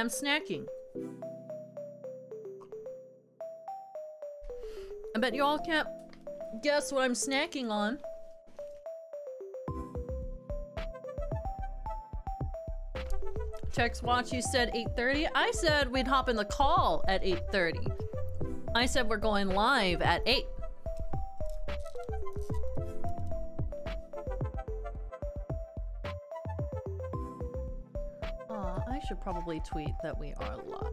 am snacking. I bet you all can't guess what I'm snacking on. Chex Watch, you said 8.30. I said we'd hop in the call at 8.30. I said we're going live at 8. Probably tweet that we are live.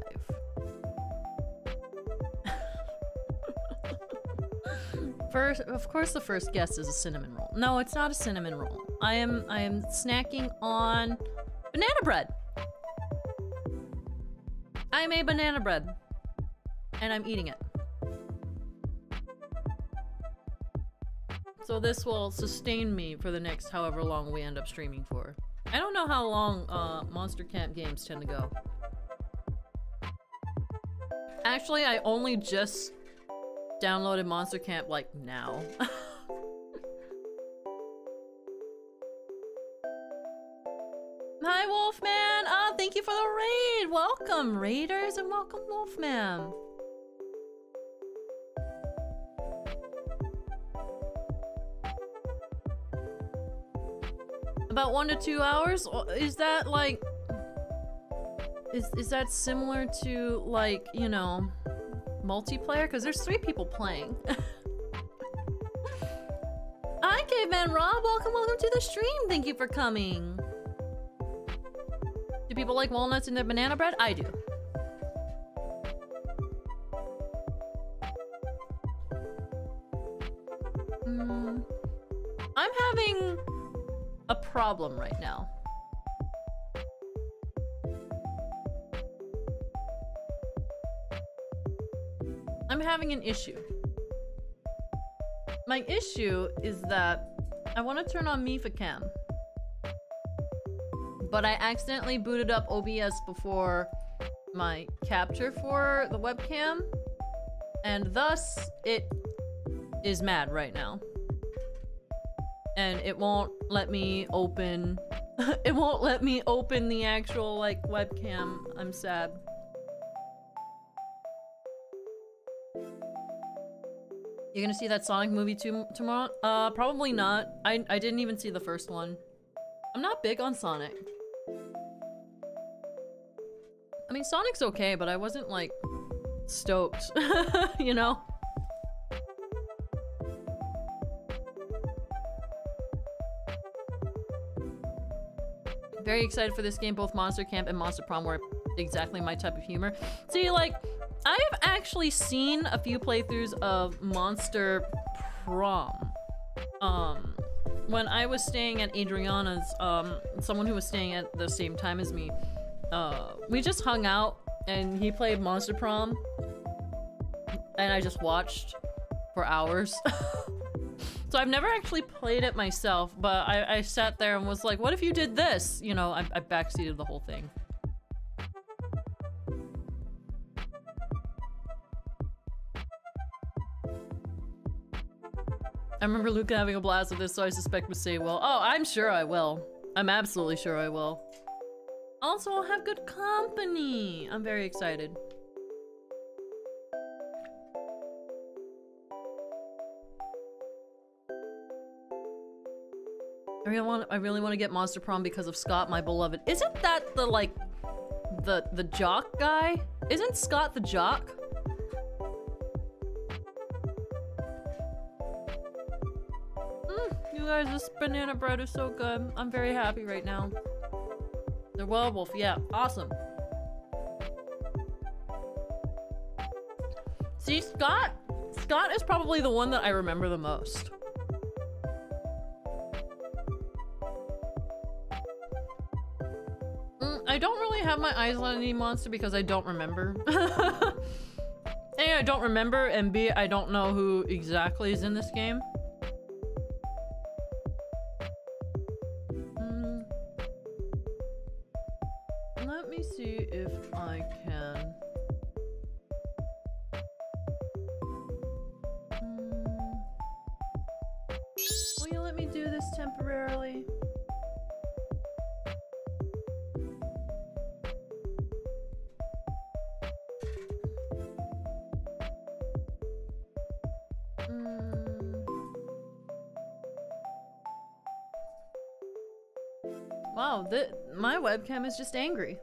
First, of course, the first guess is a cinnamon roll. No, it's not a cinnamon roll. I am, I am snacking on banana bread. I made banana bread, and I'm eating it. So this will sustain me for the next however long we end up streaming for. I don't know how long uh, Monster Camp games tend to go. Actually, I only just downloaded Monster Camp like now. Hi, Wolfman! Ah, thank you for the raid! Welcome, raiders, and welcome, Wolfman! About one to two hours? Is that like... Is, is that similar to, like, you know, multiplayer? Because there's three people playing. Hi, Caveman Rob! Welcome, welcome to the stream! Thank you for coming! Do people like walnuts in their banana bread? I do. Mm, I'm having a problem right now. I'm having an issue. My issue is that I want to turn on Mipha Cam. But I accidentally booted up OBS before my capture for the webcam. And thus, it is mad right now. And it won't let me open... it won't let me open the actual, like, webcam. I'm sad. You're gonna see that Sonic movie too tomorrow? Uh, probably not. I, I didn't even see the first one. I'm not big on Sonic. I mean, Sonic's okay, but I wasn't, like, stoked, you know? Very excited for this game. Both Monster Camp and Monster Prom were exactly my type of humor. See, like, I have actually seen a few playthroughs of Monster Prom. Um, when I was staying at Adriana's, um, someone who was staying at the same time as me, uh, we just hung out and he played Monster Prom. And I just watched for hours. so I've never actually played it myself, but I, I, sat there and was like, what if you did this? You know, I, I backseated the whole thing. I remember Luca having a blast with this, so I suspect well. Oh, I'm sure I will. I'm absolutely sure I will. Also, I'll have good company. I'm very excited. I really want I really want to get Monster Prom because of Scott, my beloved. Isn't that the like the the jock guy? Isn't Scott the jock? Mm, you guys, this banana bread is so good. I'm very happy right now. The werewolf, yeah, awesome. See, Scott, Scott is probably the one that I remember the most. I don't really have my eyes on any monster because I don't remember. a, I don't remember, and B, I don't know who exactly is in this game. Webcam is just angry.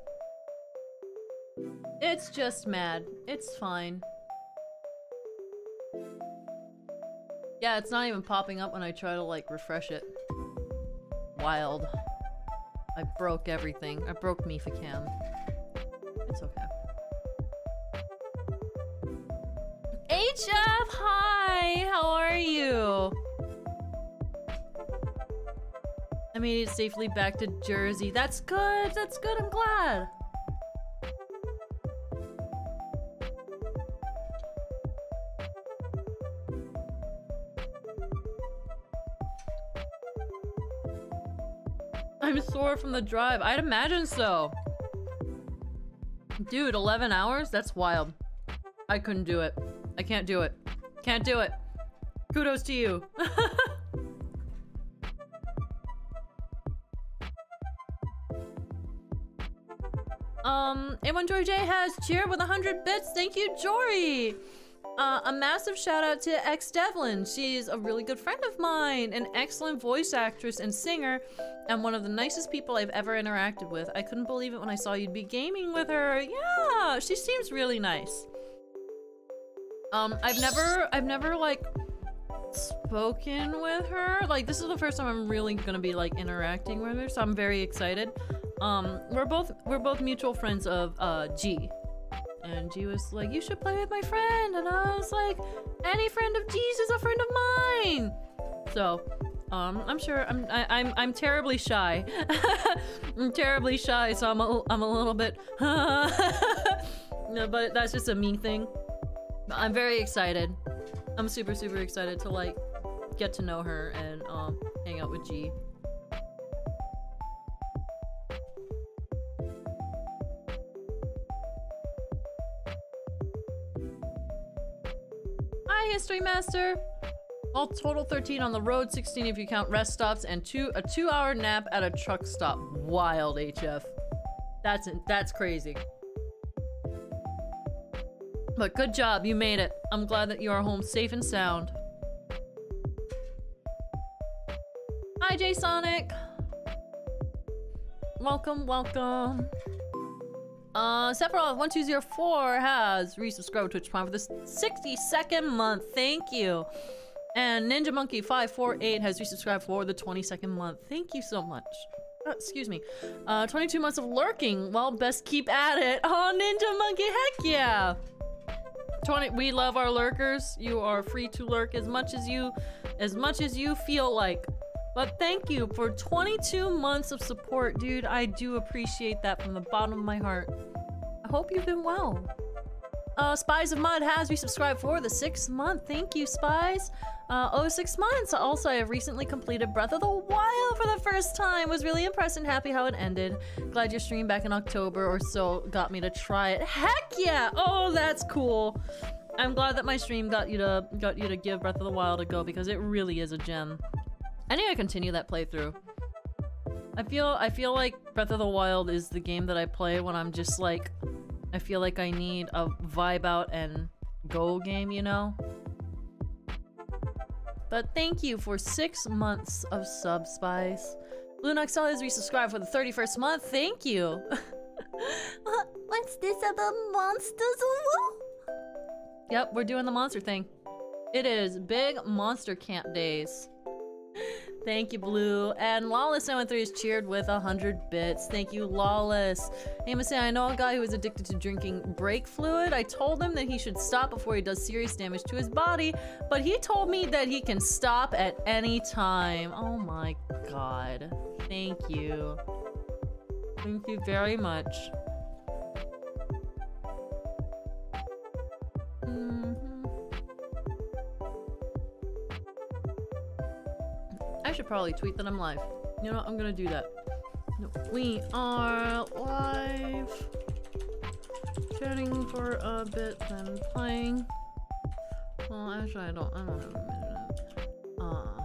It's just mad. It's fine. Yeah, it's not even popping up when I try to like refresh it. Wild. I broke everything. I broke Mipha Cam. Made it safely back to Jersey. That's good, that's good, I'm glad. I'm sore from the drive. I'd imagine so. Dude, 11 hours? That's wild. I couldn't do it. I can't do it. Can't do it. Kudos to you. um, A1 Jory J has cheered with 100 bits. Thank you, Jory. Uh, a massive shout out to Exdevlin. She's a really good friend of mine, an excellent voice actress and singer, and one of the nicest people I've ever interacted with. I couldn't believe it when I saw you'd be gaming with her. Yeah, she seems really nice. Um, I've never, I've never like spoken with her. Like this is the first time I'm really gonna be like interacting with her, so I'm very excited. Um, we're both we're both mutual friends of uh G, and G was like, "You should play with my friend," and I was like, "Any friend of G's is a friend of mine." So, um, I'm sure I'm I, I'm I'm terribly shy. I'm terribly shy, so I'm a I'm a little bit. no, but that's just a me thing. I'm very excited. I'm super, super excited to like get to know her and um, hang out with G. Hi, History Master. All total 13 on the road, 16 if you count rest stops, and two a two-hour nap at a truck stop. Wild HF. That's that's crazy. But good job, you made it. I'm glad that you are home safe and sound. Hi, J Sonic. Welcome, welcome. Uh, Sephiroth1204 has resubscribed to Twitch Prime for the 62nd month. Thank you. And Ninja Monkey 548 has resubscribed for the 22nd month. Thank you so much. Uh, excuse me. Uh, 22 months of lurking. Well, best keep at it. Oh, Ninja Monkey, heck yeah. 20 we love our lurkers. You are free to lurk as much as you as much as you feel like. But thank you for 22 months of support, dude. I do appreciate that from the bottom of my heart. I hope you've been well. Uh, Spies of Mud has resubscribed for the sixth month. Thank you, Spies. Uh, oh, six months. Also, I have recently completed Breath of the Wild for the first time. Was really impressed and happy how it ended. Glad your stream back in October or so got me to try it. Heck yeah! Oh, that's cool. I'm glad that my stream got you to got you to give Breath of the Wild a go because it really is a gem. I need to continue that playthrough. I feel I feel like Breath of the Wild is the game that I play when I'm just like I feel like I need a vibe out and go game, you know? But thank you for six months of sub spice. Lunoxel is resubscribed for the 31st month. Thank you. What's this about monsters? Yep, we're doing the monster thing. It is big monster camp days. Thank you, Blue. And Lawless713 is cheered with 100 bits. Thank you, Lawless. Amos say, I know a guy who is addicted to drinking brake fluid. I told him that he should stop before he does serious damage to his body, but he told me that he can stop at any time. Oh my god. Thank you. Thank you very much. Should probably tweet that I'm live. You know what? I'm gonna do that. No, we are live. Chatting for a bit, then playing. Well, actually, I don't. I don't have a minute. Uh,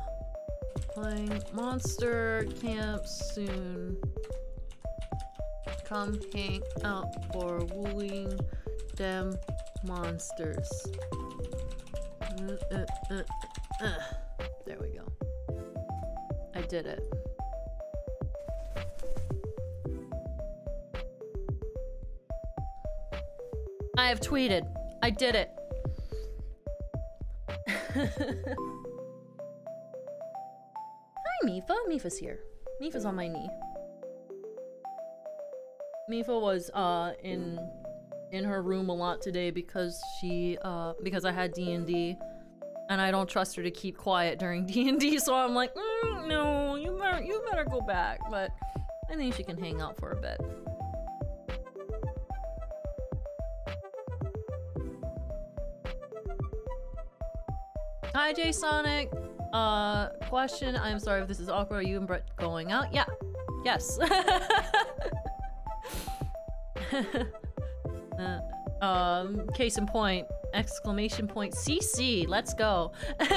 playing Monster Camp soon. Come hang out for wooing them monsters. uh, uh, uh. There we go. I did it. I have tweeted. I did it. Hi, Mipha. Mipha's here. Mipha's on my knee. Mipha was uh in in her room a lot today because she uh because I had D and D, and I don't trust her to keep quiet during D and D. So I'm like, mm, no, you better you better go back. But I think she can hang out for a bit. Hi, J Sonic. Uh, question. I'm sorry if this is awkward. Are you and Brett going out? Yeah. Yes. uh, um, case in point. Exclamation point. CC. Let's go.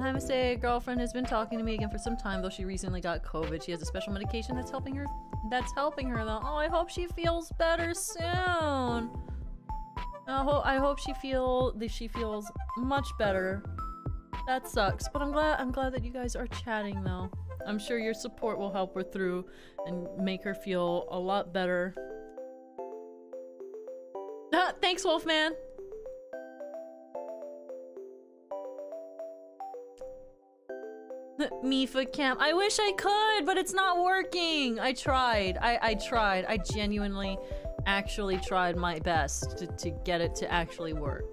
Namaste, girlfriend has been talking to me again for some time, though she recently got COVID. She has a special medication that's helping her. That's helping her though. Oh, I hope she feels better soon. I hope I hope she feel that she feels much better. That sucks, but I'm glad I'm glad that you guys are chatting though. I'm sure your support will help her through and make her feel a lot better. Ah, thanks, Wolfman. Mipha camp. I wish I could, but it's not working. I tried. I, I tried. I genuinely actually tried my best to, to get it to actually work.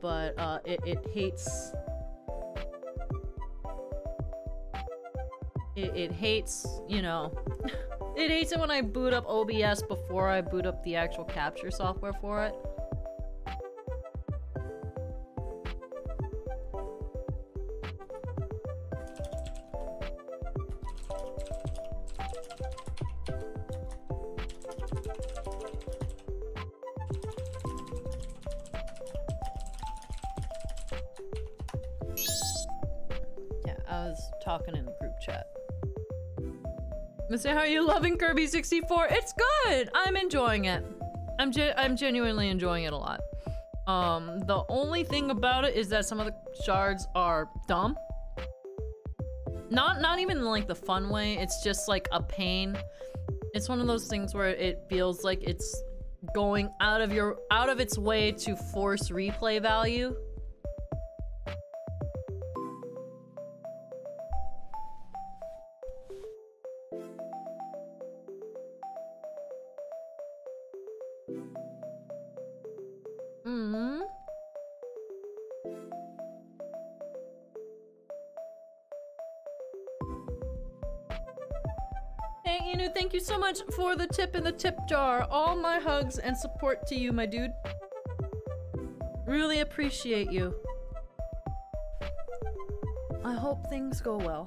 But uh, it, it hates... It, it hates, you know... it hates it when I boot up OBS before I boot up the actual capture software for it. Say, how are you loving Kirby 64? It's good! I'm enjoying it. I'm ge I'm genuinely enjoying it a lot. Um, the only thing about it is that some of the shards are dumb. Not not even like the fun way, it's just like a pain. It's one of those things where it feels like it's going out of your out of its way to force replay value. Much for the tip in the tip jar. All my hugs and support to you, my dude. Really appreciate you. I hope things go well.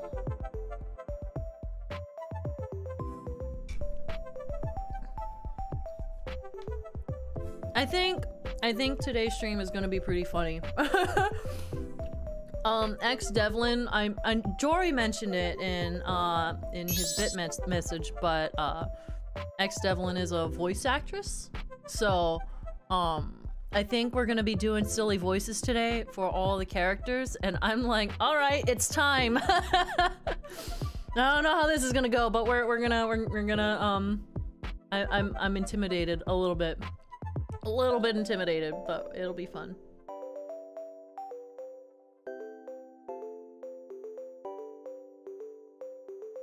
I think I think today's stream is gonna be pretty funny. um, Exdevlin, I, I Jory mentioned it in uh in his bit mes message, but uh, Exdevlin is a voice actress, so um. I think we're gonna be doing silly voices today for all the characters, and I'm like, all right, it's time. I don't know how this is gonna go, but we're we're gonna we're, we're gonna um, I, I'm I'm intimidated a little bit a little bit intimidated, but it'll be fun.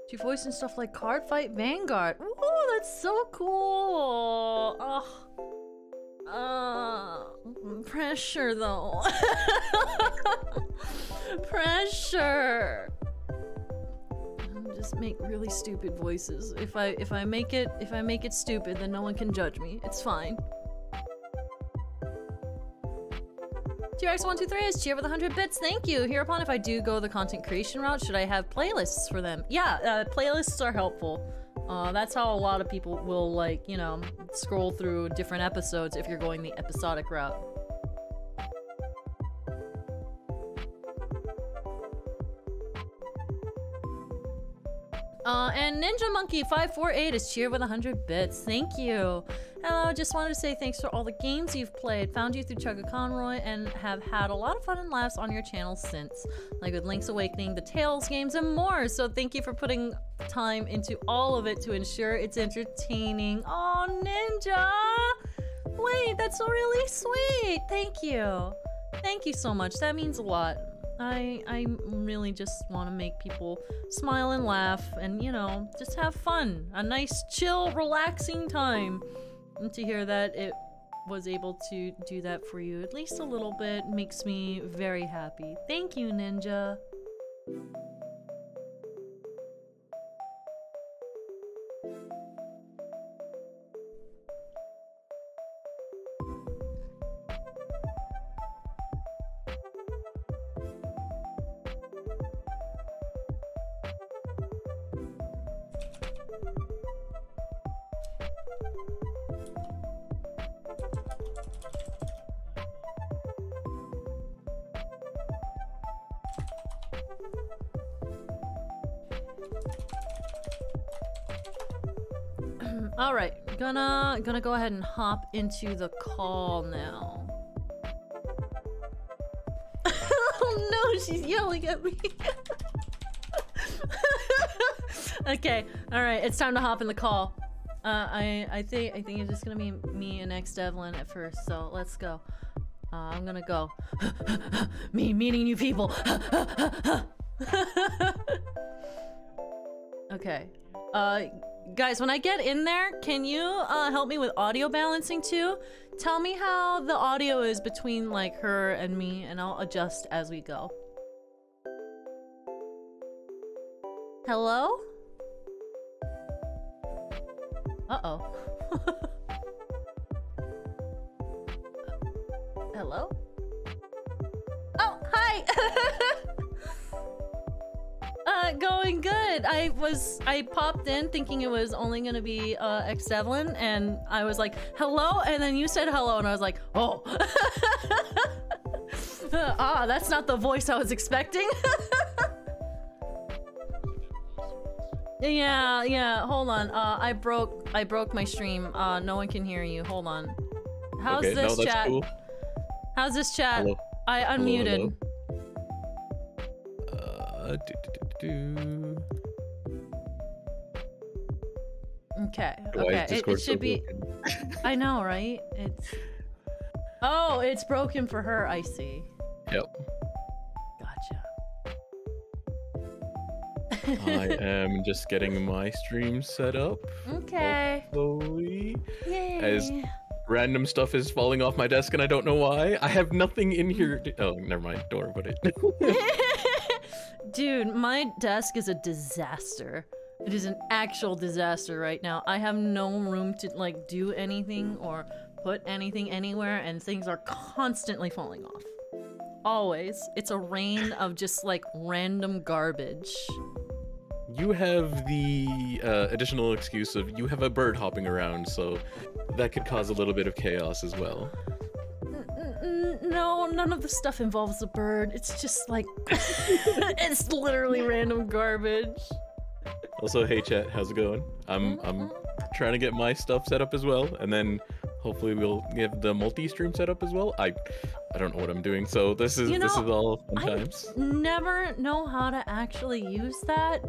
She voiced in stuff like Card Fight Vanguard. Ooh, that's so cool. Ugh. Uh, pressure though. pressure. I'll just make really stupid voices. If I if I make it if I make it stupid, then no one can judge me. It's fine. TRX123 is cheer with 100 bits. Thank you. Hereupon, if I do go the content creation route, should I have playlists for them? Yeah, uh, playlists are helpful. Uh, that's how a lot of people will, like, you know, scroll through different episodes if you're going the episodic route. Uh, and Ninja Monkey 548 is cheered with 100 bits. Thank you. Hello, just wanted to say thanks for all the games you've played. Found you through Chugga Conroy and have had a lot of fun and laughs on your channel since, like with Link's Awakening, the Tales games, and more. So thank you for putting time into all of it to ensure it's entertaining. Oh, Ninja! Wait, that's really sweet. Thank you. Thank you so much. That means a lot. I I really just want to make people smile and laugh and you know just have fun, a nice chill, relaxing time. To hear that it was able to do that for you at least a little bit makes me very happy. Thank you, Ninja. All right, gonna gonna go ahead and hop into the call now. oh no, she's yelling at me. okay, all right, it's time to hop in the call. Uh, I I think I think it's just gonna be me and Exdevlin at first, so let's go. Uh, I'm gonna go. me meeting new people. okay. Uh, guys, when I get in there, can you uh, help me with audio balancing too? Tell me how the audio is between like her and me, and I'll adjust as we go. Hello? Uh-oh. Hello? Oh, hi! going good. I was, I popped in thinking it was only gonna be uh, X7, and I was like, hello, and then you said hello, and I was like, oh. ah, that's not the voice I was expecting. yeah, yeah, hold on. Uh, I broke, I broke my stream. Uh, no one can hear you. Hold on. How's okay, this no, chat? cool. How's this chat? Hello. I Hello, unmuted. hello. Uh, do, do, do, do. Okay. Okay. It, it Discord so should be. I know, right? It's. Oh, it's broken for her. I see. Yep. Gotcha. I am just getting my stream set up. Okay. Slowly. Yay. As- Random stuff is falling off my desk and I don't know why. I have nothing in here. To... Oh, never mind. Don't worry about it. Dude, my desk is a disaster. It is an actual disaster right now. I have no room to like do anything or put anything anywhere and things are constantly falling off. Always. It's a rain of just like random garbage. you have the uh, additional excuse of you have a bird hopping around, so that could cause a little bit of chaos as well. No, none of the stuff involves a bird. It's just like it's literally random garbage. Also, hey chat, how's it going? I'm I'm trying to get my stuff set up as well, and then hopefully we'll get the multi-stream set up as well. I I don't know what I'm doing, so this is You this is all fun I times. never know how to actually use that.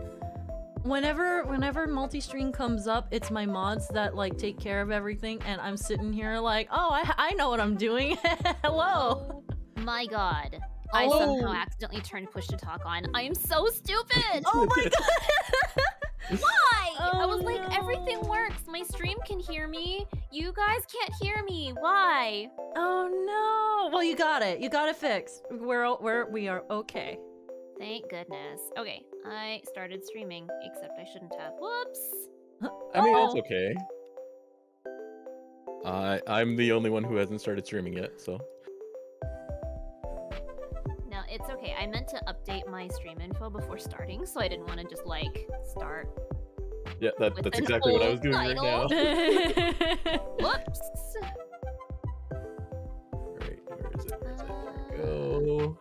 Whenever whenever multi-stream comes up, it's my mods that like take care of everything, and I'm sitting here like, oh, I I know what I'm doing. Hello. Oh my god. I Oh. somehow accidentally turned push to talk on. I am so stupid! Oh my god. Why? Oh I Oh, was like, everything works. My stream can hear me. You guys can't hear me. Why? Oh no. Well, you got it. You got it fixed. We're we're we are okay. Thank goodness. Okay, I started streaming, except I shouldn't have. Whoops. I mean, that's okay. I I'm the only one who hasn't started streaming yet, so No, it's okay. I meant to update my stream info before starting, so I didn't want to just like start. yeah, that, that's exactly what I was doing right now. Whoops. Right, where is it? Where is it? There we Uh, go.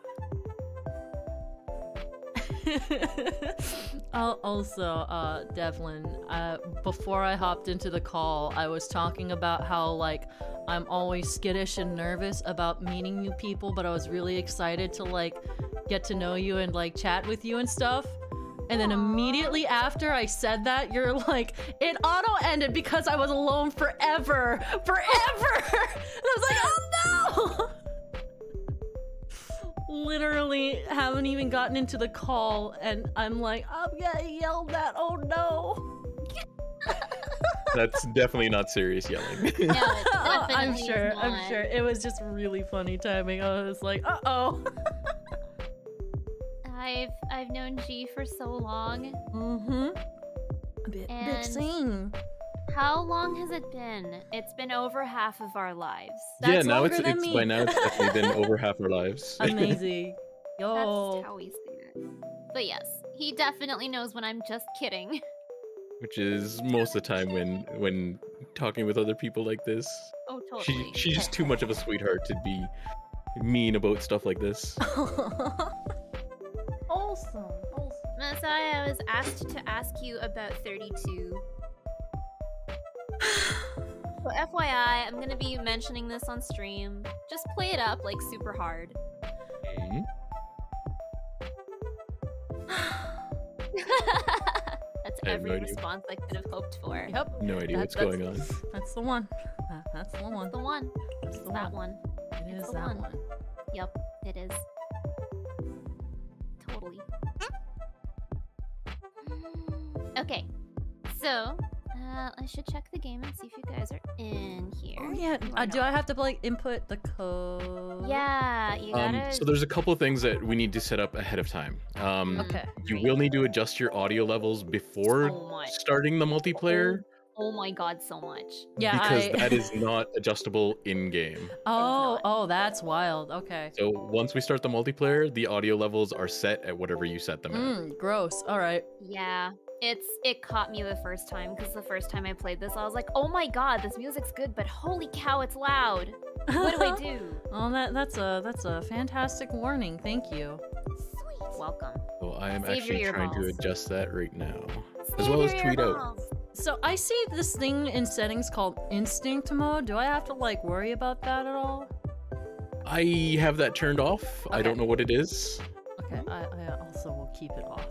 Al- also, uh, Devlin, uh, before I hopped into the call, I was talking about how, like, I'm always skittish and nervous about meeting new people, but I was really excited to, like, get to know you and, like, chat with you and stuff. And then Aw. immediately after I said that, you're like, it auto ended because I was alone forever. Forever! and I was like, oh no! Literally haven't even gotten into the call, and I'm like, I'm getting yelled at. Oh no! That's definitely not serious yelling. No, it Oh, I'm definitely is sure. I'm sure. It was just really funny timing. I was like, uh oh. I've I've known G for so long. mm-hmm. Bit, bit And- same. How long has it been? It's been over half of our lives. yeah, now it's it's me. by now it's definitely been over half our lives. Amazing. That's how we say that. But yes, he definitely knows when I'm just kidding. Which is most of the time when when talking with other people like this. Oh, totally. She she's just too much of a sweetheart to be mean about stuff like this. awesome. Awesome. Masae, I was asked to ask you about 32. So FYI, I'm gonna be mentioning this on stream. Just play it up like super hard. That's I every no idea. response I could have hoped for. Yep. No idea That- what's going on. That's the one. That- That's the one. That's The one. That's the that one. one. It It's is that one. one. Yep, it is. Totally. Hmm? Okay, so uh, I should check the game and see if you guys are in here. Oh yeah. Uh, do. I have to like input the code? Yeah, you Um, gotta. so there's a couple of things that we need to set up ahead of time. Um, Okay. You will need to adjust your audio levels before So starting the multiplayer Oh my god, so much. Yeah. because I... that is not adjustable in game. oh. Oh, that's wild. Okay. So once we start the multiplayer, the audio levels are set at whatever you set them at. Mm, gross. All right. Yeah, it's it caught me the first time because the first time I played this, I was like, oh my god, this music's good, but holy cow, it's loud. What do I do? Oh, that that's a that's a fantastic warning. Thank you. Sweet. Welcome. So I am Save actually trying to adjust that right now. As well as your tweet out. So I see this thing in settings called instinct mode. Do I have to like worry about that at all? I have that turned off. I don't know what it is. Okay. I, I also will keep it off.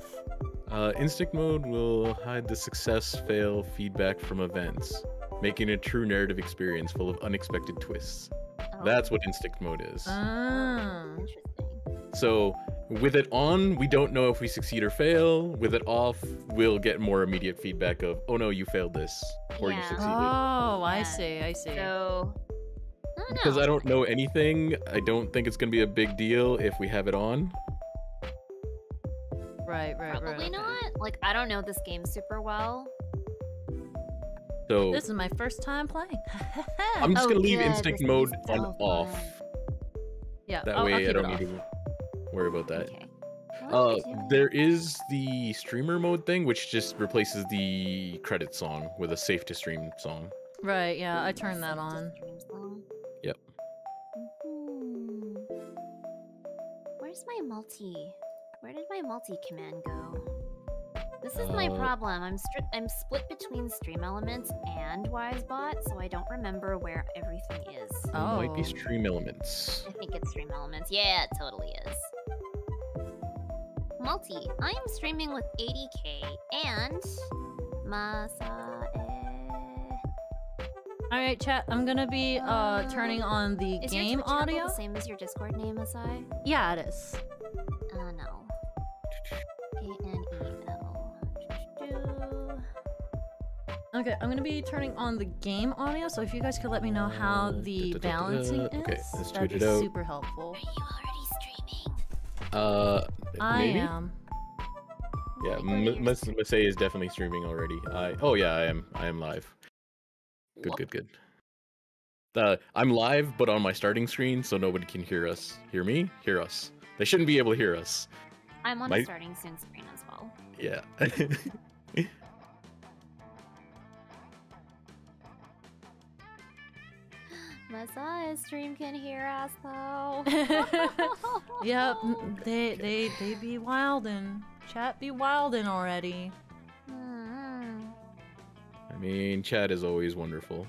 Uh, instinct mode will hide the success, fail, feedback from events, making a true narrative experience full of unexpected twists. Oh, That's what instinct mode is. Ah. interesting. So with it on, we don't know if we succeed or fail. With it off, we'll get more immediate feedback of, oh no, you failed this, or you succeeded. Oh, I Yeah. see. I see. So, I Because. I don't know anything, I don't think it's gonna be a big deal if we have it on. Right. Right. right. Probably okay. not. Like, I don't know this game super well. So This is my first time playing. I'm just Oh, gonna leave good, instinct mode makes on so off. yeah. That I'll, I'll way I don't it need to worry about that. Okay. Uh, What am I doing? there is the streamer mode thing, which just replaces the credit song with a safe to stream song. Right. Yeah. I turned that on. Stream song. Yep. Mhm. Where's my multi? Where did my multi command go? This is my Uh, problem. I'm stri- I'm split between Stream Elements and WizeBot, so I don't remember where everything is. It Might be Oh. stream elements. I think it's Stream Elements. Yeah, it totally is. Multi. I am streaming with EightEK and Masae. All right, chat. I'm gonna be uh turning on the Is game your Twitch audio. the same as your Discord name, Masae? Yeah, it is. Uh, no. A N E L. Okay, I'm gonna be turning on the game audio. So if you guys could let me know how Uh, the balancing is, Okay, let's that'd tweet be it out. super helpful. Are you already streaming? Uh, I maybe. am. Yeah, I thought you M- were Masae is definitely streaming already. I oh yeah, I am. I am live. Good, Wha- good, good. Uh, I'm live, but on my starting screen, so nobody can hear us. Hear me? Hear us. They shouldn't be able to hear us. I'm on My- a starting soon screen as well. Yeah. Messiah's stream can hear us though. yep, they they they be wildin'. Chat be wildin' already. Mm. I mean, chat is always wonderful.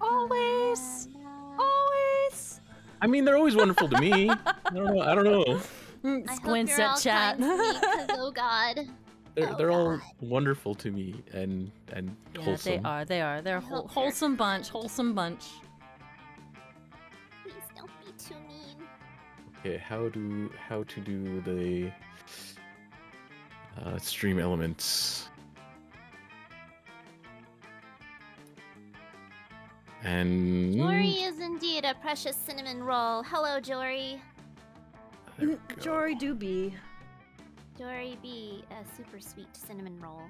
Always, always. I mean, they're always wonderful to me. I don't know. I don't know. Mm, Squints at chat. kind to me, 'cause, oh God. They're, Oh, they're all wonderful to me and and yeah, wholesome. they are. They are. They're I a whole, wholesome bunch. Wholesome bunch. Please don't be too mean. Okay, how do how to do the uh, stream elements? And Jory is indeed a precious cinnamon roll. Hello, Jory. there we Mm, go. Jory Doobie. Jory be a super sweet cinnamon roll.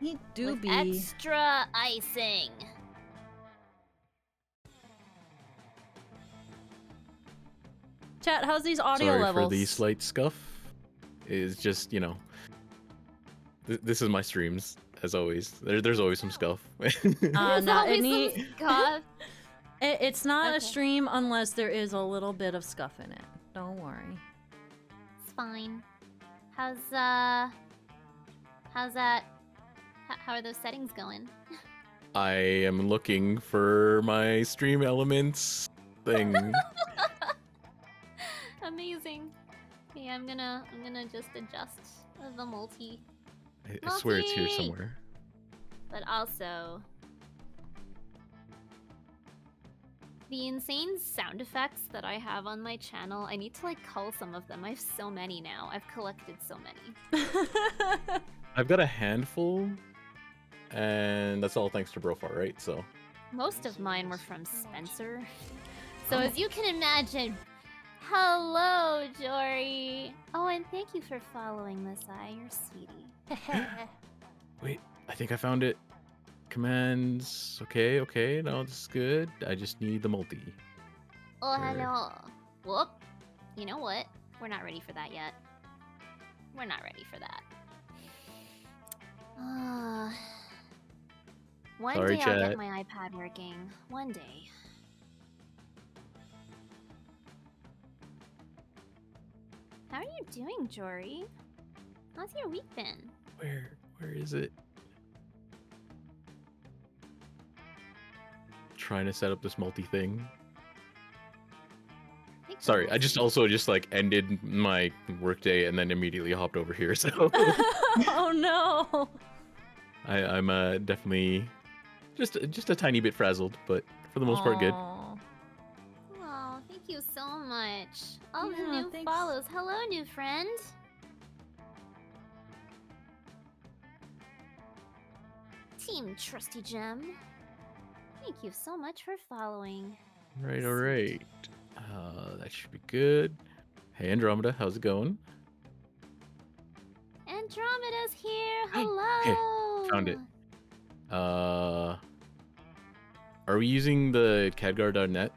He do with be. extra icing. Chat, how's these audio Sorry levels? for the slight scuff. Is just you know. Th- this is my streams as always. There, there's always some scuff. Uh, There's no, always it some scuff. It, it's not a stream unless there is a little bit of scuff in it. Don't worry. It's fine. How's uh? How's that? H- how are those settings going? I am looking for my stream elements thing. Amazing. Okay, I'm gonna I'm gonna just adjust the multi, I, I swear it's here somewhere. but also the insane sound effects that I have on my channel. I need to like cull some of them. I have so many now. I've collected so many. I've got a handful, and that's all thanks to Brofar, right? So Most of mine were from Spencer. So Oh. as you can imagine, hello, Jory. Oh, and thank you for following this eye. You're sweetie. wait, I think I found it. Commands. Okay, okay, no, this is good. I just need the multi. Oh, Sure. hello. Whoop. You know what? We're not ready for that yet. We're not ready for that. Uh, one Sorry, day I'll chat. get my iPad working. One day. How are you doing, Jory? How's your week been? Where, where is it? Trying to set up this multi thing. Sorry, I just also just like ended my workday and then immediately hopped over here. So oh no. I, I'm uh, definitely just just a tiny bit frazzled, but for the most part, good. Oh, thank you so much. All the new thanks. follows. Hello, new friend. Team Trusty Gem. Thank you so much for following. Right, all right. Uh, that should be good. Hey, Andromeda, how's it going? Andromeda's here. Hey, Hello. found it. Uh, are we using the kadgar.net?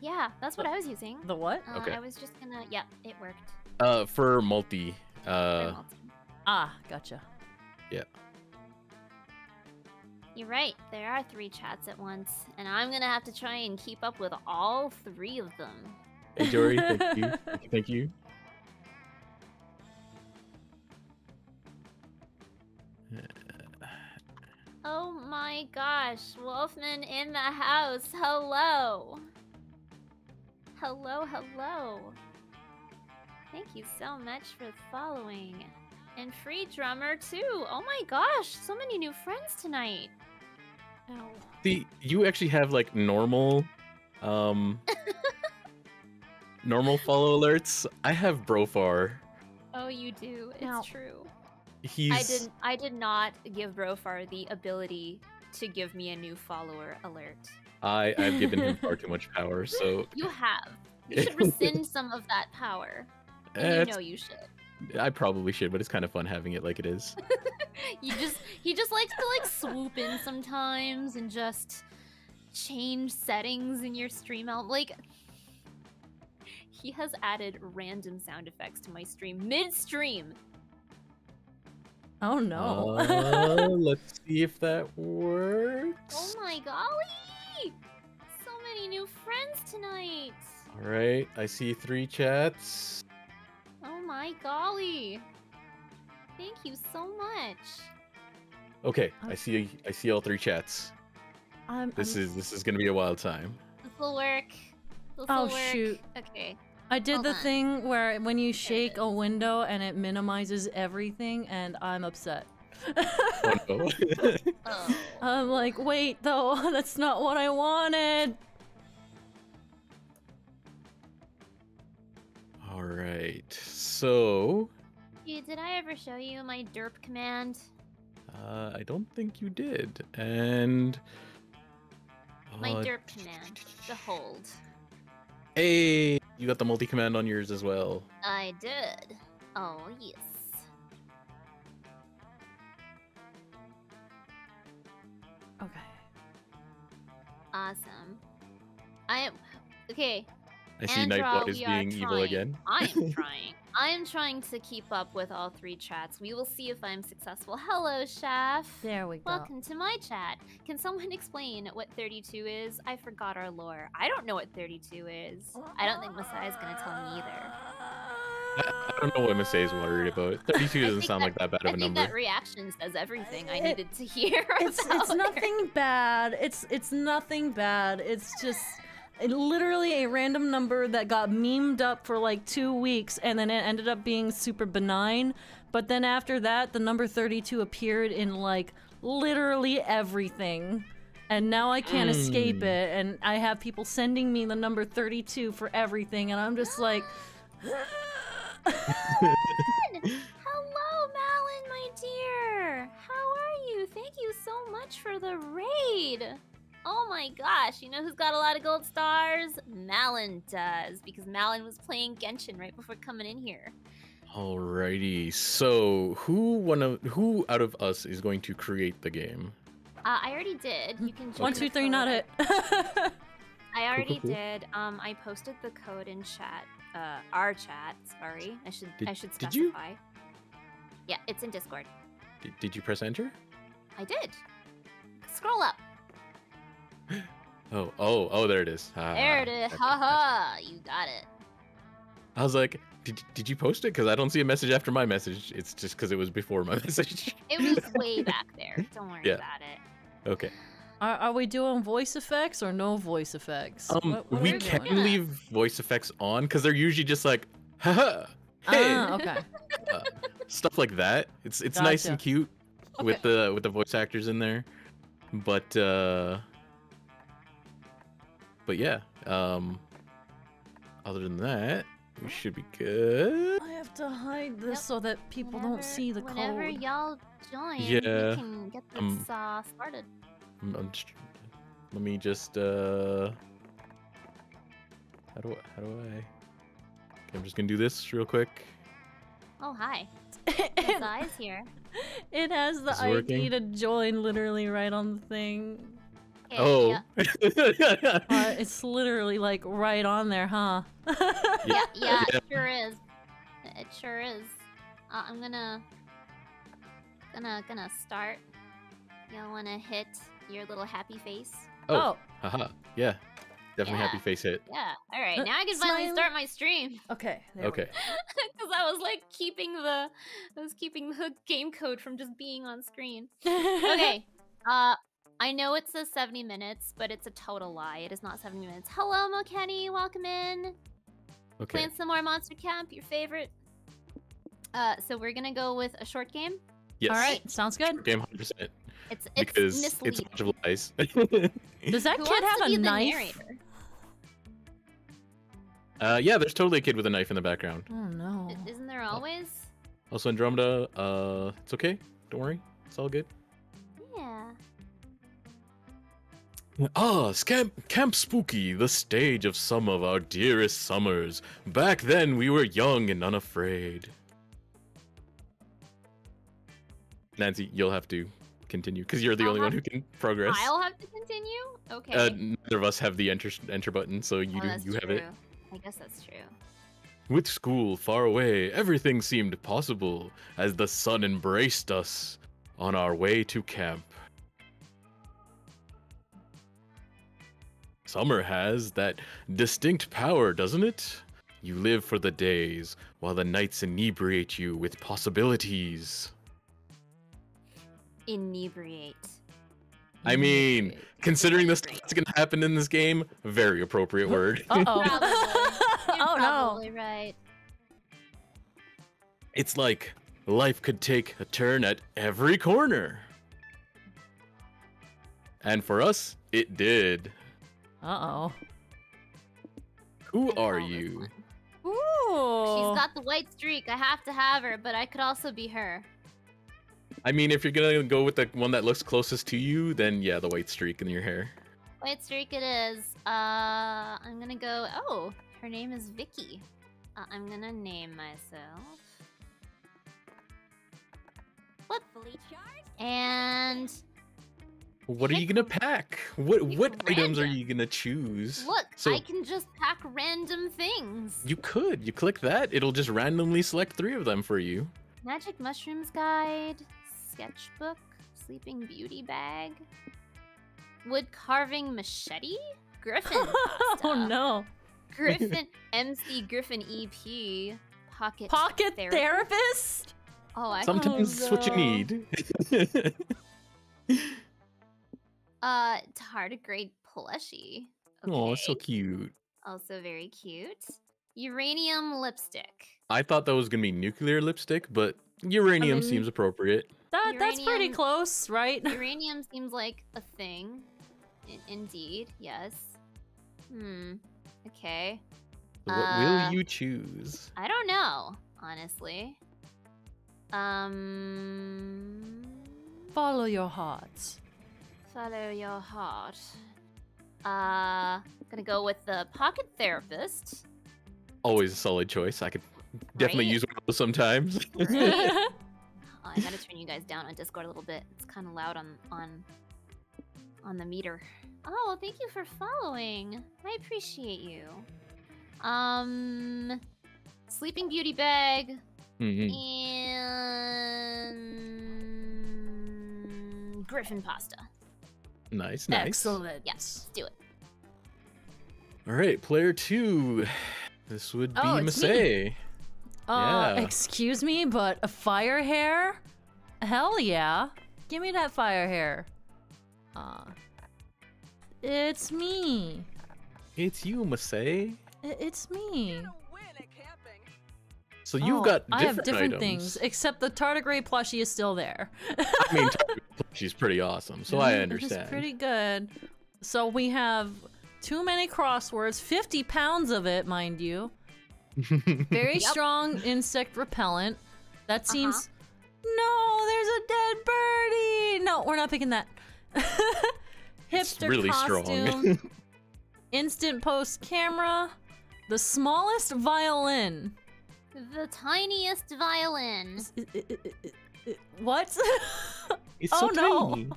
Yeah, that's what I was using. The what? Uh, Okay. I was just gonna. Yeah, it worked. Uh, for multi. For Uh, multi. Ah, gotcha. You're right. There are three chats at once, and I'm gonna have to try and keep up with all three of them. hey, you. Thank you. Thank you. Oh my gosh, Wolfman in the house. Hello. Hello, hello. Thank you so much for following. And free drummer too. Oh my gosh, so many new friends tonight. Ow. See, you actually have like normal, um, normal follow alerts. I have Brofar. Oh, you do. It's Now- true. He's. I didn't I did not give Brofar the ability to give me a new follower alert. I I've given him far too much power, so You have. You should rescind some of that power. And eh, you know you should. I probably should, but it's kind of fun having it like it is. You just he just likes to like swoop in sometimes and just change settings in your stream out like he has added random sound effects to my stream mid-stream. Oh no. Uh, let's see if that works. Oh my golly! So many new friends tonight. All right, I see three chats. Oh my golly! Thank you so much. Okay, I see. I see all three chats. I'm, This I'm- is this is gonna be a wild time. This will work. This Oh, will work. shoot. Okay. I did Hold the on. thing where when you shake a window and it minimizes everything, and I'm upset. Oh no. Oh. I'm like, wait, though, that's not what I wanted. All right. So, Dude, did I ever show you my derp command? uh, I don't think you did. And My uh, derp command. The hold. Hey, you got the multi command on yours as well. I did. Oh, yes. Okay. Awesome. I am. Okay, I see Andra, Nightbot is being evil trying. again. I am trying. I am trying to keep up with all three chats. We will see if I'm successful. Hello, Chef. There we go. Welcome to my chat. Can someone explain what 32 is? I forgot our lore. I don't know what 32 is. I don't think Masae is gonna tell me either. I, I don't know what Miss A is worried about. 32 doesn't sound that- like that bad of a number. I think that reaction says everything I It- needed to hear. It's it's nothing bad. It's it's nothing bad. It's just it, literally a random number that got memed up for like two weeks, and then it ended up being super benign. But then after that, the number 32 appeared in like literally everything. And now I can't escape Mm. it, and I have people sending me the number 32 for everything, and I'm just like, Hello, Malin, my dear. How are you? Thank you so much for the raid. Oh my gosh, you know who's got a lot of gold stars? Malin does, because Malin was playing Genshin right before coming in here. Alrighty. So, who one of who out of us is going to create the game? Uh, I already did. You can join one, the two, three, code. not it. I already did. Um, I posted the code in chat. Uh, our chat. Sorry, I should Did- I should did you? Yeah, it's in Discord. Did, did you press enter? I did. Scroll up. Oh, oh, oh, there it is. Ah, there it is. gotcha, Ha gotcha. ha. You got it. I was like, did, did you post it? Because I don't see a message after my message. It's just because it was before my message. It was way back there. Don't worry Yeah. about it. okay. Are, are we doing voice effects or no voice effects? Um, What- what we can doing? leave voice effects on because they're usually just like, haha, hey, Ah, okay. uh, stuff like that. It's it's nice and Gotcha. cute with the with the voice actors in there, but uh, but yeah. Um, other than that, we should be good. I have to hide this Yep. so that people Whenever- don't see the Whenever code. y'all join, Yeah, we can get this um, uh, started. I'm- I'm just- let me just uh, how do I, how do I? Okay, I'm just gonna do this real quick. Oh hi, it, Masae's here. it has the ID working? to join literally right on the thing. Okay, oh. Yeah, Uh, it's literally like right on there, huh? yeah, yeah, Yeah. it sure is. It sure is. Uh, I'm gonna, gonna, gonna start. Y'all wanna hit your little happy face? Oh. Haha. Yeah. Definitely happy face hit. Yeah. All right, Uh, now I can finally smile. start my stream. okay. there Okay. Because I was like keeping the, I was keeping the game code from just being on screen. Okay. Uh, I know it says 70 minutes, but it's a total lie. It is not 70 minutes. Hello, Mokenny. Welcome in. Okay. Playing some more Monster Camp, your favorite. Uh, so we're gonna go with a short game. Yes. All right. Sounds good. Game 100%. It's it's Because misleading. it's a bunch of lies. Does that Who kid have a knife? uh, yeah, there's totally a kid with a knife in the background. Oh no. Isn't there always? Also, Andromeda, uh, it's okay. Don't worry. It's all good. Ah, Camp, Camp Spooky, the stage of some of our dearest summers. Back then, we were young and unafraid. Nancy, you'll have to continue because you're the I'll only one who can progress. I'll have to continue. Okay. Uh, neither of us have the enter enter button, so you Oh, do you have it. I guess that's true. With school far away, everything seemed possible as the sun embraced us on our way to camp. Summer has that distinct power, doesn't it? You live for the days, while the nights inebriate you with possibilities. Inebriate. I mean, considering this is gonna happen in this game, very appropriate word. Uh oh. You're oh no. probably right. It's like life could take a turn at every corner. And for us, it did. Uh oh. Who are you? Ooh. She's got the white streak. I have to have her, but I could also be her. I mean, if you're gonna go with the one that looks closest to you, then yeah, the white streak in your hair. White streak it is. Uh, I'm gonna go. Oh, her name is Vicky. Uh, I'm gonna name myself. Footfully charged. And What are you gonna pack? What pick what items are you gonna choose? look, So- I can just pack random things. You could. You click that, it'll just randomly select three of them for you. Magic mushrooms guide, sketchbook, sleeping beauty bag, wood carving machete, griffin oh, pasta. oh no. Griffin MC Griffin EP pocket Pocket therapy. therapist? Oh, I Sometimes it's what you need. uh tardigrade plushie. Oh, so cute. Also very cute. Uranium lipstick. I thought that was gonna be nuclear lipstick, but uranium mean- seems appropriate. That that's pretty close, right? Uranium seems like a thing. I- indeed, yes. Hmm. Okay. What Uh, will you choose? I don't know, honestly. Um. Follow your hearts. Follow your heart. Uh, gonna go with the pocket therapist. Always a solid choice. I could definitely Right? use one of those sometimes. Oh, I gotta turn you guys down on Discord a little bit. It's kind of loud on on on the meter. Oh, thank you for following. I appreciate you. Um, sleeping beauty bag Mhm. and griffin pasta. Nice, nice. Excellent. Yes, do it. All right, player two. This would be Oh. Masae. Uh, Yeah. excuse me, but a fire hair? Hell yeah. Give me that fire hair. Uh, it's me. It's you, Masae. It's me. So you've Oh, got different, I have different items. things, except the tardigrade plushie is still there. I mean, she's pretty awesome, so I understand. It's pretty good. So we have too many crosswords, 50 pounds of it, mind you. Very Yep. strong insect repellent. That Uh-huh. seems. No, there's a dead birdie. No, we're not picking that. It's Hipster really costume. strong. instant post camera. The smallest violin. The tiniest violin. What? it's Oh, so no. tiny.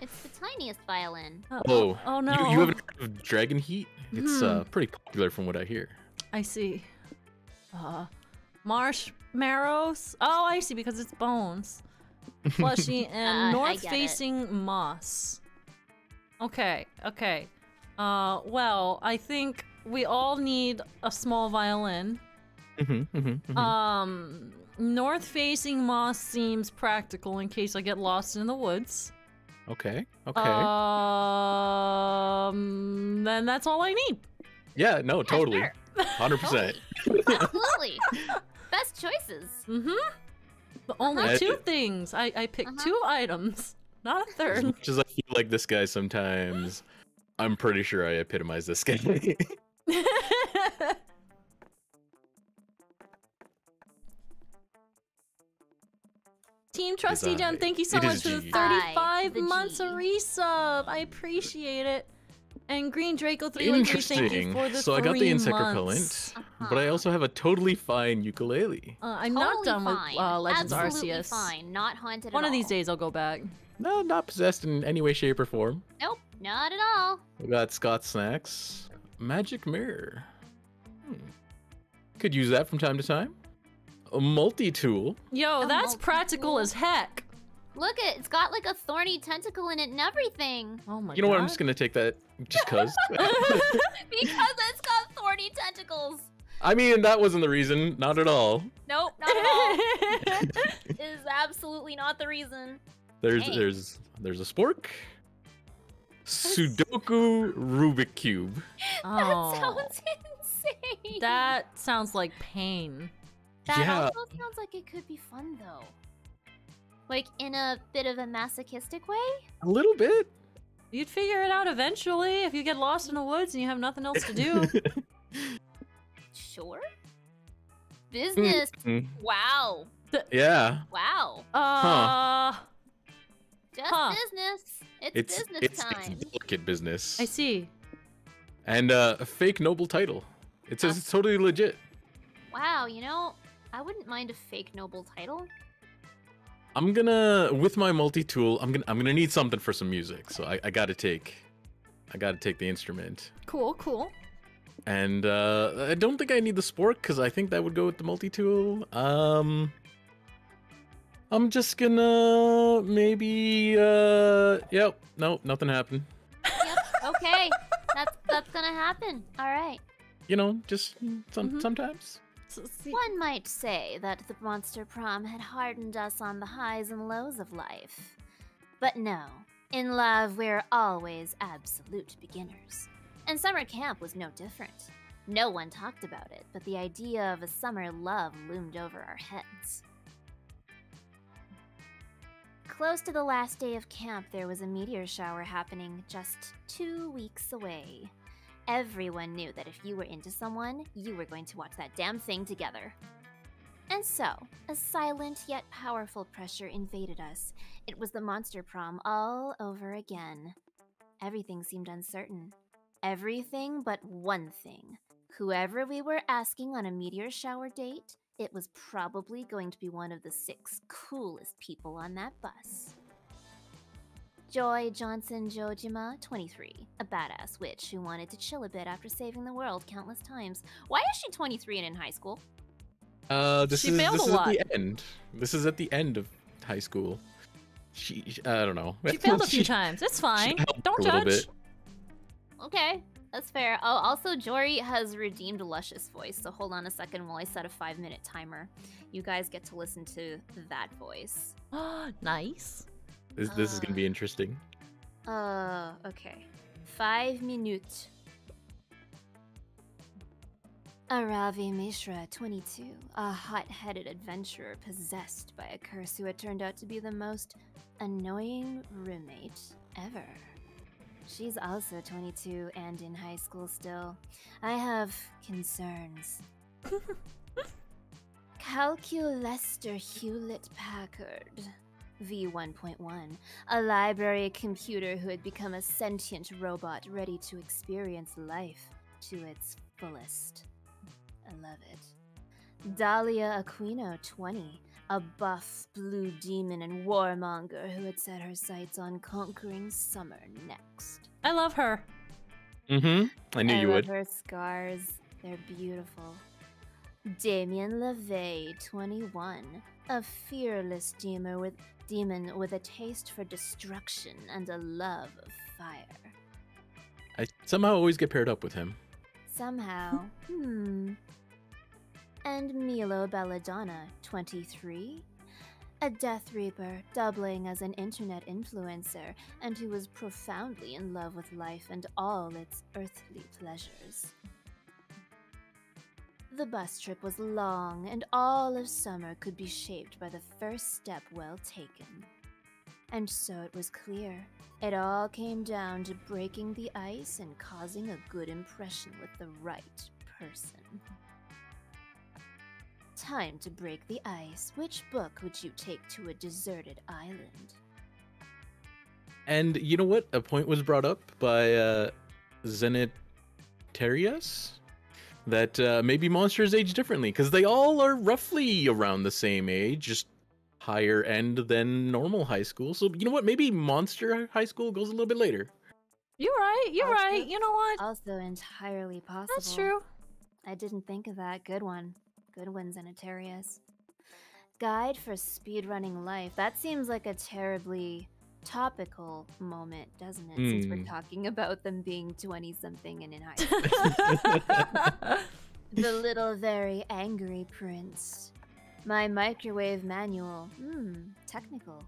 It's the tiniest violin. Uh, Oh, oh no. You, you haven't heard of Dragon Heat? It's Hmm. uh, pretty popular from what I hear. I see. Uh, marshmallows. Oh, I see because it's bones. Plushy and Uh, north-facing moss. Okay, okay. Uh, well, I think we all need a small violin. Mhm, mhm, mhm. Um, north facing moss seems practical in case I get lost in the woods. okay, okay. Um, then that's all I need. yeah, no, totally. 100%. Absolutely. Best choices. Mm-hmm. But only Uh, two things. I, I picked Uh-huh. two items, not a As third. much as I feel like this guy sometimes, I'm pretty sure I epitomize this guy. Team Trusty I. Gem, thank you so much for the 35 the months G. of resub. I appreciate it. And Green Draco 313, thank you Interesting. for the So I got the insect months. repellent, but I also have a totally fine ukulele. Uh, I'm not done fine. with uh, Legends Absolutely Arceus. fine. Not haunted One at of these days I'll go back. No, not possessed in any way, shape, or form. Nope, not at all. We got Scott Snacks, Magic Mirror. Hmm. Could use that from time to time. A multi-tool. Yo, A that's practical multi-tool? as heck. Look it, it's got like a thorny tentacle in it and everything. Oh my god. You know god. what? I'm just gonna take that just cause. because it's got thorny tentacles. I mean, that wasn't the reason. Not at all. Nope, not at all. it is absolutely not the reason. There's Dang. there's there's a spork. Sudoku Rubik cube. oh, That sounds insane. that sounds like pain. That yeah. also sounds like it could be fun though. Like in a bit of a masochistic way? A little bit. You'd figure it out eventually if you get lost in the woods and you have nothing else to do. Sure. Business. Mm, wow. yeah. Wow. Uh, Just Huh. business. It's, It's business it's, time. it's delicate business. I see. And uh, a fake noble title. It says it's totally legit. Wow, you know, I wouldn't mind a fake noble title. I'm gonna with my multi-tool. I'm gonna I'm gonna need something for some music. So I, I gotta take, I gotta take the instrument. Cool, cool. And uh, I don't think I need the spork because I think that would go with the multi-tool. Um, I'm just gonna maybe. Uh, yep. No, nothing happened. Okay, that's that's gonna happen. All right. You know, just some Mhm. sometimes. See- One might say that the monster prom had hardened us on the highs and lows of life. But no, in love we're always absolute beginners. And summer camp was no different. No one talked about it, but the idea of a summer love loomed over our heads. Close to the last day of camp, there was a meteor shower happening just two weeks away. Everyone knew that if you were into someone, you were going to watch that damn thing together. And so, a silent yet powerful pressure invaded us. It was the monster prom all over again. Everything seemed uncertain. Everything but one thing. Whoever we were asking on a meteor shower date, it was probably going to be one of the six coolest people on that bus. Joy Johnson Jojima, 23, a badass witch who wanted to chill a bit after saving the world countless times. Why is she 23 and in high school? Uh, this She is failed this a is lot. at the end. This is at the end of high school. She, I don't know. She failed a few She- times. It's fine. Don't judge. bit. Okay, that's fair. Oh, also, Jory has redeemed Luscious voice, so hold on a second while I set a five minute timer. You guys get to listen to that voice. nice. This, this is gonna Uh, be interesting. Uh, okay. Five minutes. Aravi Mishra, 22, a hot headed adventurer possessed by a curse who had turned out to be the most annoying roommate ever. She's also 22 and in high school still. I have concerns. Calculester Hewlett Packard. V1.1, a library computer who had become a sentient robot ready to experience life to its fullest. I love it. Dahlia Aquino, 20, a buff blue demon and warmonger who had set her sights on conquering summer next. I love her. Mm-hmm. I knew I you love would. her scars. They're beautiful. Damien LaVey, 21. A fearless demon with demon with a taste for destruction and a love of fire. I somehow always get paired up with him. Somehow. hmm. And Milo Belladonna, 23. A Death Reaper, doubling as an internet influencer, and who was profoundly in love with life and all its earthly pleasures. The bus trip was long, and all of summer could be shaped by the first step well taken. And so it was clear. It all came down to breaking the ice and causing a good impression with the right person. Time to break the ice. Which book would you take to a deserted island? And you know what? A point was brought up by uh, Zenitarius that uh, maybe monsters age differently because they all are roughly around the same age, just higher end than normal high school. So you know what? Maybe monster high school goes a little bit later. You're right. You're Also- right. You know what? Also entirely possible. That's true. I didn't think of that. Good one. Good one, Zenitarius. Guide for speedrunning life. That seems like a terribly topical moment, doesn't it? Since we're Hmm. talking about them being 20 something and in high school. the little very angry prince. My microwave manual. Hmm, technical.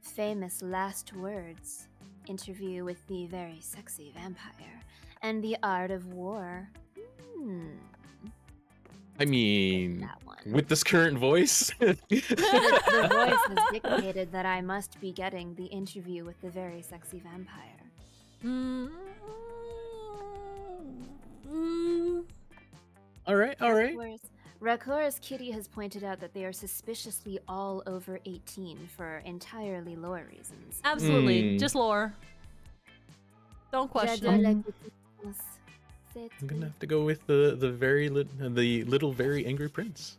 Famous last words. Interview with the very sexy vampire. And the art of war. Hmm, I mean, with this current voice, the, the voice has dictated that I must be getting the interview with the very sexy vampire. Mm. Mm. all right, all right. Whereas Rakora's kitty has pointed out that they are suspiciously all over 18 for entirely lore reasons. Absolutely. Mm. Just lore. Don't question. I'm gonna have to go with the the very lit, the little very angry prince.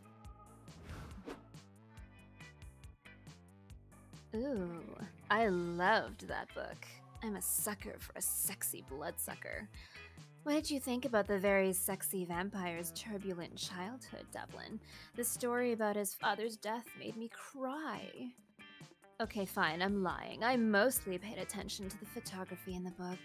Ooh, I loved that book. I'm a sucker for a sexy bloodsucker. What did you think about the very sexy vampire's turbulent childhood, Devlin? The story about his father's death made me cry. Okay, fine, I'm lying. I mostly paid attention to the photography in the book.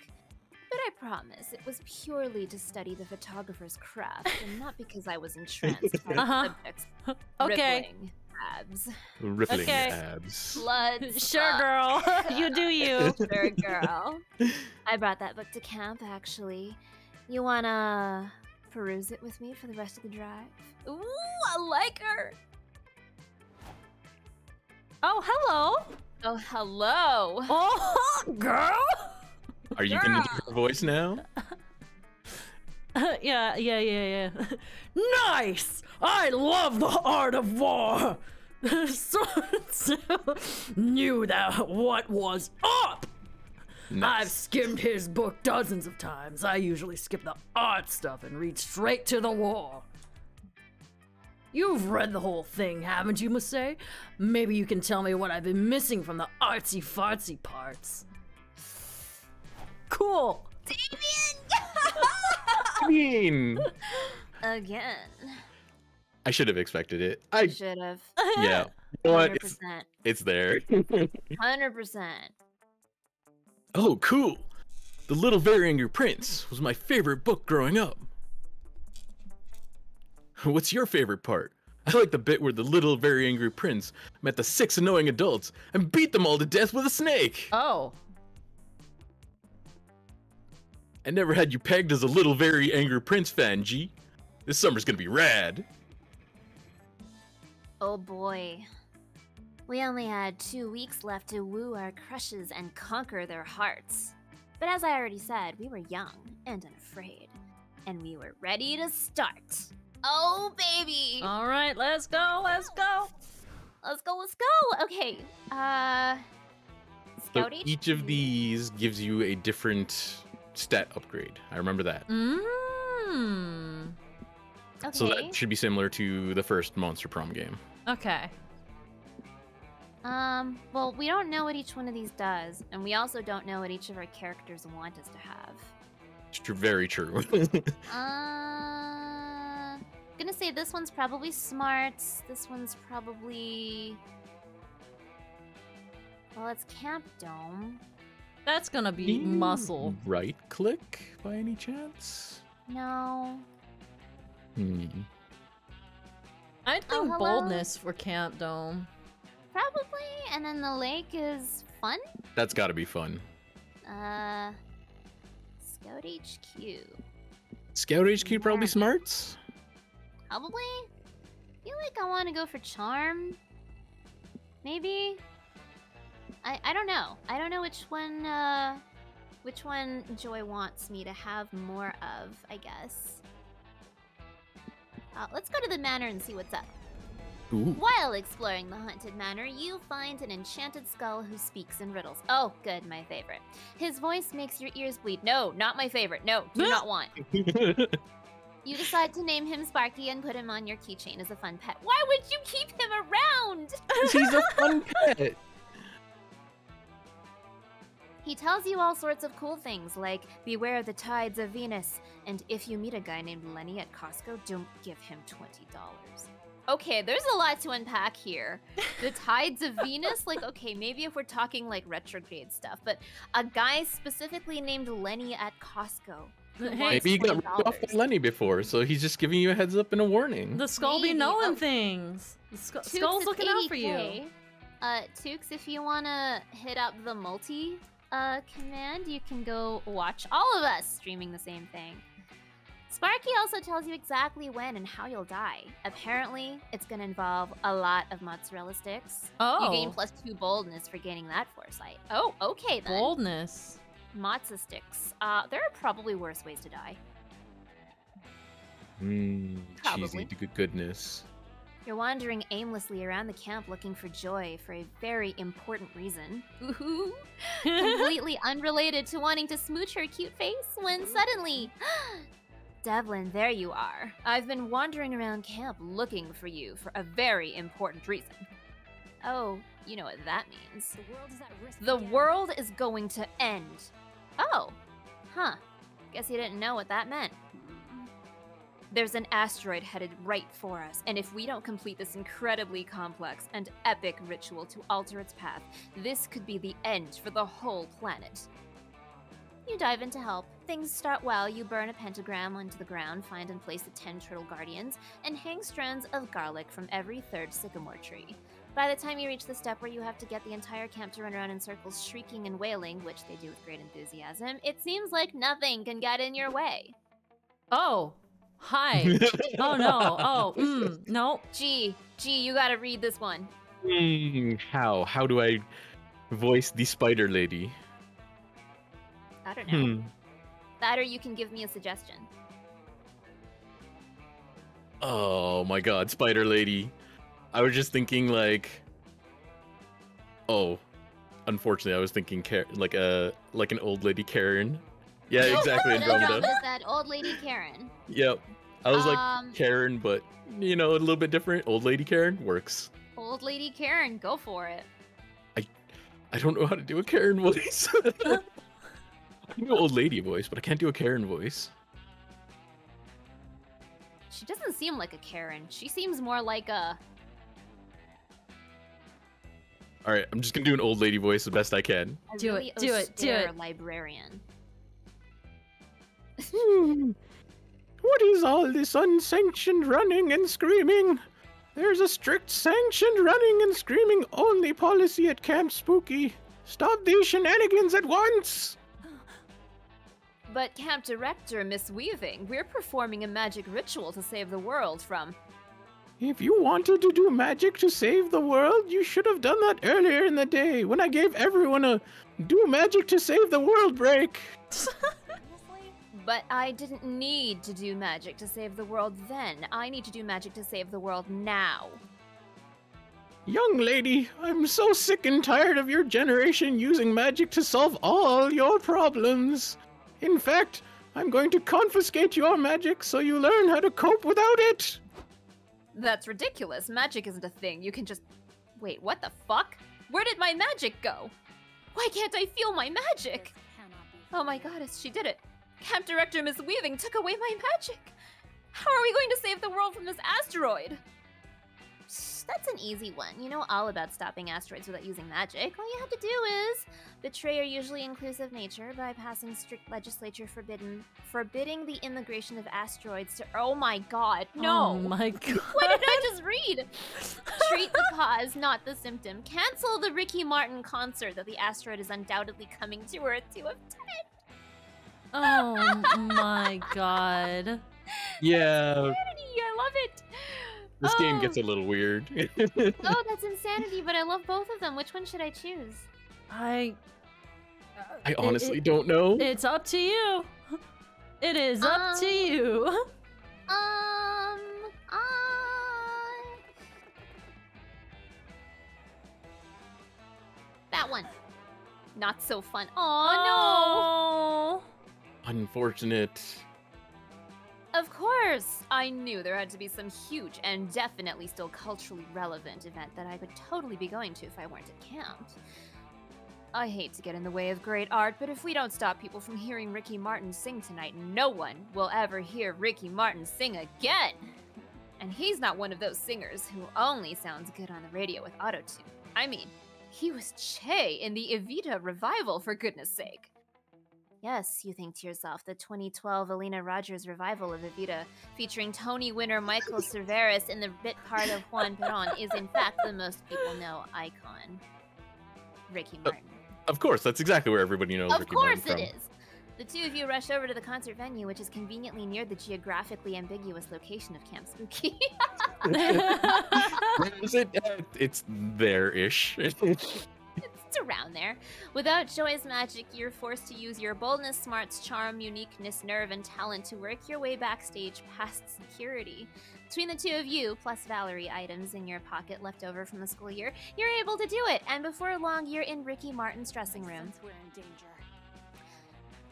But I promise it was purely to study the photographer's craft and not because I was entranced by the Uh-huh. subject's Okay. rippling abs. Rippling Okay. abs. Blood. Sure, girl. you do you. Sure, girl. I brought that book to camp, actually. You wanna peruse it with me for the rest of the drive? Ooh, I like her. Oh, hello. Oh, hello. Oh, girl. Are you gonna do her voice now? yeah, yeah, yeah, yeah. nice. I love the art of war. so, so knew that what was up. I've skimmed his book dozens of times. I usually skip the art stuff and read straight to the war. You've read the whole thing, haven't you, Masae? Maybe you can tell me what I've been missing from the artsy fartsy parts. Cool. I mean, Again. I should have expected it. I Should have. yeah. What? It's, 100%. it's there. 100%. oh, cool. The Little Very Angry Prince was my favorite book growing up. What's your favorite part? I like the bit where the Little Very Angry Prince met the six annoying adults and beat them all to death with a snake. Oh. I never had you pegged as a Little Very Angry Prince fan, G. This summer's gonna be rad. Oh boy. We only had two weeks left to woo our crushes and conquer their hearts. But as I already said, we were young and unafraid. And we were ready to start. Oh, baby! All right, let's go. Let's go. Let's go, let's go! Okay, uh. So each of these gives you a different stat upgrade. I remember that. Mmm. Okay. So that should be similar to the first Monster Prom game. Okay. Um, well, we don't know what each one of these does, and we also don't know what each of our characters want us to have. It's true, very true. Uh, gonna say this one's probably smart. This one's probably. Well, it's Camp Dome. That's gonna be muscle. Right click by any chance? No. Hmm. I Oh, think hello? boldness for Camp Dome. Probably. And then the lake is fun. That's got to be fun. Uh. Scout HQ. Scout HQ probably Yeah. smarts. Probably. feel like I want to go for charm. Maybe. I I don't know. I don't know which one uh which one Joy wants me to have more of, I guess. Uh, let's go to the manor and see what's up. Ooh. While exploring the haunted manor, you find an enchanted skull who speaks in riddles. Oh, good, my favorite. His voice makes your ears bleed. No, not my favorite. No, do not want. You decide to name him Sparky and put him on your keychain as a fun pet. Why would you keep him around? He's a fun pet. He tells you all sorts of cool things like beware of the tides of Venus And if you meet a guy named Lenny at Costco, don't give him $20. Okay, there's a lot to unpack here. The tides of Venus, like, okay, maybe if we're talking like retrograde stuff, but a guy specifically named Lenny at Costco. who Hey, wants Maybe you got ripped off by Lenny before, so he's just giving you a heads up and a warning. The skull be knowing Oh. things. The Sk- Tukes skull's is looking out for you. Uh, Tukes, if you wanna hit up the multi uh, command, you can go watch all of us streaming the same thing. Sparky also tells you exactly when and how you'll die. Apparently, it's gonna involve a lot of mozzarella sticks. Oh, You gain plus two boldness for gaining that foresight. Oh, okay then. boldness. Matza sticks. Uh, there are probably worse ways to die. Mmm, cheesy Probably. goodness. You're wandering aimlessly around the camp looking for joy for a very important reason. Ooh. completely unrelated to wanting to smooch her cute face when mm-hmm. suddenly. Devlin, there you are. I've been wandering around camp looking for you for a very important reason. Oh, you know what that means. The world is at risk. The world is going to end. Oh, huh. Guess you didn't know what that meant. There's an asteroid headed right for us, and if we don't complete this incredibly complex and epic ritual to alter its path, this could be the end for the whole planet. You dive in to help. Things start well. You burn a pentagram onto the ground, find and place the 10 turtle guardians, and hang strands of garlic from every third sycamore tree. By the time you reach the step where you have to get the entire camp to run around in circles shrieking and wailing, which they do with great enthusiasm, it seems like nothing can get in your way. Oh, hi. oh no. Oh, mm, no. Gee, gee, you gotta read this one. Hmm, how? How do I voice the spider lady? I don't know. Hmm. That or you can give me a suggestion. Oh my god, spider lady. I was just thinking like Oh. Unfortunately, I was thinking Kar- like a like an old lady Karen. Yeah, exactly, Andromeda Andromeda. is that old lady Karen. Yep. I was like um, Karen, but you know, a little bit different. Old lady Karen works. old lady Karen, go for it. I I don't know how to do a Karen voice. I can do old lady voice, but I can't do a Karen voice. She doesn't seem like a Karen. She seems more like a. All right, I'm just gonna do an old lady voice the best I can. a Do it, really do it, do it. Librarian. Hmm. What is all this unsanctioned running and screaming? There's a strict sanctioned running and screaming only policy at Camp Spooky. Stop these shenanigans at once! But Camp Director Miss Weaving, we're performing a magic ritual to save the world from. If you wanted to do magic to save the world, you should have done that earlier in the day when I gave everyone a do magic to save the world break. Honestly, But I didn't need to do magic to save the world then. I need to do magic to save the world now. Young lady, I'm so sick and tired of your generation using magic to solve all your problems. In fact, I'm going to confiscate your magic so you learn how to cope without it. That's ridiculous. Magic isn't a thing. You can just. Wait, what the fuck? Where did my magic go? Why can't I feel my magic? this cannot be. Oh my goddess, she did it. Camp Director Miss Weaving took away my magic. How are we going to save the world from this asteroid? That's an easy one. You know all about stopping asteroids without using magic. All you have to do is betray your usually inclusive nature by passing strict legislature forbidden forbidding the immigration of asteroids to Oh my god, oh no. Oh my god. What did I just read? Treat the cause, not the symptom. Cancel the Ricky Martin concert that the asteroid is undoubtedly coming to Earth to attend. Oh my god. Yeah, Insanity, I love it. this game Oh. gets a little weird. Oh, that's insanity, but I love both of them. Which one should I choose? I. I honestly it- don't know. It's up to you. It is up to Um, you. Um, uh... That one. Not so fun. Oh, Oh Unfortunate. Of course! I knew there had to be some huge and definitely still culturally relevant event that I could totally be going to if I weren't at camp. I hate to get in the way of great art, but if we don't stop people from hearing Ricky Martin sing tonight, no one will ever hear Ricky Martin sing again. And he's not one of those singers who only sounds good on the radio with autotune. I mean, he was Che in the Evita revival, for goodness sake. Yes, you think to yourself, the 2012 Alina Rogers revival of Evita, featuring Tony winner Michael Cerveris in the bit part of Juan Perón, is in fact the most people know icon. Ricky Martin. Of course, that's exactly where everybody knows Of Ricky course Martin it is. The two of you rush over to the concert venue, which is conveniently near the geographically ambiguous location of Camp Spooky. from. Is it? Uh, it's there-ish. It's around there. Without Joy's magic, you're forced to use your boldness, smarts, charm, uniqueness, nerve, and talent to work your way backstage past security. Between the two of you, plus Valerie items in your pocket left over from the school year, you're able to do it, and before long, you're in Ricky Martin's dressing room. We're in danger.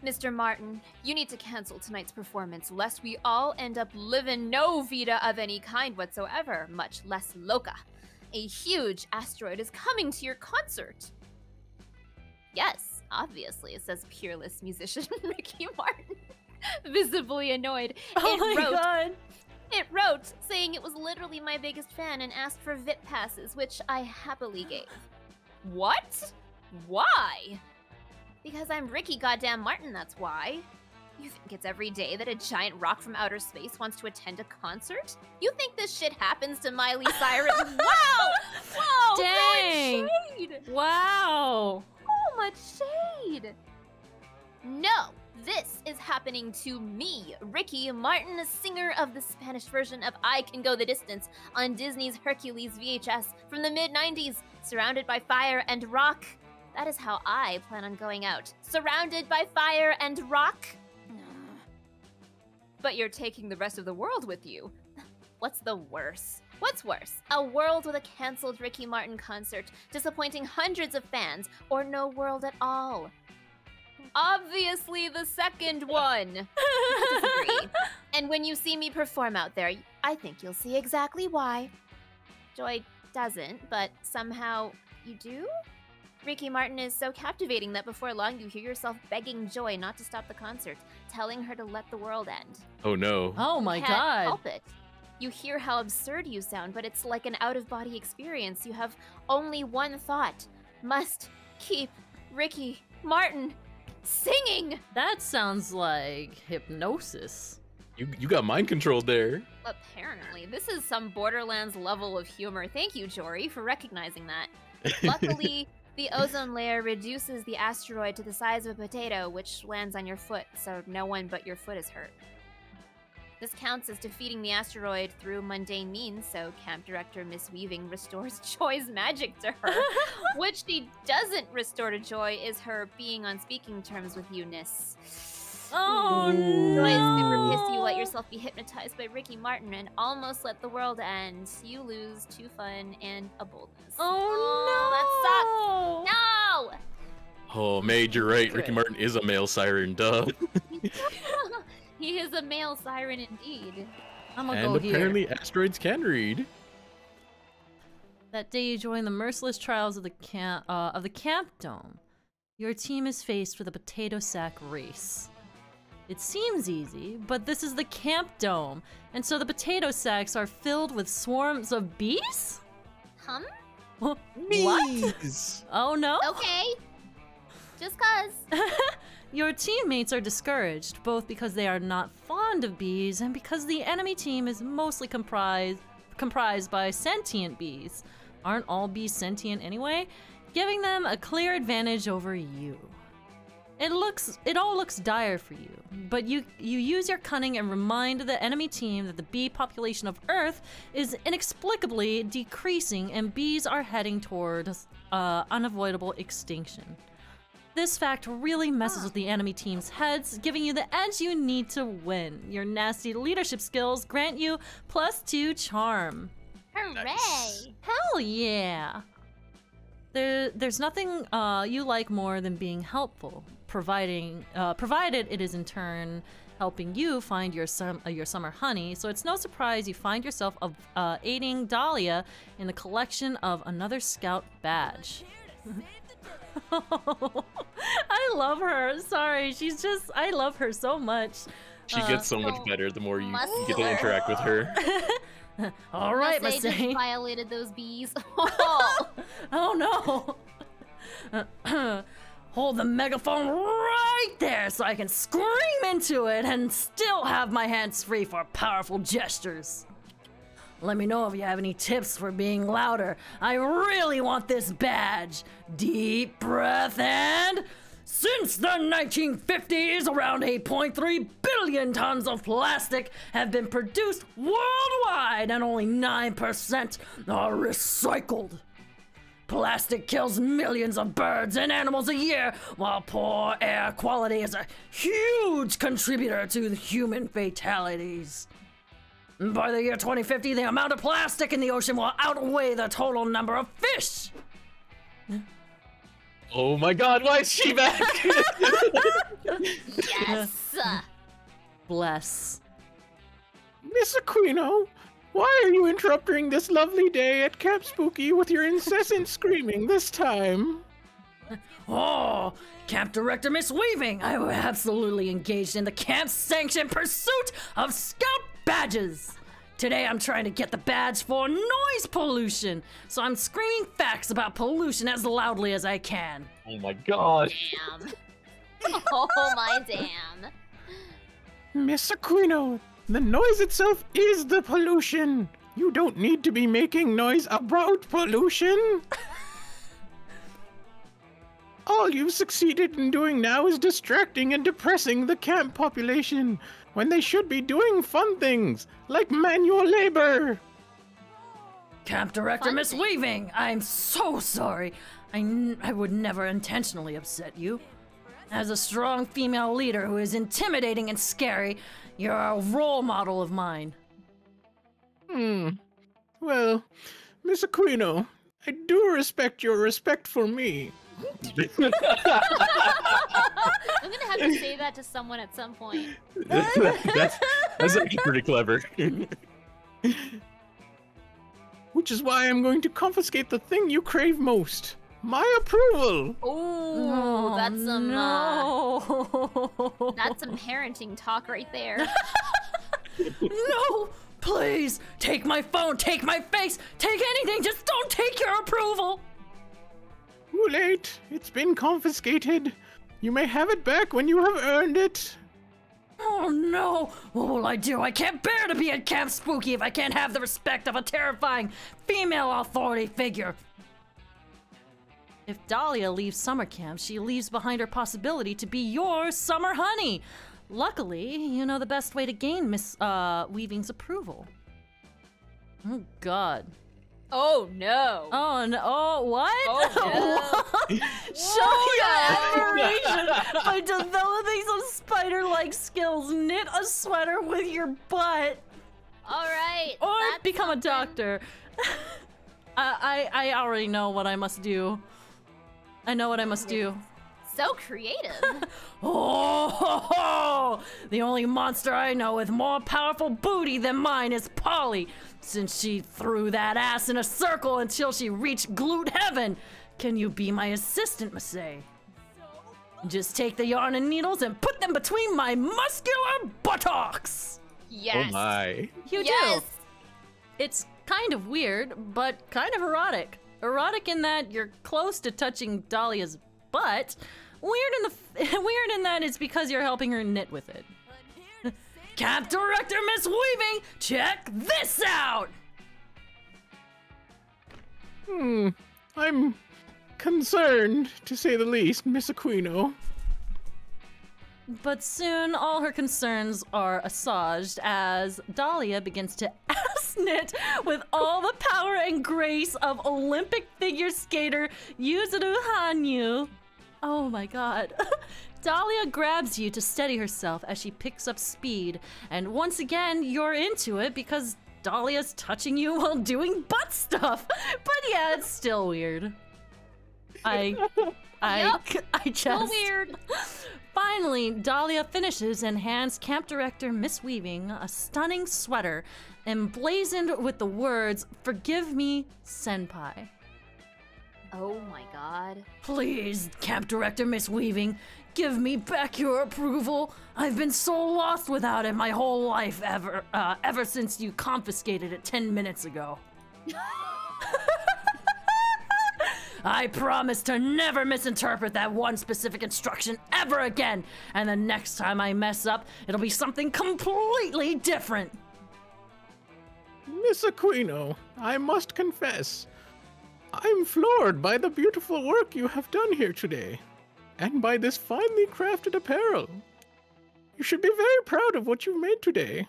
Mr. Martin, you need to cancel tonight's performance lest we all end up living no Vida of any kind whatsoever, much less Loca. A huge asteroid is coming to your concert. Yes, obviously, it says peerless musician Ricky Martin, visibly annoyed. oh it my wrote, god. It wrote saying it was literally my biggest fan and asked for VIP passes, which I happily gave. What? Why? Because I'm Ricky Goddamn Martin, that's why. You think it's every day that a giant rock from outer space wants to attend a concert? You think this shit happens to Miley Cyrus? wow! Whoa! Dang. Shade! Wow. Much shade! No, this is happening to me, Ricky Martin, singer of the Spanish version of I Can Go the Distance on Disney's Hercules VHS from the mid 90s, surrounded by fire and rock. That is how I plan on going out. Surrounded by fire and rock? But you're taking the rest of the world with you. What's the worse? What's worse? A world with a cancelled Ricky Martin concert, disappointing hundreds of fans, or no world at all? Obviously, the second one. And when you see me perform out there, I think you'll see exactly why. Joy doesn't, but somehow you do? Ricky Martin is so captivating that before long you hear yourself begging Joy not to stop the concert, telling her to let the world end. oh no. Oh my Can't god. help it. You hear how absurd you sound, but it's like an out of body experience. You have only one thought must keep Ricky Martin singing. That sounds like hypnosis. You you got mind controlled there. Apparently, this is some Borderlands level of humor. Thank you, Jory, for recognizing that. Luckily, the ozone layer reduces the asteroid to the size of a potato, which lands on your foot, so no one but your foot is hurt. This counts as defeating the asteroid through mundane means, so camp director Miss Weaving restores Joy's magic to her. which she doesn't restore to Joy is her being on speaking terms with Eunice. Oh no! Joy is super pissed you let yourself be hypnotized by Ricky Martin and almost let the world end. You lose two fun and a boldness. Oh, no! that sucks. No! Oh, Mage, you're right. Ricky Martin is a male siren, duh. he is a male siren indeed. I'm gonna and go here. apparently asteroids can read. That day you join the merciless trials of the camp uh, of the Camp Dome. Your team is faced with a potato sack race. It seems easy, but this is the Camp Dome, and so the potato sacks are filled with swarms of bees? Hum? what? Bees. Oh no? Okay. Just cuz. Your teammates are discouraged, both because they are not fond of bees and because the enemy team is mostly comprised comprised by sentient bees. Aren't all bees sentient anyway? Giving them a clear advantage over you. It looks it all looks dire for you, but you you use your cunning and remind the enemy team that the bee population of Earth is inexplicably decreasing and bees are heading toward uh, unavoidable extinction. This fact really messes with the enemy team's heads, giving you the edge you need to win. Your nasty leadership skills grant you plus two charm. Hooray! Hell yeah! There, there's nothing uh, you like more than being helpful, providing, uh, provided it is in turn helping you find your sum, uh, your summer honey. So it's no surprise you find yourself of, uh, aiding Dahlia in the collection of another scout badge. I love her. Sorry, she's just I love her so much. She Uh, gets so much better the more you get to interact with her. All right, Must say, just Masae. violated those bees. Oh, Oh no! Hold the megaphone right there so I can scream into it and still have my hands free for powerful gestures. Let me know if you have any tips for being louder. I really want this badge. Deep breath and. Since the 1950s, around 8.3 billion tons of plastic have been produced worldwide, and only 9% are recycled. Plastic kills millions of birds and animals a year, while poor air quality is a huge contributor to human fatalities. By the year 2050, the amount of plastic in the ocean will outweigh the total number of fish. Oh my god, why is she back? yes. Bless. Miss Aquino, why are you interrupting this lovely day at Camp Spooky with your incessant screaming this time? Oh, Camp Director Miss Weaving, I was absolutely engaged in the camp sanctioned pursuit of scout badges. Today I'm trying to get the badge for noise pollution, so I'm screaming facts about pollution as loudly as I can. Oh my gosh. Damn. Oh my damn. Miss Aquino, the noise itself is the pollution. You don't need to be making noise about pollution. All you've succeeded in doing now is distracting and depressing the camp population when they should be doing fun things like manual labor. Camp Director Miss. Weaving, I'm so sorry. I, n- I would never intentionally upset you. As a strong female leader who is intimidating and scary, you're a role model of mine. Hmm. Well, Miss Aquino, I do respect your respect for me. I'm gonna have to say that to someone at some point. that's that's actually pretty clever. Which is why I'm going to confiscate the thing you crave most. My approval. Oh, that's some uh, no. that's some parenting talk right there. no, please take my phone, take my face, take anything. Just don't take your approval. Too late. It's been confiscated. You may have it back when you have earned it. Oh no! What will I do? I can't bear to be at Camp Spooky if I can't have the respect of a terrifying female authority figure. If Dahlia leaves summer camp, she leaves behind her possibility to be your summer honey. Luckily, you know the best way to gain Miss uh, Weaving's approval. Oh God. Oh no. Oh no! Oh what? Oh, Show your admiration by developing some spider-like skills. Knit a sweater with your butt. All right. or become a doctor. I, I I already know what I must do. I know what I must do. So creative. Oh, ho, ho! the only monster I know with more powerful booty than mine is Polly, since she threw that ass in a circle until she reached glute heaven. Can you be my assistant, Masae? Just take the yarn and needles and put them between my muscular buttocks. yes. Oh my. You yes. do. It's kind of weird, but kind of erotic. Erotic in that you're close to touching Dahlia's butt. Weird in the weird in that it's because you're helping her knit with it. Camp Director Miss Weaving, check this out. Hmm. I'm concerned, to say the least, Miss Aquino. But soon all her concerns are assuaged as Dahlia begins to ass knit with all the power and grace of Olympic figure skater Yuzuru Hanyu. Oh my god. Dahlia grabs you to steady herself as she picks up speed, and once again, you're into it because Dahlia's touching you while doing butt stuff. But yeah, it's still weird. I. I, Yup. I just. So weird. Finally, Dahlia finishes and hands camp director Miss Weaving a stunning sweater emblazoned with the words, Forgive me, Senpai. Oh my god. Please, Camp Director Miss Weaving, give me back your approval. I've been so lost without it my whole life ever, uh, ever since you confiscated it 10 minutes ago. I promise to never misinterpret that one specific instruction ever again, and the next time I mess up, it'll be something completely different. Miss Aquino, I must confess, I'm floored by the beautiful work you have done here today, and by this finely crafted apparel. You should be very proud of what you've made today.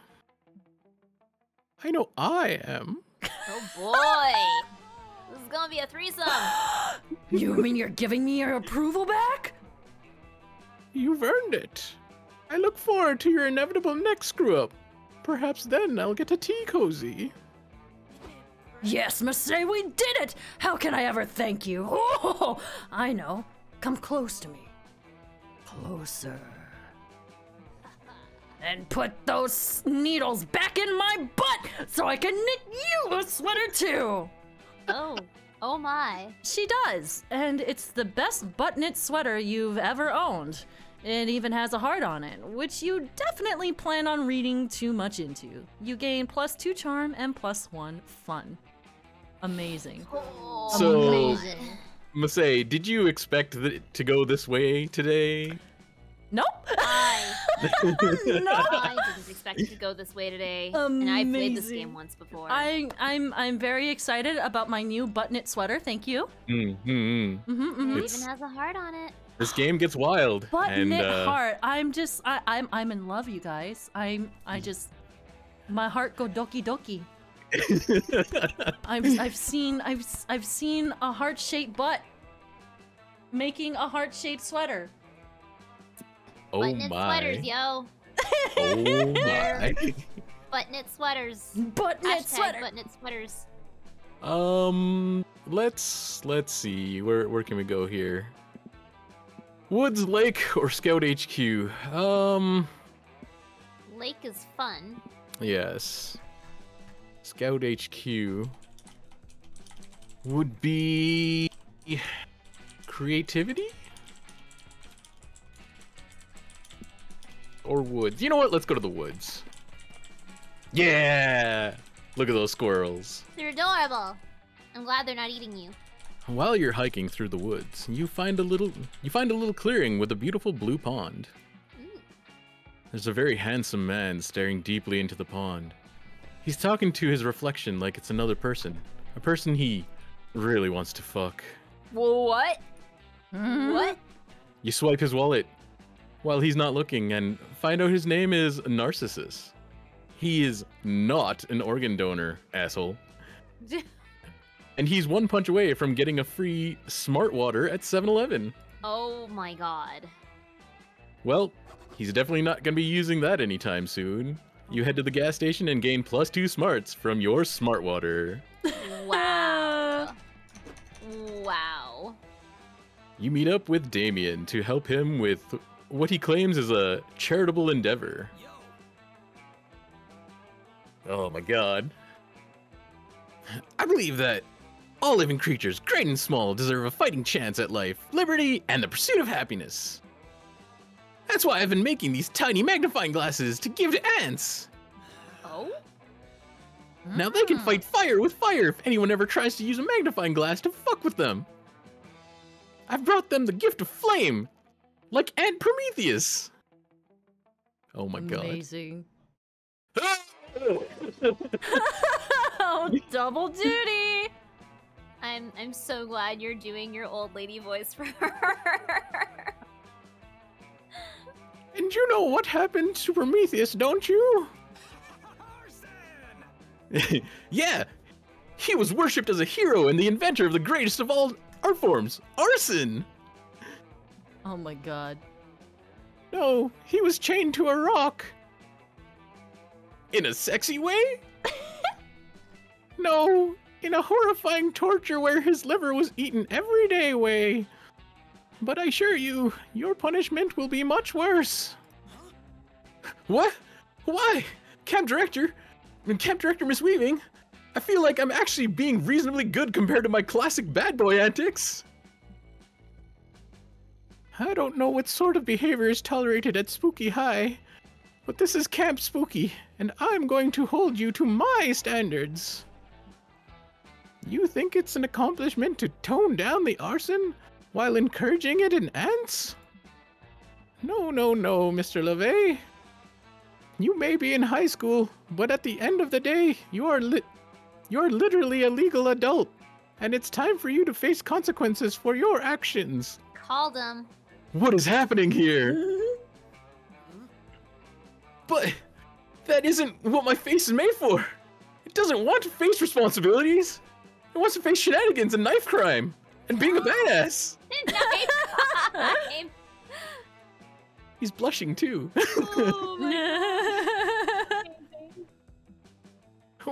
I know I am. Oh boy. this is gonna be a threesome. You mean you're giving me your approval back? You've earned it. I look forward to your inevitable next screw up. Perhaps then I'll get a tea cozy. Yes, Say, we did it! How can I ever thank you? Oh, I know. Come close to me. Closer. And put those needles back in my butt so I can knit you a sweater too! Oh. Oh my. She does, and it's the best butt knit sweater you've ever owned. It even has a heart on it, which you definitely plan on reading too much into. You gain plus two charm and plus one fun. Amazing. Oh, So- amazing. Masae, did you expect th- to go this way today? Nope. I, no. I didn't expect to go this way today. And I played this game once before. I, I'm I'm very excited about my new butt knit sweater. Thank you. Mm-hmm. Mm-hmm, mm-hmm. it even has a heart on it. This game gets wild. Butt and, knit uh, heart. I'm just I, I'm I'm in love, you guys. I'm I just my heart go doki doki. I've I've seen I've s- I've seen a heart shaped butt making a heart shaped sweater. oh Butt knit my. sweaters, yo. Oh my. Butt knit sweaters. Butt knit Hashtag sweater. butt knit sweaters. Um, let's let's see. Where where can we go here? Woods Lake or Scout HQ? Um, Lake is fun. yes. Scout HQ would be creativity or woods. You know what? Let's go to the woods. Yeah. Look at those squirrels. They're adorable. I'm glad they're not eating you. While you're hiking through the woods, you find a little you find a little clearing with a beautiful blue pond. Ooh. There's a very handsome man staring deeply into the pond. He's talking to his reflection like it's another person, a person he really wants to fuck. What? Mhm. What? You swipe his wallet while he's not looking and find out his name is Narcissus. He is not an organ donor, asshole. And he's one punch away from getting a free smart water at 7-Eleven. oh my god. Well, he's definitely not going to be using that anytime soon. You head to the gas station and gain plus two smarts from your smart water. Wow. wow. You meet up with Damien to help him with what he claims is a charitable endeavor. Oh my god. I believe that all living creatures, great and small, deserve a fighting chance at life, liberty, and the pursuit of happiness. That's why I've been making these tiny magnifying glasses to give to ants. Oh? Now they can hmm. fight fire with fire if anyone ever tries to use a magnifying glass to fuck with them. I've brought them the gift of flame, like Ant Prometheus. Oh my god. Amazing. oh, double duty. I'm I'm so glad you're doing your old lady voice for her. and you know what happened to Prometheus, don't you? yeah, he was worshipped as a hero and the inventor of the greatest of all art forms, arson. Oh my god. No, he was chained to a rock. In a sexy way? no, in a horrifying torture where his liver was eaten every day way. But I assure you, your punishment will be much worse. What? Why? Camp Director? Camp Director Miss Weaving? I feel like I'm actually being reasonably good compared to my classic bad boy antics. I don't know what sort of behavior is tolerated at Spooky High, but this is Camp Spooky, and I'm going to hold you to my standards. You think it's an accomplishment to tone down the arson while encouraging it in ants? No, no, no, Mr. LaVey. You may be in high school, but at the end of the day, you are lit. You're literally a legal adult, and it's time for you to face consequences for your actions. Call them. What is happening here? But that isn't what my face is made for. It doesn't want to face responsibilities. It wants to face shenanigans and knife crime and being a badass. He's blushing too. Oh my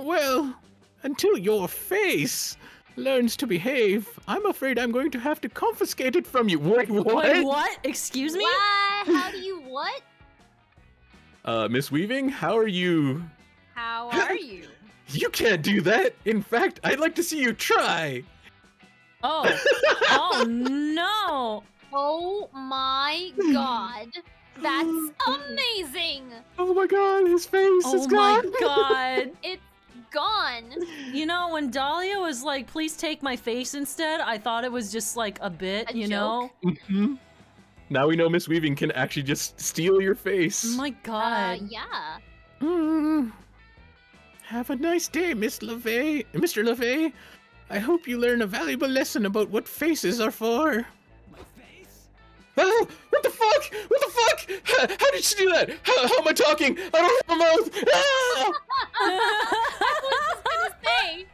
well, until your face learns to behave, I'm afraid I'm going to have to confiscate it from you. Wait, what? Wait, what? Excuse me? What? How do you what? Uh, Miss Weaving, how are you? How are you? You can't do that. In fact, I'd like to see you try. Oh. oh no. Oh my god. That's amazing. Oh my god, his face Oh is gone. Oh my god. It's gone. You know, when Dahlia was like, please take my face instead, I thought it was just like a bit, A you joke? know? Mhm. Now we know Miss Weaving can actually just steal your face. Oh my Uh, god. yeah. Mm. Have a nice day, Miss LaVey. Mr. LaVey. I hope you learn a valuable lesson about what faces are for. My face? Oh, what the fuck? What the fuck? How, how did she do that? How, how am I talking? I don't have a mouth. Ah! I was just gonna say.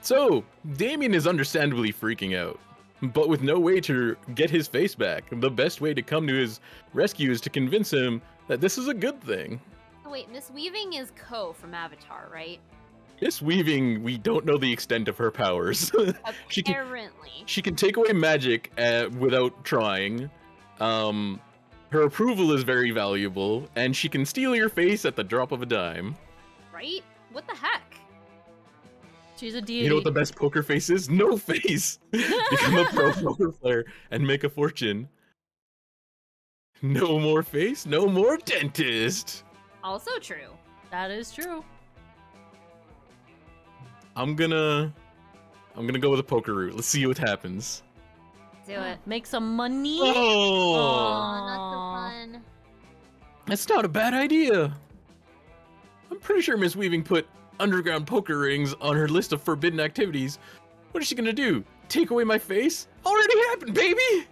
So, Damien is understandably freaking out. But with no way to get his face back, the best way to come to his rescue is to convince him that this is a good thing. Oh, Wait, Miss Weaving is Koh from Avatar, right? Miss Weaving, we don't know the extent of her powers. she can Apparently. she can take away magic uh, without trying. Um, her approval is very valuable, and she can steal your face at the drop of a dime. Right? What the heck? She's a deity. You know what the best poker face is? No face. Become a pro poker player and make a fortune. No more face, no more dentist. Also true. that is true. I'm gonna, I'm gonna go with a poker route. Let's see what happens. Do it. Make some money. Oh, Aw, not so fun. that's not a bad idea. I'm pretty sure Miss Weaving put underground poker rings on her list of forbidden activities. What is she gonna do? Take away my face? Already happened, baby!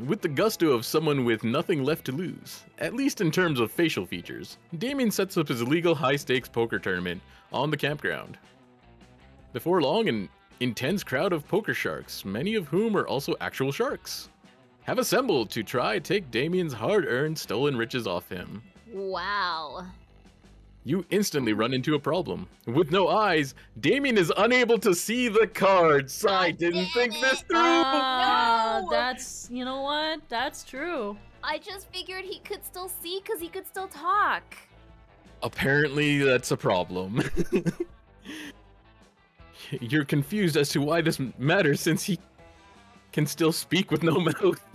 With the gusto of someone with nothing left to lose, at least in terms of facial features, Damien sets up his illegal high stakes poker tournament on the campground. Before long, an intense crowd of poker sharks, many of whom are also actual sharks, have assembled to try take Damien's hard earned stolen riches off him. Wow. You instantly run into a problem. With no eyes, Damien is unable to see the cards. I God didn't damn think this through. Ah, No! that's you know what? That's true. I just figured he could still see because he could still talk. Apparently, that's a problem. You're confused as to why this matters since he can still speak with no mouth.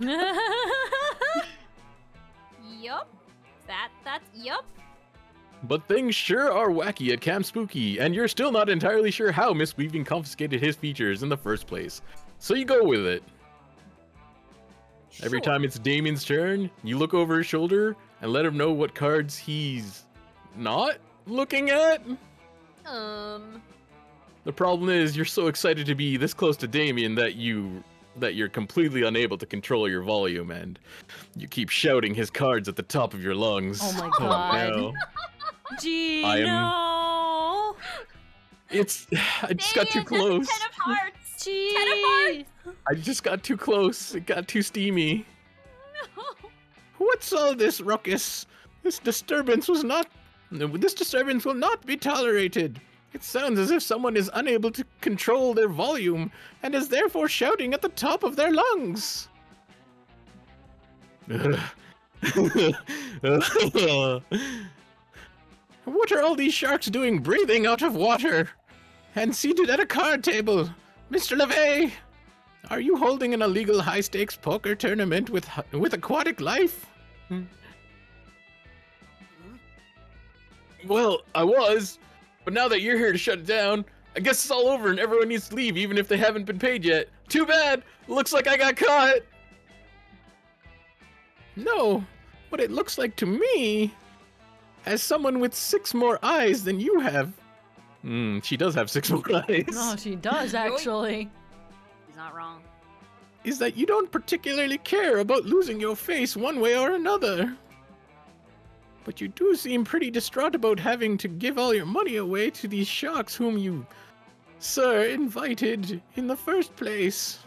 Yup. That, that's, yup. But things sure are wacky at Camp Spooky, and you're still not entirely sure how Miss Weaving confiscated his features in the first place. So you go with it. Every time it's Damien's turn, you look over his shoulder and let him know what cards he's not looking at. Um. The problem is you're so excited to be this close to Damien that you that you're completely unable to control your volume and you keep shouting his cards at the top of your lungs. Oh my God. no. Gee, I am- no. It's I just got too Damien, that's a close. Ten of hearts. Gee. Ten of hearts. I just got too close. It got too steamy. No. What's all this ruckus? This disturbance was not. This disturbance will not be tolerated. It sounds as if someone is unable to control their volume and is therefore shouting at the top of their lungs. What are all these sharks doing breathing out of water? And seated at a card table? Mr. LaVey, are you holding an illegal high stakes poker tournament with with aquatic life? Hmm? Well, I was, but now that you're here to shut it down, I guess it's all over and everyone needs to leave even if they haven't been paid yet. Too bad. Looks like I got caught. No, what it looks like to me, as someone with six more eyes than you have. Hmm, she does have six more eyes. No, she does actually. He's not wrong. Is that you don't particularly care about losing your face one way or another. But you do seem pretty distraught about having to give all your money away to these sharks whom you, sir, invited in the first place.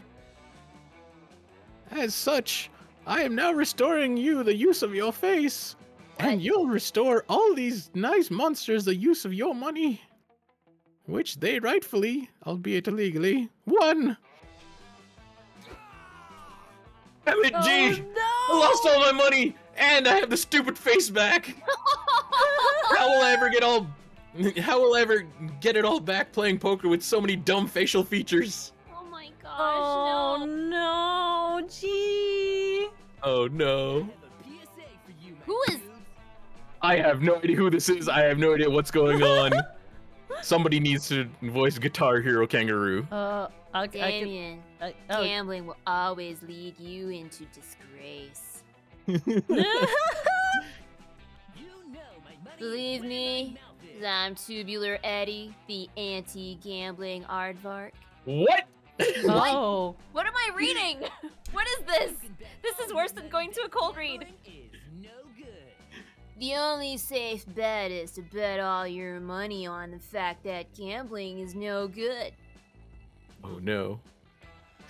As such, I am now restoring you the use of your face, and you'll restore all these nice monsters the use of your money, which they rightfully, albeit illegally, won. Damn it, G! I lost all my money, and I have the stupid face back. How will I ever get all? How will I ever get it all back playing poker with so many dumb facial features? Oh my gosh, Oh no. no, gee. Oh no! Who is I have no idea who this is. I have no idea what's going on. Somebody needs to voice Guitar Hero Kangaroo. Uh, I, I could. Damien? I, oh. Gambling will always lead you into disgrace. Believe me, I'm Tubular Eddie, the anti-gambling aardvark. what? oh. What am I reading? what is this? This is worse than going to a cold read. The only safe bet is to bet all your money on the fact that gambling is no good. Oh no.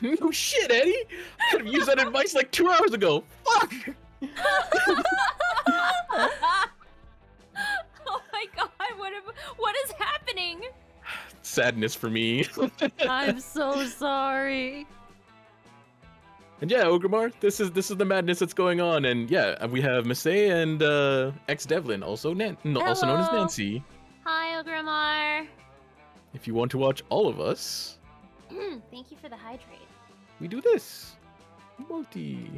No shit, Eddie! I could have used that advice like two hours ago. Fuck! oh my god, what am, what is happening? Sadness for me. I'm so sorry. And yeah, Ogremar, this is this is the madness that's going on, and yeah, we have Masae and uh, Exdevlin, also Nan- no, also known as Hello. Nancy. Hi, Ogrimmar. If you want to watch all of us, Thank you for the hydrate. we do this. Multi.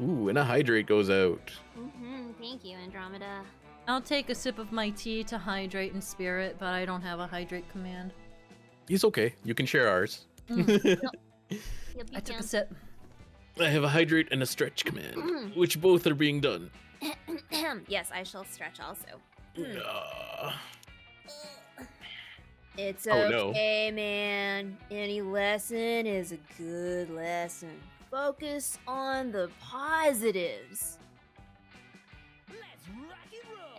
Ooh, and a hydrate goes out. Mm-hmm. Thank you, Andromeda. I'll take a sip of my tea to hydrate in spirit, but I don't have a hydrate command. It's okay. You can share ours. You'll be I took a sip. I have a hydrate and a stretch command, which both are being done. yes, I shall stretch also. Uh, It's Oh, no. okay, man. Any lesson is a good lesson. Focus on the positives.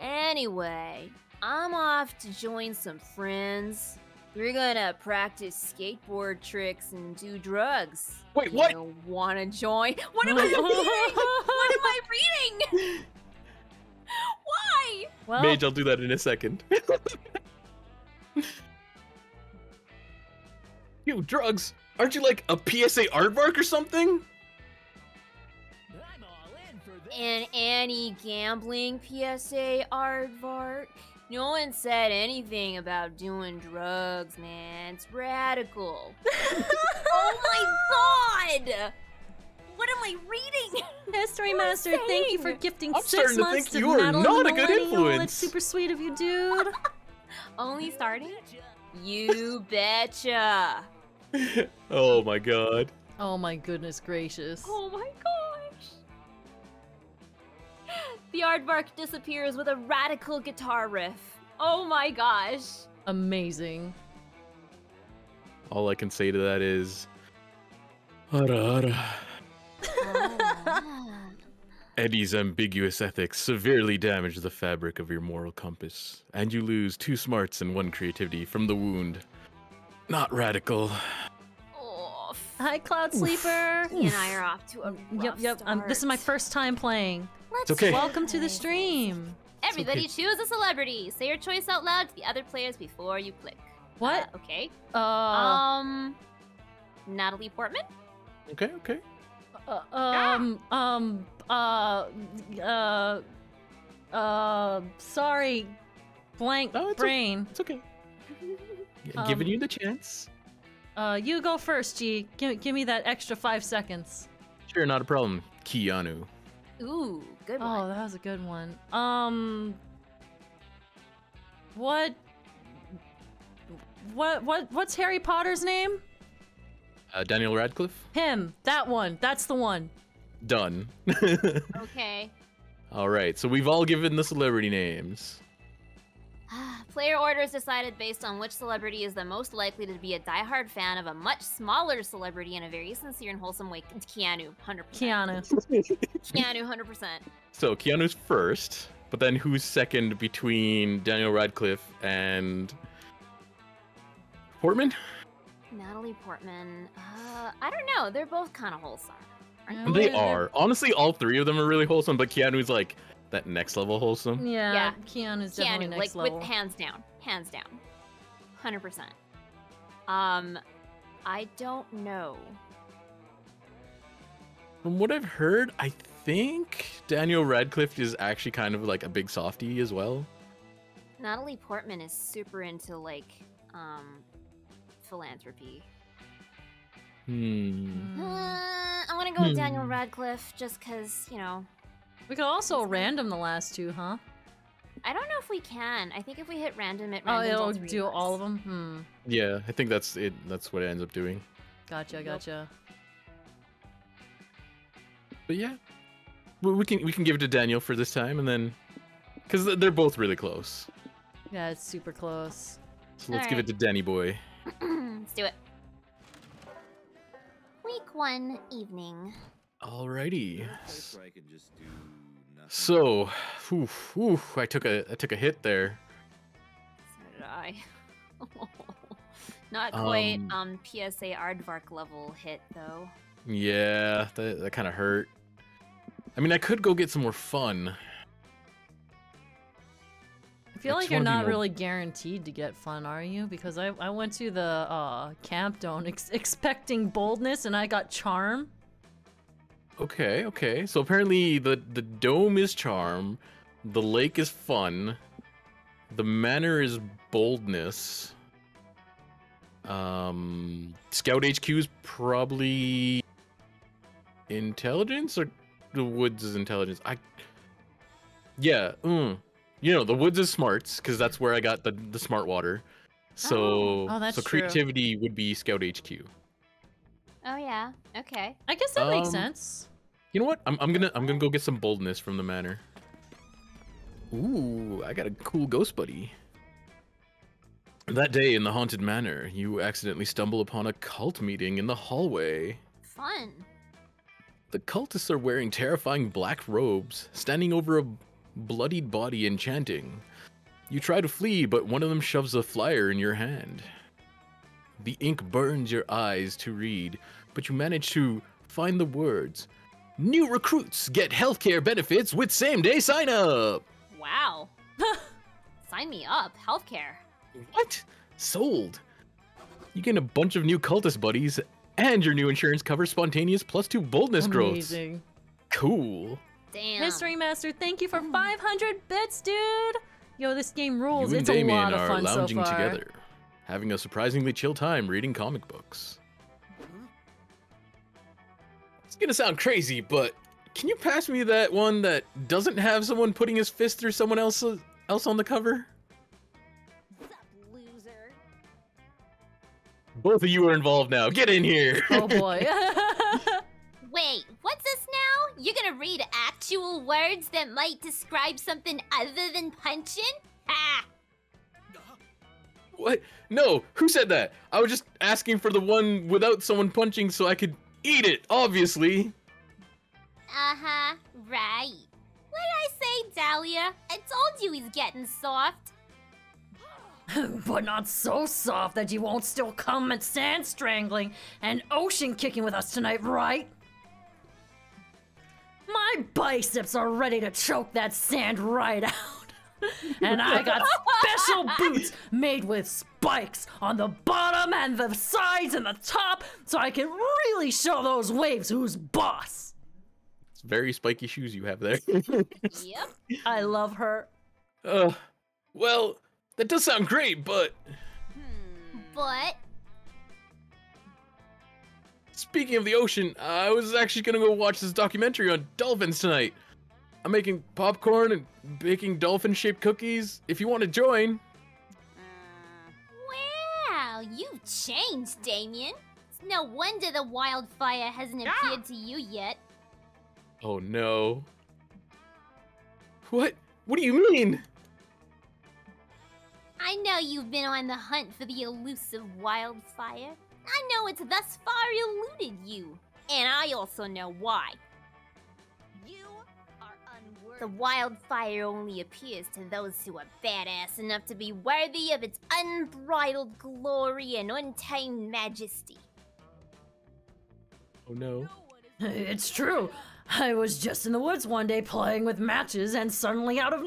Anyway, I'm off to join some friends. We're gonna practice skateboard tricks and do drugs. Wait, what? You wanna join? What am I reading? what am I reading? Why? Well, Mage, I'll do that in a second. you drugs? Aren't you like a PSA aardvark or something? An Annie gambling PSA aardvark. No one said anything about doing drugs, man. It's radical. oh my god! What am I reading? History What are you Master, thank you for gifting I'm six starting to months think you are Madeline not a good influence. That's super sweet of you, dude. Only starting? You betcha. oh my god. oh my goodness gracious. Oh my gosh. The aardvark disappears with a radical guitar riff. Oh my gosh. Amazing. All I can say to that is. Hara hara. Oh, Eddie's ambiguous ethics severely damage the fabric of your moral compass, and you lose two smarts and one creativity from the wound. Not radical. oh, Hi, Cloud Sleeper. he and I are off to a rough Yep, yep. Um, this is my first time playing. Let's okay. Welcome to the stream. Everybody okay. choose a celebrity. Say your choice out loud to the other players before you click. What? Uh, okay. Uh, Um, Natalie Portman. Okay, okay. uh, um, um, uh, uh, Uh, sorry, blank Oh, it's o- brain. It's okay. Um, Giving you the chance. Uh, you go first, G. Give, give me that extra five seconds. Sure, not a problem. Keanu. Ooh, good Oh, one. that was a good one. Um, what? What? What? What's Harry Potter's name? Uh, Daniel Radcliffe. Him. That one. That's the one. Done. Okay. all right, so we've all given the celebrity names. Player orders decided based on which celebrity is the most likely to be a diehard fan of a much smaller celebrity in a very sincere and wholesome way. It's Keanu, 100%. Keanu. Keanu, 100%. So Keanu's first, but then who's second between Daniel Radcliffe and Portman? Natalie Portman. Uh, I don't know. They're both kind of wholesome. aren't They they're- are. Honestly, all three of them are really wholesome, but Keanu's like that next level wholesome. Yeah. Yeah. Keanu's definitely Keanu, next like level. with hands down, hands down, hundred percent. Um, I don't know. From what I've heard, I think Daniel Radcliffe is actually kind of like a big softie as well. Natalie Portman is super into like um philanthropy. Hmm. Mm. Uh, I'm gonna go with Daniel Hmm. Radcliffe just because you know. We could also random the last two, huh? I don't know if we can. I think if we hit random, it oh, it'll all three do of all of them. Hmm. Yeah, I think that's it. That's what it ends up doing. Gotcha. Yep. Gotcha. But yeah, we we can we can give it to Daniel for this time, and then because they're both really close. Yeah, it's super close. So let's give it to Danny boy. Let's do it. Week one evening. Alrighty. I could just do. So, whew, whew, I took a I took a hit there. So did I. Not quite Um, um PSA Aardvark level hit though. Yeah, that that kind of hurt. I mean, I could go get some more fun. I feel I like you're not more- really guaranteed to get fun, are you? Because I, I went to the uh, camp dome ex- expecting boldness and I got charm. Okay, okay. So apparently the the dome is charm, the lake is fun, the manor is boldness. Um, Scout HQ is probably intelligence or the woods is intelligence. I yeah, mm. you know the woods is smarts because that's where I got the the smart water. So Oh, that's so true. creativity would be Scout HQ. Oh yeah. Okay. I guess that makes Um, sense. You know what? I'm, I'm gonna I'm gonna go get some boldness from the manor. Ooh, I got a cool ghost buddy. That day in the haunted manor, you accidentally stumble upon a cult meeting in the hallway. Fun. The cultists are wearing terrifying black robes, standing over a bloodied body and chanting. You try to flee, but one of them shoves a flyer in your hand. The ink burns your eyes to read, but you manage to find the words New recruits get healthcare benefits with same day sign up! Wow. Sign me up. Healthcare. What? Sold! You get a bunch of new cultist buddies, and your new insurance covers spontaneous plus two boldness growths. Amazing. Cool. Damn. History Master, thank you for hmm. 500 bits, dude. Yo, this game rules. You and it's a Damien lot of are fun so lounging far. together, having a surprisingly chill time reading comic books. Gonna sound crazy, but can you pass me that one that doesn't have someone putting his fist through someone else else on the cover? Sup, loser? Both of you are involved now. Get in here. Oh boy. Wait, what's this now? You're gonna read actual words that might describe something other than punching? Ha! what? No. Who said that? I was just asking for the one without someone punching so I could eat it. Obviously. Uh-huh, right. What did I say, Dahlia? I told you he's getting soft. but not so soft that you won't still come and sand strangling and ocean kicking with us tonight, right? My biceps are ready to choke that sand right out. And I got special boots made with spikes on the bottom and the sides and the top so I can really show those waves who's boss. It's very spiky shoes you have there. Yep. I love her. uh, well, that does sound great, but Hmm. But speaking of the ocean, I was actually gonna go watch this documentary on dolphins tonight. I'm making popcorn and baking dolphin-shaped cookies. If you want to join, Uh, wow, you've changed, Damien. It's no wonder the wildfire hasn't appeared to you yet. oh no. What? What do you mean? I know you've been on the hunt for the elusive wildfire. I know it's thus far eluded you. And I also know why. You are unworthy. The wildfire only appears to those who are badass enough to be worthy of its unbridled glory and untamed majesty. Oh no. It's true. I was just in the woods one day playing with matches, and suddenly, out of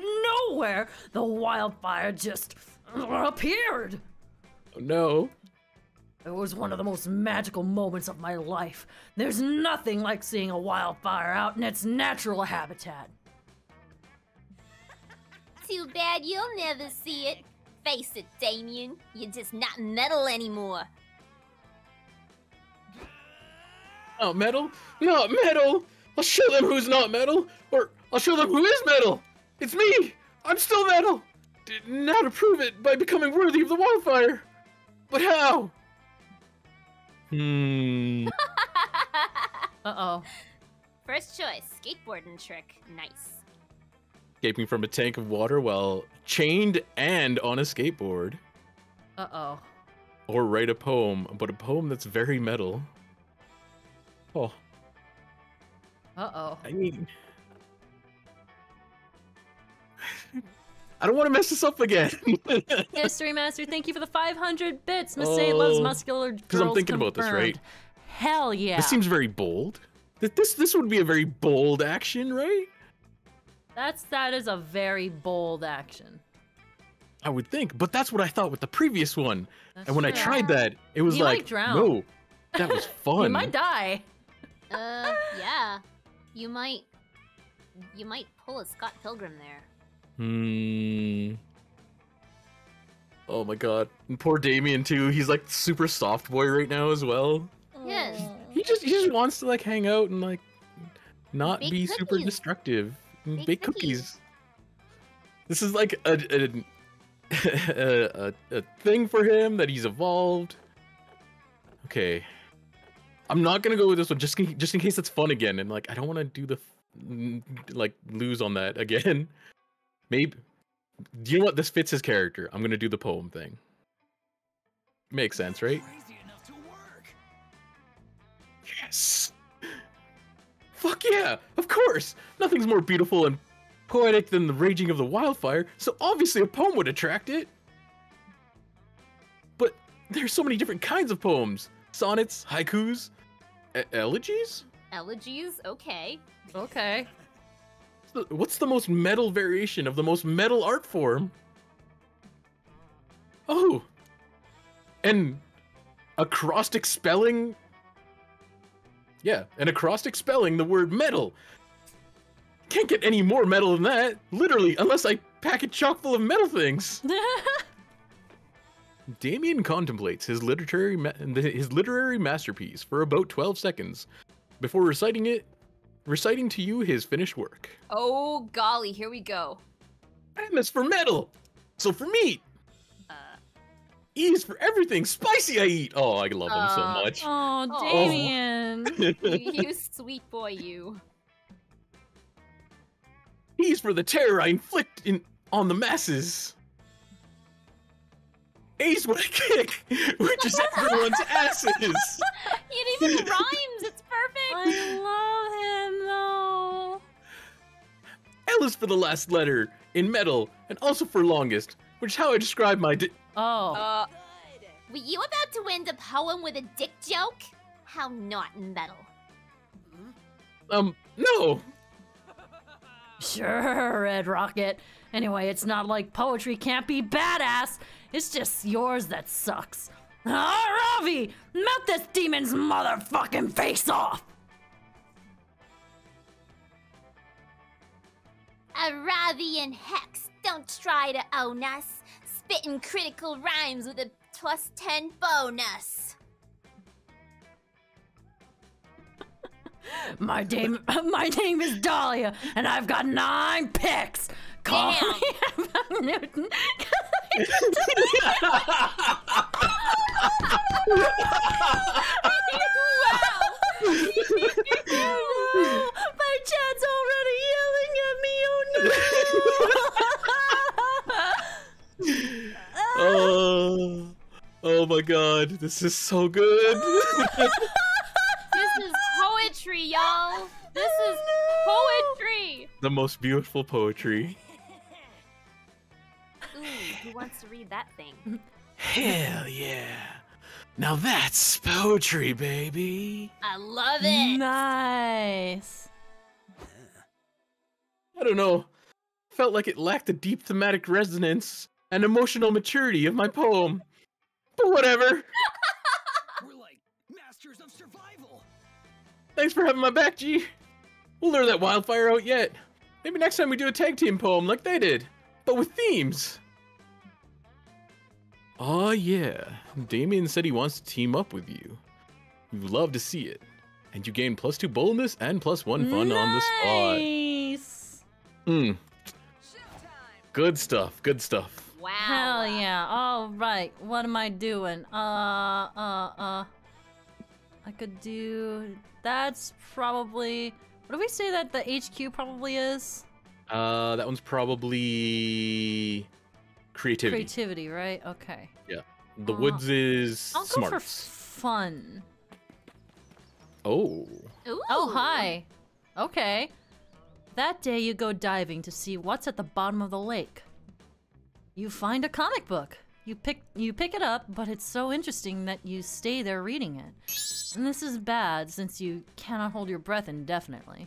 nowhere, the wildfire just appeared. Oh no. It was one of the most magical moments of my life. There's nothing like seeing a wildfire out in its natural habitat. Too bad you'll never see it. Face it, Damien. You're just not metal anymore. Not metal? Not metal! I'll show them who's not metal, or I'll show them who is metal! It's me! I'm still metal! D- now to prove it by becoming worthy of the wildfire! But how? Hmm. Uh oh. First choice, skateboarding trick. Nice. Escaping from a tank of water while chained and on a skateboard. Uh oh. Or write a poem, but a poem that's very metal. Oh, Uh oh. I mean. I don't want to mess this up again. History Master, thank you for the 500 bits. Miss Say loves Oh, muscular girls 'cause I'm thinking about this, right? Hell yeah. This seems very bold. Th- This this would be a very bold action, right? That's that is a very bold action. I would think, but that's what I thought with the previous one. That's and when I tried that, it was You might like, drown. no, that was fun. You might die. Uh, yeah. You might. You might pull a Scott Pilgrim there. Hmm. Oh my god, and poor Damien too. He's like super soft boy right now as well. Yes. He just he just wants to like hang out and like not Bake be super destructive. And Bake Bake cookies. cookies. This is like a a, a a a thing for him that he's evolved. Okay, I'm not gonna go with this one just in, just in case it's fun again, and like I don't want to do the like lose on that again. Maybe. Do you know what? This fits his character. I'm gonna do the poem thing. Makes sense, right? Yes. Fuck yeah! Of course! Nothing's more beautiful and poetic than the raging of the wildfire, so obviously a poem would attract it. But there's so many different kinds of poems sonnets, haikus, e- elegies? Elegies? Okay. Okay. What's the- most metal variation of the most metal art form? Oh! And acrostic spelling? Yeah, an acrostic spelling the word metal. Can't get any more metal than that, literally, unless I pack a chock full of metal things. Damien contemplates his literary ma- his literary masterpiece for about 12 seconds before reciting it reciting to you his finished work. Oh, golly, here we go. M is for metal. So for meat. E is for everything spicy I eat. Oh, I love him so much. Oh, Oh. Damien. you, you sweet boy, you. E is for the terror I inflict in on the masses. A's what I kick, which is everyone's asses. It even rhymes. It's perfect. I love him though. L is for the last letter in metal, and also for longest, which is how I describe my. Di- Oh. Uh, were you about to end a poem with a dick joke? How not metal. um, no. Sure, Red Rocket. Anyway, it's not like poetry can't be badass. It's just yours that sucks. Ah, Ravi! Melt this demon's motherfucking face off! Arabian hex, don't try to own us. Spitting critical rhymes with a plus 10 bonus. My name, my name is Dahlia, and I've got nine picks. Call Damn. me Newton. My chat's already yelling at me. Oh no! Oh, oh my god, this is so good. This is poetry, y'all. This is poetry. the most beautiful poetry. Ooh, who wants to read that thing? Hell yeah. Now that's poetry, baby. I love it. Nice. I don't know. Felt like it lacked a deep thematic resonance and emotional maturity of my poem. But whatever. We're like masters of survival. Thanks for having my back, G. We'll lure that wildfire out yet. Maybe next time we do a tag team poem like they did, but with themes. Oh yeah, Damien said he wants to team up with you. We'd love to see it. And you gain plus two boldness and plus one fun on the spot. Nice. Hmm. Good stuff, good stuff. Wow. Hell yeah. All right. What am I doing? Uh, uh, uh. I could do. That's probably. What do we say that the HQ probably is? Uh, that one's probably creativity. Creativity, right? Okay. Yeah. The Uh, woods is I'll go for fun. Oh. Ooh. Oh, hi. Okay. That day you go diving to see what's at the bottom of the lake. You find a comic book. You pick you pick it up, but it's so interesting that you stay there reading it. And this is bad since you cannot hold your breath indefinitely.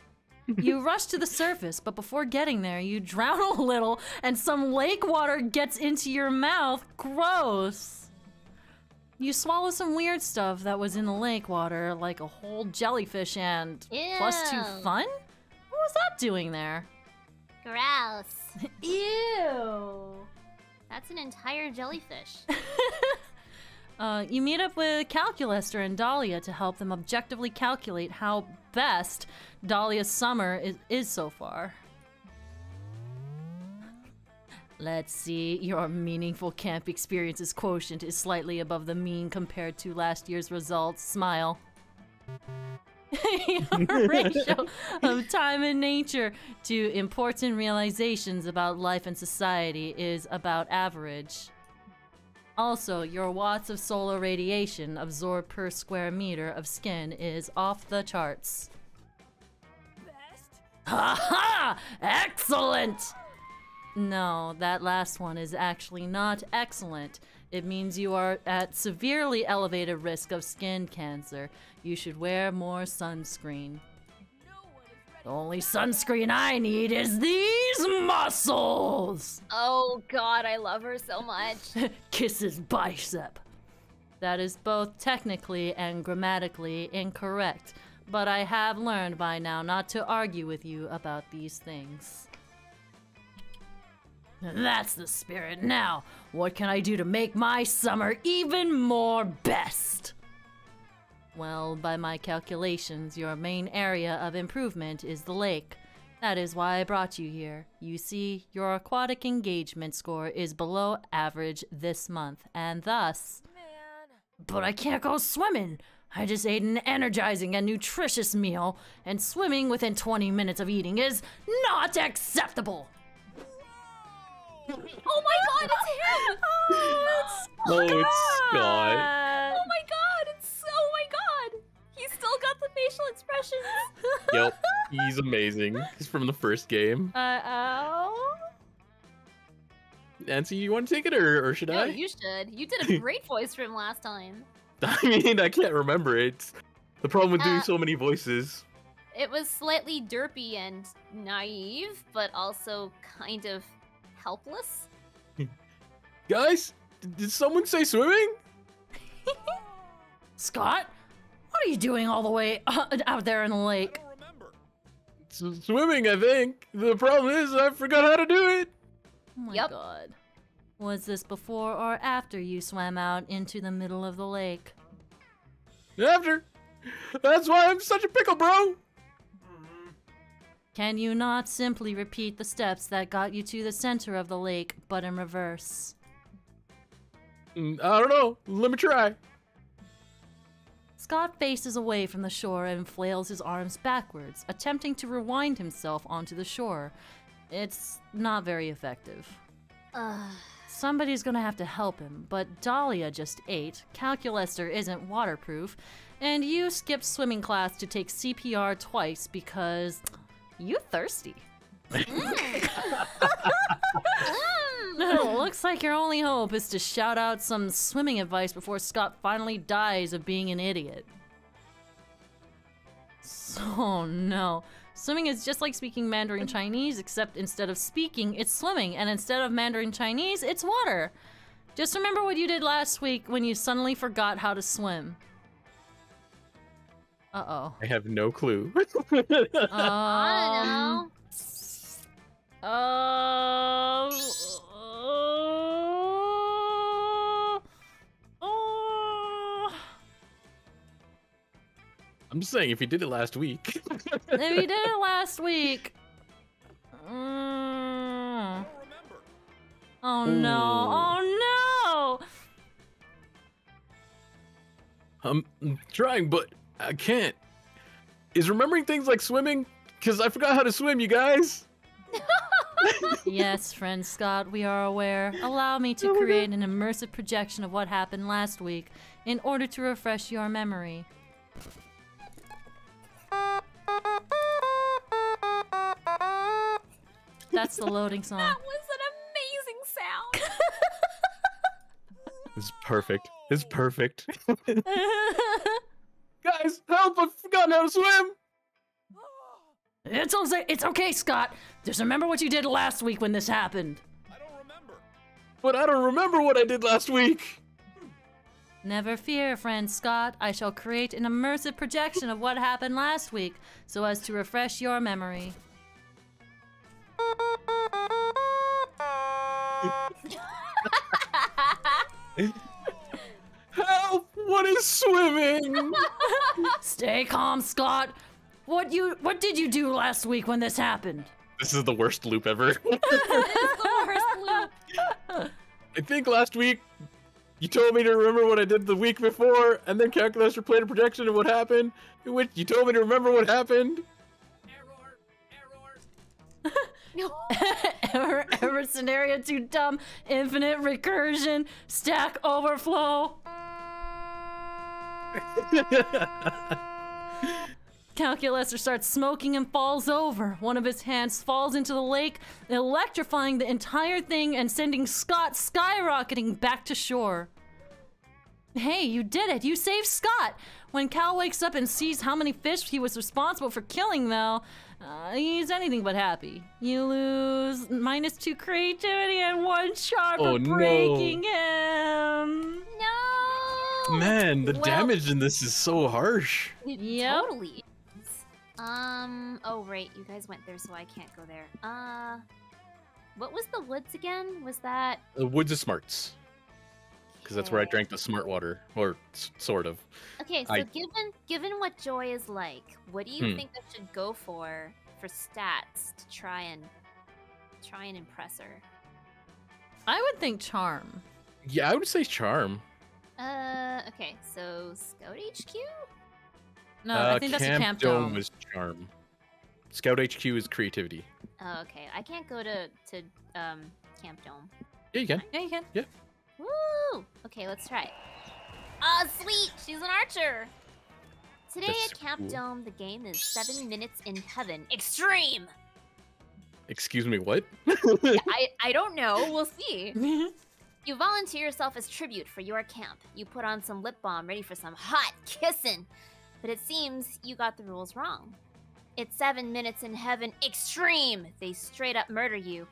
you rush to the surface, but before getting there, you drown a little and some lake water gets into your mouth. Gross. You swallow some weird stuff that was in the lake water, like a whole jellyfish and plus two Ew. fun? What was that doing there? Gross. Ew. That's an entire jellyfish. Uh, you meet up with Calculester and Dahlia to help them objectively calculate how best Dahlia's summer is, is so far. Let's see, your meaningful camp experiences quotient is slightly above the mean compared to last year's results. Smile. ratio of time and nature to important realizations about life and society is about average. Also, your watts of solar radiation absorbed per square meter of skin is off the charts. Best. Ha ha! Excellent! No, that last one is actually not excellent. It means you are at severely elevated risk of skin cancer. You should wear more sunscreen. The only sunscreen I need is these muscles! oh god, I love her so much. Kisses bicep. That is both technically and grammatically incorrect, but I have learned by now not to argue with you about these things. That's the spirit. Now, what can I do to make my summer even more best? Well, by my calculations, your main area of improvement is the lake. That is why I brought you here. You see, your aquatic engagement score is below average this month, and thus. But I can't go swimming! I just ate an energizing and nutritious meal, and swimming within 20 minutes of eating is not acceptable! oh my god, it's him! Oh, it's Oh, it's Scott. Facial expressions. Yep, he's amazing. He's from the first game. Uh oh. Nancy, you want to take it or, or should No, I? you should. You did a great voice for him last time. I mean, I can't remember it. The problem with doing Uh, so many voices. It was slightly derpy and naive, but also kind of helpless. Guys, did someone say swimming? Scott, what are you doing all the way out there in the I lake? don't remember. s- swimming, I think. The problem is I forgot how to do it. Oh my Yep. god. Was this before or after you swam out into the middle of the lake? After. That's why I'm such a pickle, bro. Can you not simply repeat the steps that got you to the center of the lake, but in reverse? Mm, I don't know. Let me try. Scott faces away from the shore and flails his arms backwards, attempting to rewind himself onto the shore. It's not very effective. Ugh. Somebody's gonna have to help him, but Dahlia just ate, Calculester isn't waterproof, and you skipped swimming class to take CPR twice because you thirsty. Mm. Looks like your only hope is to shout out some swimming advice before Scott finally dies of being an idiot. So no. Swimming is just like speaking Mandarin Chinese, except instead of speaking, it's swimming, and instead of Mandarin Chinese, it's water. Just remember what you did last week when you suddenly forgot how to swim. Uh oh. I have no clue. I don't know. Uh, I'm just saying, if you did it last week. if you did it last week. Mm. Oh no! Oh no! I'm trying, but I can't. Is remembering things like swimming? Because I forgot how to swim, you guys. Yes, friend Scott, we are aware. Allow me to create an immersive projection of what happened last week in order to refresh your memory. That's the loading song. That was an amazing sound. It's perfect. It's perfect. guys, help! I've forgotten how to swim. It's okay, it's okay, Scott. Just remember what you did last week when this happened. I don't remember. But I don't remember what I did last week. Never fear, friend Scott. I shall create an immersive projection of what happened last week so as to refresh your memory. Help! What is swimming? Stay calm, Scott. What you what did you do last week when this happened? this is the worst loop ever. This is the worst loop. I think last week you told me to remember what I did the week before, and then Calculator played a projection of what happened. In which you told me to remember what happened. ever ever scenario too dumb. Infinite recursion. Stack overflow. Calculator starts smoking and falls over. One of his hands falls into the lake, electrifying the entire thing and sending Scott skyrocketing back to shore. Hey, you did it! You saved Scott! When Cal wakes up and sees how many fish he was responsible for killing, though, uh, he's anything but happy. You lose minus two creativity and one charm Oh, for no. breaking him. No. Man, the Well- damage in this is so harsh. It Yep. Totally. Um. Oh right, you guys went there, so I can't go there. Uh. What was the woods again? Was that? The woods of smarts, because that's where I drank the smart water, or s- sort of. Okay, so I- given given what Joy is like, what do you Hmm. think I should go for for stats to try and try and impress her? I would think charm. Yeah, I would say charm. Uh, okay, so Scout HQ. No, uh, I think that's Camp a camp Dome dome. was charm. Scout HQ is creativity. Oh, okay, I can't go to to um Camp Dome. Yeah, you can. Yeah, you can. Woo! Okay, let's try it. Ah, sweet! She's an archer! Today That's at Camp cool. Dome, the game is 7 minutes in heaven. Extreme! Excuse me, what? I, I don't know, we'll see. You volunteer yourself as tribute for your camp. You put on some lip balm ready for some hot kissing. But it seems you got the rules wrong. It's 7 minutes in heaven. Extreme! They straight up murder you.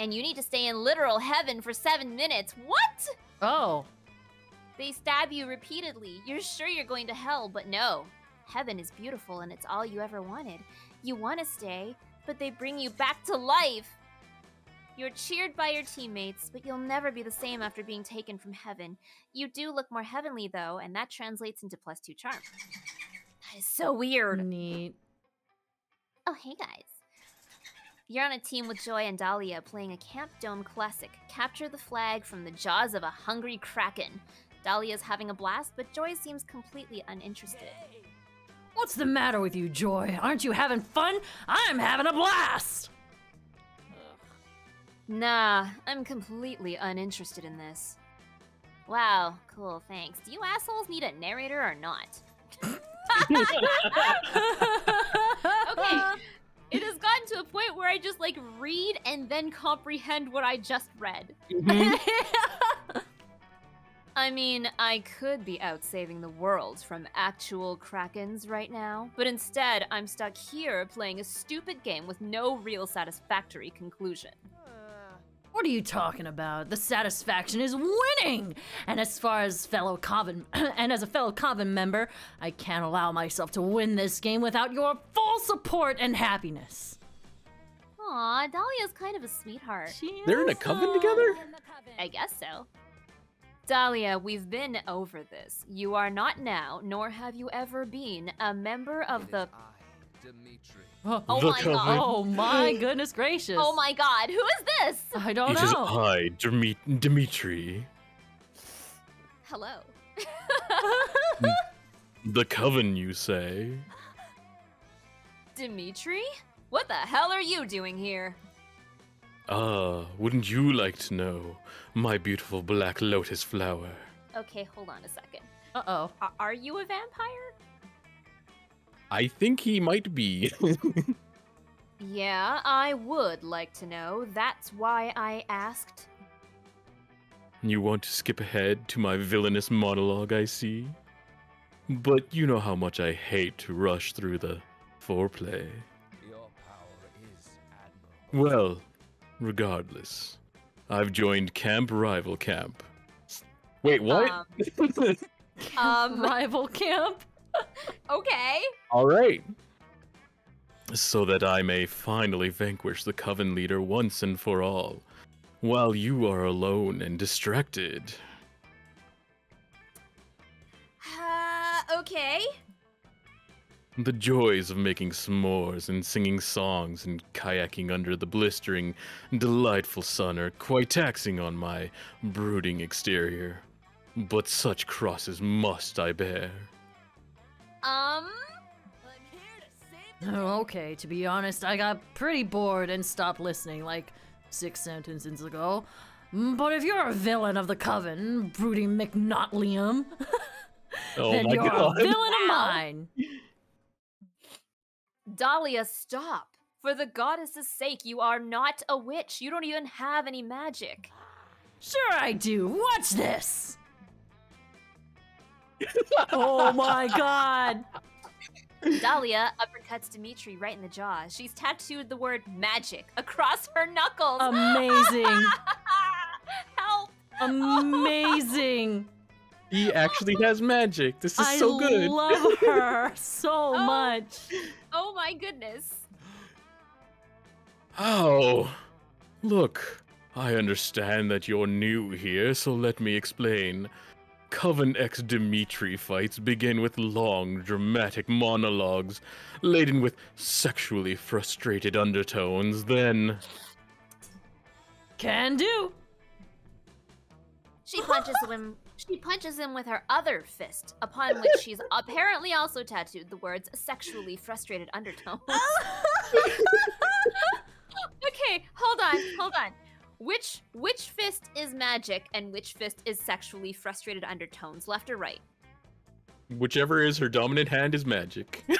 And you need to stay in literal heaven for 7 minutes. What? oh. They stab you repeatedly. You're sure you're going to hell, but no. Heaven is beautiful and it's all you ever wanted. You want to stay, but they bring you back to life. You're cheered by your teammates, but you'll never be the same after being taken from heaven. You do look more heavenly, though, and that translates into plus two charm. That is so weird. Neat. Oh, hey guys. You're on a team with Joy and Dahlia playing a Camp Dome classic, Capture the Flag from the Jaws of a Hungry Kraken. Dahlia's having a blast, but Joy seems completely uninterested. What's the matter with you, Joy? Aren't you having fun? I'm having a blast! Nah, I'm completely uninterested in this. Wow, cool, thanks. Do you assholes need a narrator or not? okay, it has gotten to a point where I just like read and then comprehend what I just read. Mm-hmm. I mean, I could be out saving the world from actual krakens right now, but instead I'm stuck here playing a stupid game with no real satisfactory conclusion. What are you talking about? The satisfaction is winning! And as far as fellow Coven and as a fellow Coven member, I can't allow myself to win this game without your full support and happiness. Aw, Dahlia's kind of a sweetheart. They're in a coven together? I guess so. Dahlia, we've been over this. You are not now, nor have you ever been, a member of the. Oh, Oh my coven. god. oh my goodness gracious. Oh my god, who is this? I don't it is know. I, Demi- Dimitri. Hello. The coven, you say? Dimitri? What the hell are you doing here? Ah, wouldn't you like to know, my beautiful black lotus flower? Okay, hold on a second. Uh oh. Are you a vampire? I think he might be. Yeah, I would like to know. That's why I asked. you want to skip ahead to my villainous monologue, I see? But you know how much I hate to rush through the foreplay. Your power is admirable. Well, regardless, I've joined Camp Rival Camp. Wait, what? Um, um Rival camp? okay. All right. So that I may finally vanquish the Coven leader once and for all, while you are alone and distracted. Uh, okay. The joys of making s'mores and singing songs and kayaking under the blistering, delightful sun are quite taxing on my brooding exterior. But such crosses must I bear. Um, okay, to be honest, I got pretty bored and stopped listening like six sentences ago. Mm, But if you're a villain of the Coven, brooding McNotlium, Oh then my you're god. a villain of mine. Dahlia, stop. For the goddess's sake, you are not a witch. You don't even have any magic. Sure I do. Watch this. Oh my god. Dahlia uppercuts Dimitri right in the jaw. She's tattooed the word magic across her knuckles. Amazing. Help! Amazing. He actually has magic. This is I so good. I love her so Oh. much. Oh my goodness. Oh, look, I understand that you're new here, so let me explain. Coven ex Dimitri fights begin with long, dramatic monologues, laden with sexually frustrated undertones, then. Can do. She punches him. She punches him with her other fist, upon which she's apparently also tattooed the words "sexually frustrated undertones." okay, hold on, hold on. Which which fist is magic and which fist is sexually frustrated undertones? Left or right? Whichever is her dominant hand is magic.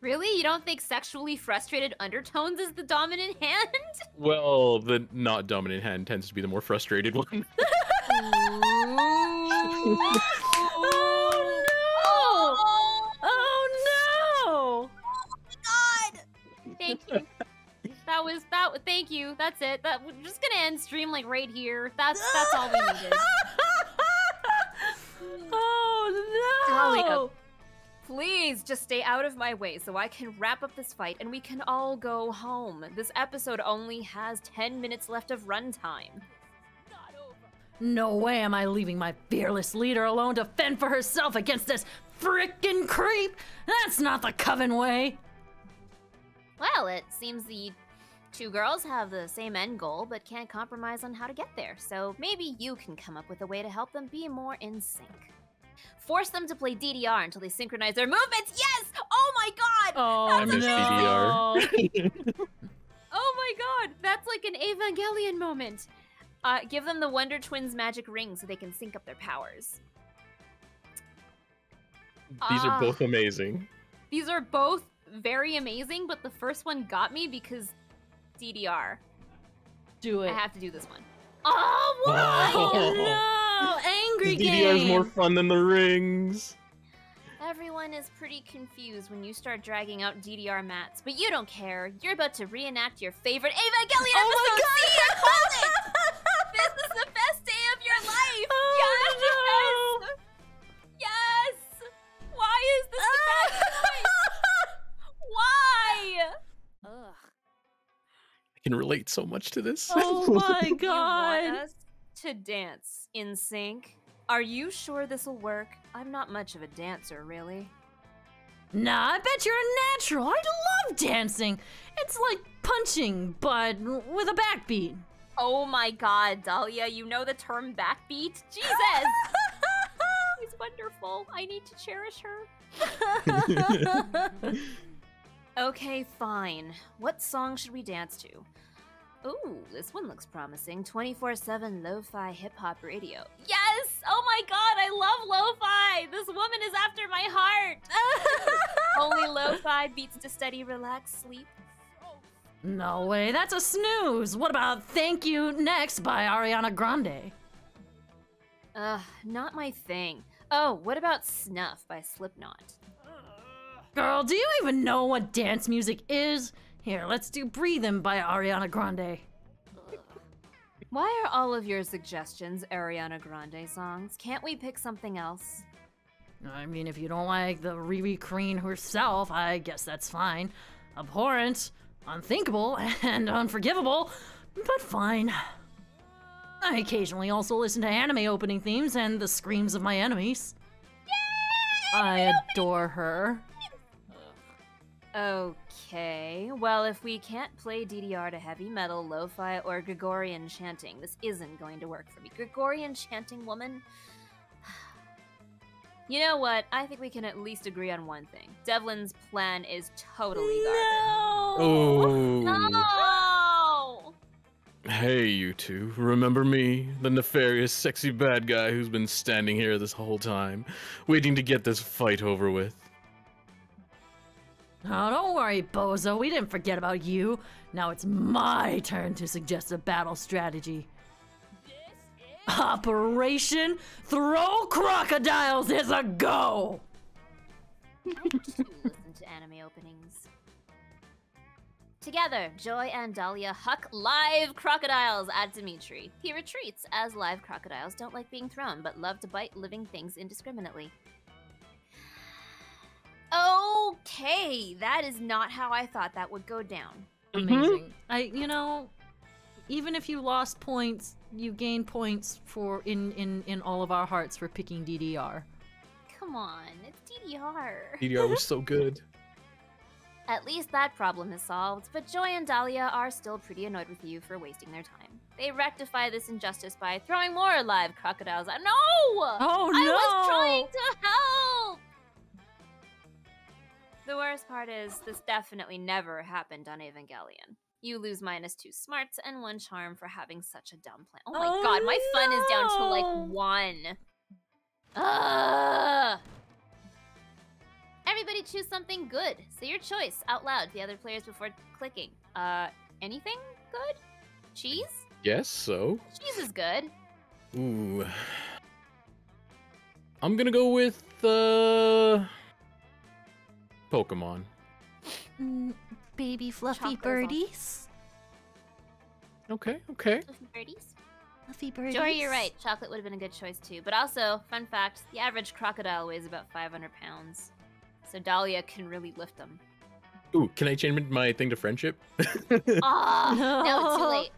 Really? You don't think sexually frustrated undertones is the dominant hand? well, the not dominant hand tends to be the more frustrated one. Oh no! Oh no! Oh no! Thank you. That was that. Thank you. That's it. That we're just gonna end stream like right here. That's that's all we needed. oh uh, no! Dahlia, Please Please just stay out of my way so I can wrap up this fight and we can all go home. This episode only has 10 minutes left of runtime. No way am I leaving my fearless leader alone to fend for herself against this frickin' creep! That's not the Coven way! Well, it seems the two girls have the same end goal but can't compromise on how to get there, so maybe you can come up with a way to help them be more in sync. Force them to play DDR until they synchronize their movements. Yes! Oh my god! Oh, I miss DDR. Oh my god! That's like an Evangelion moment. Uh, give them the Wonder Twins magic ring so they can sync up their powers. These Ah. are both amazing. These are both very amazing, but the first one got me because DDR. Do it. I have to do this one. Oh, why? Oh no! Angry DDR is game! more fun than the rings. Everyone is pretty confused when you start dragging out DDR mats, but you don't care. You're about to reenact your favorite Evangelion Oh episode. See, I called it. this is the best day of your life. Oh, can relate so much to this. Oh my You want god! us to dance in sync? Are you sure this will work? I'm not much of a dancer, really. Nah, I bet you're a natural. I love dancing. It's like punching, but with a backbeat. Oh my god, Dahlia, you know the term backbeat? Jesus! She's wonderful. I need to cherish her. Okay, fine. What song should we dance to? Ooh, this one looks promising. 24 7 lo fi hip hop radio. Yes! Oh my god, I love lo fi! This woman is after my heart! Only lo fi beats to steady, relax, sleep. no way, that's a snooze. What about Thank You Next by Ariana Grande? Ugh, not my thing. Oh, what about Snuff by Slipknot? Girl, do you even know what dance music is? Here, let's do Breathin' by Ariana Grande. Why are all of your suggestions Ariana Grande songs? Can't we pick something else? I mean, if you don't like the Riri Queen herself, I guess that's fine. Abhorrent, unthinkable, and unforgivable, but fine. I occasionally also listen to anime opening themes and the screams of my enemies. I adore her. Okay, well, if we can't play DDR to heavy metal, lo fi, or Gregorian chanting, this isn't going to work for me. Gregorian chanting woman? You know what? I think we can at least agree on one thing. Devlin's plan is totally garbage. Oh. No! Hey, you two. Remember me? The nefarious, sexy bad guy who's been standing here this whole time, waiting to get this fight over with. Oh, don't worry, Bozo. We didn't forget about you. Now it's my turn to suggest a battle strategy. Operation Throw Crocodiles is a go! Listen to anime openings. Together, Joy and Dahlia huck live crocodiles at Dimitri. He retreats, as live crocodiles don't like being thrown, but love to bite living things indiscriminately. Okay, that is not how I thought that would go down. Mm-hmm. Amazing. I, you know, even if you lost points, you gain points for in in in all of our hearts for picking DDR. Come on, it's DDR. DDR was so good. At least that problem is solved, but Joy and Dahlia are still pretty annoyed with you for wasting their time. They rectify this injustice by throwing more live crocodiles at- No! Oh no! I was trying to help! The worst part is, this definitely never happened on Evangelion. You lose minus two smarts and one charm for having such a dumb plan. Oh my Oh, god, my fun is down to like one. Ugh! Everybody choose something good. Say your choice out loud to the other players before clicking. Uh, anything good? Cheese? Yes, so. Cheese is good. Ooh. I'm gonna go with uh Pokemon. Mm, baby fluffy Chocolate is birdies. Okay, okay. Fluffy birdies. Fluffy birdies. Jory, you're right. Chocolate would have been a good choice too. But also, fun fact: the average crocodile weighs about 500 pounds. so Dahlia can really lift them. Ooh, can I change my thing to friendship? Ah, no, too late.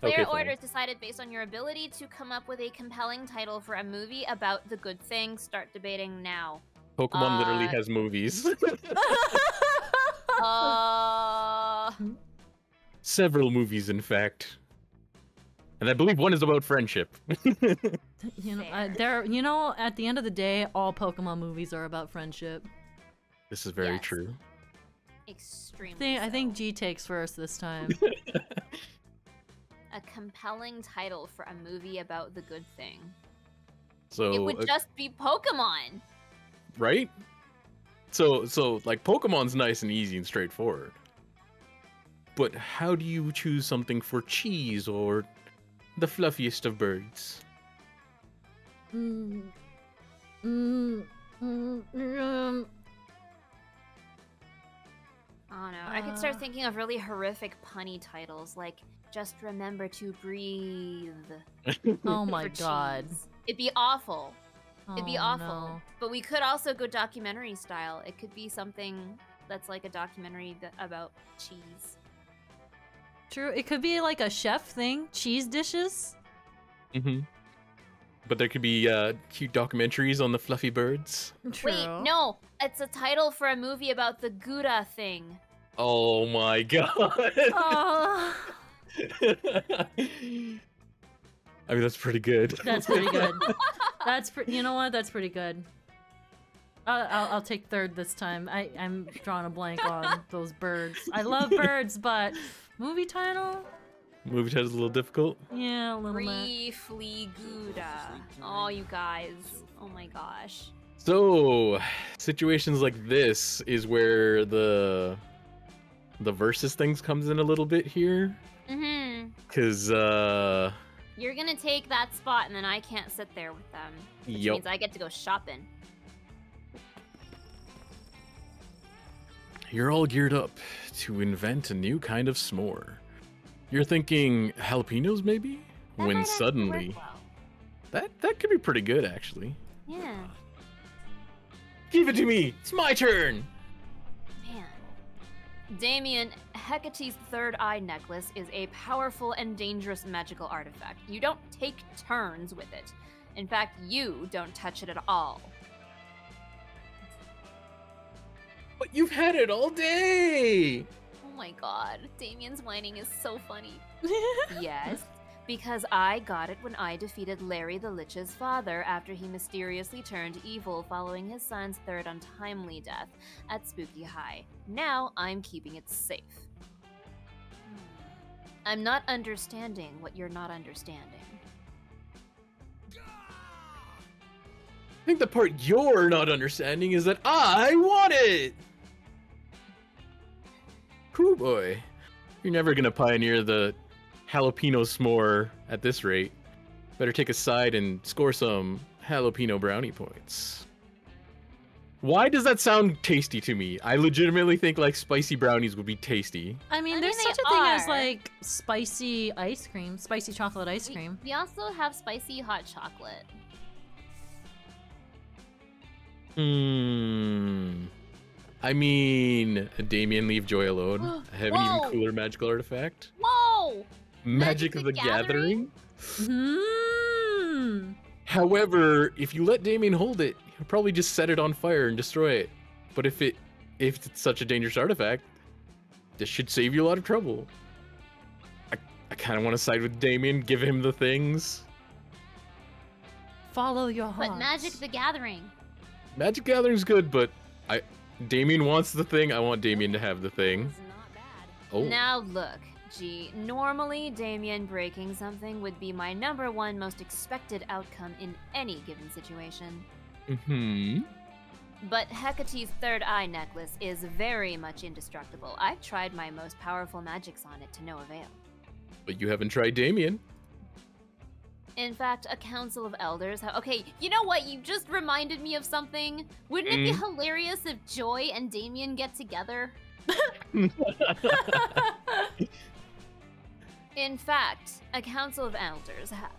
Player Okay, fine. orders decided based on your ability to come up with a compelling title for a movie about the good thing. Start debating now. Pokemon literally Uh, has movies. Uh, Several movies, in fact. And I believe one is about friendship. You know, I, Fair. there. You know, at the end of the day, all Pokemon movies are about friendship. this is very Yes. true. extremely. I think, I think. G takes first this time. a compelling title for a movie about the good thing. So, it would uh, just be Pokemon. Right? So, so like Pokemon's nice and easy and straightforward. But how do you choose something for cheese or the fluffiest of birds? Mm, mm, mm, um, I don't know. I could start Uh. thinking of really horrific punny titles like "Just Remember to Breathe." oh my god. cheese. It'd be awful. It'd be Oh, awful. no. But we could also go documentary style. It could be something that's like a documentary that, about cheese. True. It could be like a chef thing. Cheese dishes. hmm But there could be uh, cute documentaries on the fluffy birds. True. Wait, no, it's a title for a movie about the Gouda thing. Oh my god! Oh, I mean, that's pretty good. that's pretty good. That's pre- you know what? That's pretty good. I'll, I'll, I'll take third this time. I, I'm drawing a blank on those birds. I love birds, but movie title? Movie title's a little difficult. Yeah, a little bit. Briefly Gouda. Oh, you guys. Oh my gosh. So, situations like this is where the the versus things comes in a little bit here, Mm-hmm. cause uh, You're gonna take that spot, and then I can't sit there with them. Which Yup. means I get to go shopping. you're all geared up to invent a new kind of s'more. You're thinking jalapenos, maybe? That when suddenly, well. that that could be pretty good, actually. Yeah. Give it to me. It's my turn. Man. Damien, Hecate's third eye necklace is a powerful and dangerous magical artifact. You don't take turns with it. In fact, you don't touch it at all. But you've had it all day. Oh my god, Damien's whining is so funny. yes, because I got it when I defeated Larry the Lich's father after he mysteriously turned evil following his son's third untimely death at Spooky High. Now I'm keeping it safe. I'm not understanding what you're not understanding. I think the part you're not understanding is that I want it. Cool boy. You're never gonna pioneer the jalapeno s'more at this rate. Better take a side and score some jalapeno brownie points. Why does that sound tasty to me? I legitimately think like spicy brownies would be tasty. I mean, I there's mean, such they a thing as like spicy ice cream, spicy chocolate ice cream. We, also have spicy hot chocolate. Hmm. I mean, Damien, leave joy alone. I have an even cooler magical artifact. Whoa! Magic, Magic of the the Gathering? Hmm. However, if you let Damien hold it, he'll probably just set it on fire and destroy it. But if it if it's such a dangerous artifact, this should save you a lot of trouble. I, I kind of want to side with Damien, give him the things. Follow your heart. But Magic the Gathering. Magic Gathering's good, but I Damien wants the thing. I want Damien to have the thing. Not bad. Oh, Now look, Normally, Damien breaking something would be my number one most expected outcome in any given situation. hmm. But Hecate's third eye necklace is very much indestructible. I've tried my most powerful magics on it to no avail. But you haven't tried Damien. In fact, a council of elders. Ha- okay, you know what? You just reminded me of something. Wouldn't it be hilarious if Joy and Damien get together? In fact, a council of elders ha-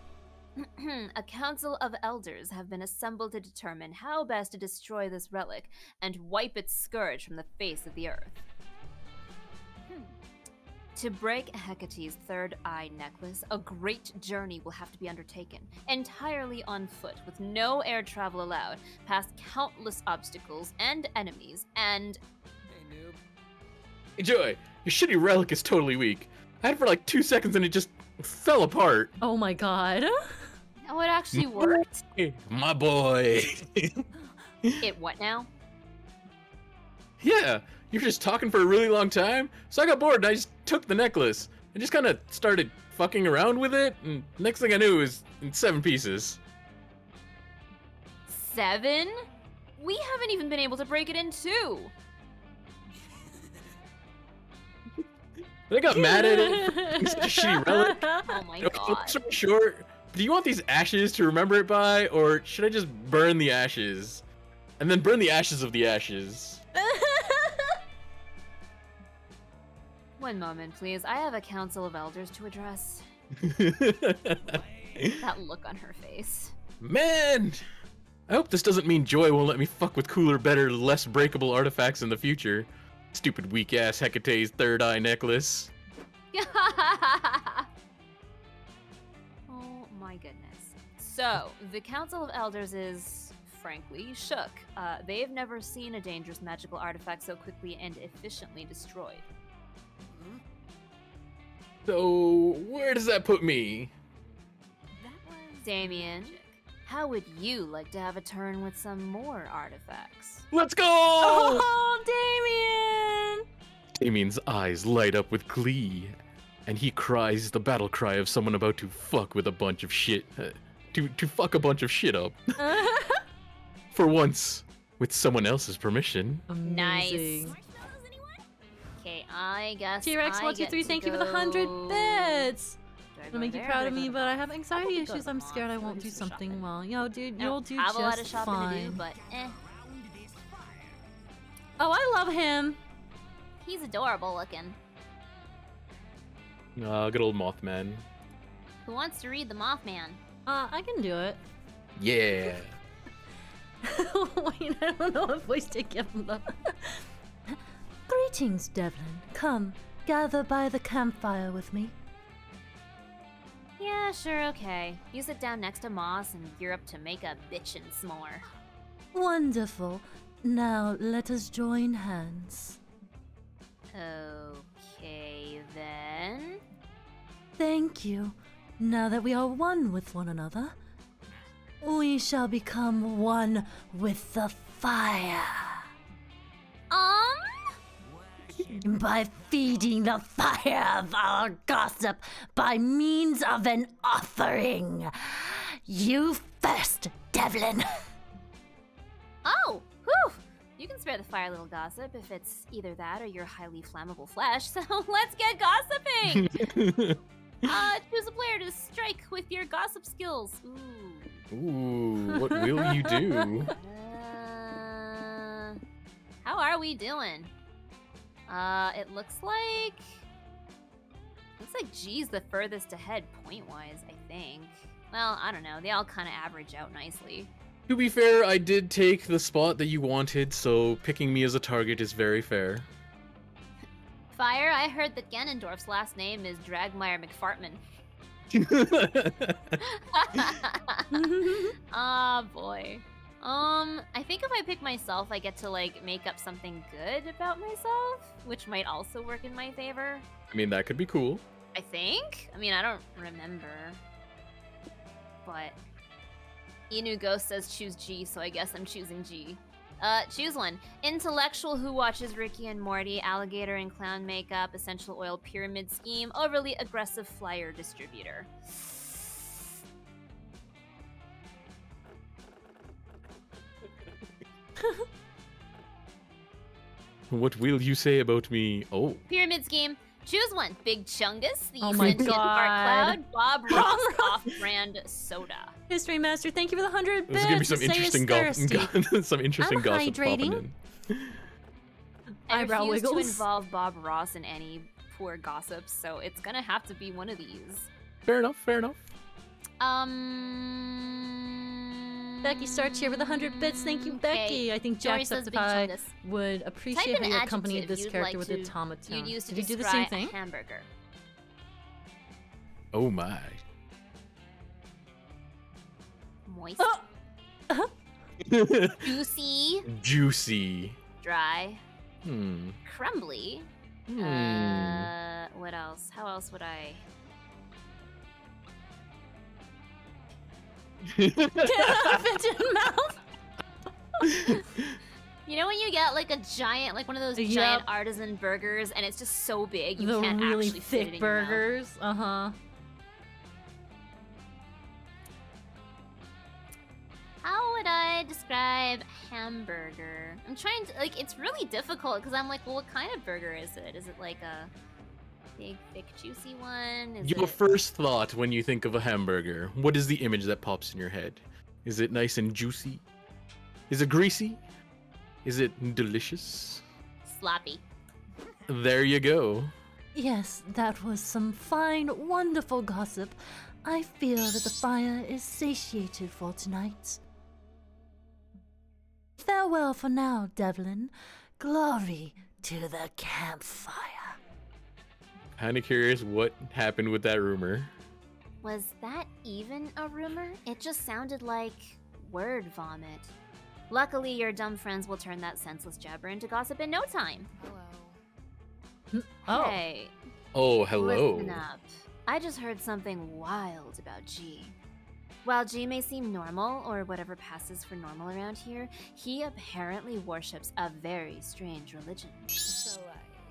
a council of elders have been assembled to determine how best to destroy this relic and wipe its scourge from the face of the earth. Hmm. To break Hecate's third eye necklace, a great journey will have to be undertaken, entirely on foot, with no air travel allowed, past countless obstacles and enemies, and Hey, noob. Hey, Joy, your shitty relic is totally weak. I had it for like two seconds and it just fell apart. Oh my god. oh, it actually worked. Hey, my boy. It what now? yeah, you were just talking for a really long time, so I got bored and I just took the necklace and just kind of started fucking around with it, and next thing I knew, it was in seven pieces. Seven? We haven't even been able to break it in two. But I got mad at it for such a shitty relic. Oh my Okay, god. story short, do you want these ashes to remember it by, or should I just burn the ashes? And then burn the ashes of the ashes. One moment, please. I have a council of elders to address. That look on her face. Man! I hope this doesn't mean Joy won't let me fuck with cooler, better, less breakable artifacts in the future. Stupid weak ass Hecate's third eye necklace. oh my goodness. So, the Council of Elders is, frankly, shook. Uh, they've never seen a dangerous magical artifact so quickly and efficiently destroyed. So, where does that put me? That was Damien, how would you like to have a turn with some more artifacts? Let's go! Oh, Damien! Damien's eyes light up with glee, and he cries the battle cry of someone about to fuck with a bunch of shit. uh, to, to fuck a bunch of shit up. For once, with someone else's permission. Nice. Amazing. marshmallows. Okay, I guess. T Rex, one, two, three, one two get three. to Thank you for the hundred bits. Do I It'll make you there or proud of me, but I have anxiety Probably issues. I'm scared I won't do do some something shopping. well. Yo, dude, No, you'll do have a lot of just shopping fine. to do, but eh. Oh, I love him. He's adorable looking. Uh, good old Mothman. Who wants to read the Mothman? Uh, I can do it. Yeah. Wait, I don't know what voice to give him though. Greetings, Devlin. Come, gather by the campfire with me. Yeah, sure, okay. You sit down next to Moss and gear up to make a bitchin' s'more. Wonderful. Now let us join hands. Okay, then. Thank you. Now that we are one with one another, we shall become one with the fire. Um? By feeding the fire of our gossip by means of an offering. You first, Devlin. Oh, whew! You can spare the fire, little gossip, if it's either that or your highly flammable flesh, so let's get gossiping! uh, choose a player to strike with your gossip skills. Ooh. Ooh, what will you do? Uh, how are we doing? Uh, it looks like looks like G's the furthest ahead point wise. I think. Well, I don't know. They all kind of average out nicely. To be fair, I did take the spot that you wanted, so picking me as a target is very fair. Fire. I heard that Ganondorf's last name is Dragmire McFartman. Ah, boy. Um, I think if I pick myself, I get to like make up something good about myself, which might also work in my favor. I mean, that could be cool. I think. I mean, I don't remember. But Inu Ghost says choose G, so I guess I'm choosing G. Uh, choose one. Intellectual who watches Ricky and Morty, alligator and clown makeup, essential oil pyramid scheme, overly aggressive flyer distributor. What will you say about me? Oh, Pyramid scheme. Choose one. Big Chungus, the Oh my sentient fart cloud, Bob Ross off-brand soda. History Master, thank you for the hundred this bits. is gonna be some interesting thirsty. gossip. some interesting I'm gossip popping hydrating. in. I Eyebrow refuse wiggles. to involve Bob Ross in any poor gossip, so it's gonna have to be one of these. Fair enough. Fair enough. Um. Becky starts here with 100 bits. Thank you, Becky. I think Jory says Jacksepticeye would appreciate an how you accompanied this character like with to- automaton. You'd use to Did you do the same thing? hamburger. Oh my. Moist, Oh! juicy, Juicy. dry, Hmm. crumbly. Hmm. Uh, what else? How else would I? Fit in mouth. You know when you get like a giant, like one of those Yep. giant artisan burgers, and it's just so big you the can't really actually fit it thick in your mouth? burgers. Uh huh. How would I describe hamburger? I'm trying to like it's really difficult because I'm like, well, what kind of burger is it? Is it like a big, thick, juicy one? Is Your it... first thought when you think of a hamburger, what is the image that pops in your head? Is it nice and juicy? Is it greasy? Is it delicious? sloppy? There you go. Yes, that was some fine, wonderful gossip. I feel that the fire is satiated for tonight. Farewell for now, Devlin. Glory to the campfire. Kinda curious what happened with that rumor. Was that even a rumor? It just sounded like word vomit. Luckily, your dumb friends will turn that senseless jabber into gossip in no time. Hmm, oh, Hey, Oh, hello. Listen up. I just heard something wild about G. While G may seem normal, or whatever passes for normal around here, he apparently worships a very strange religion. So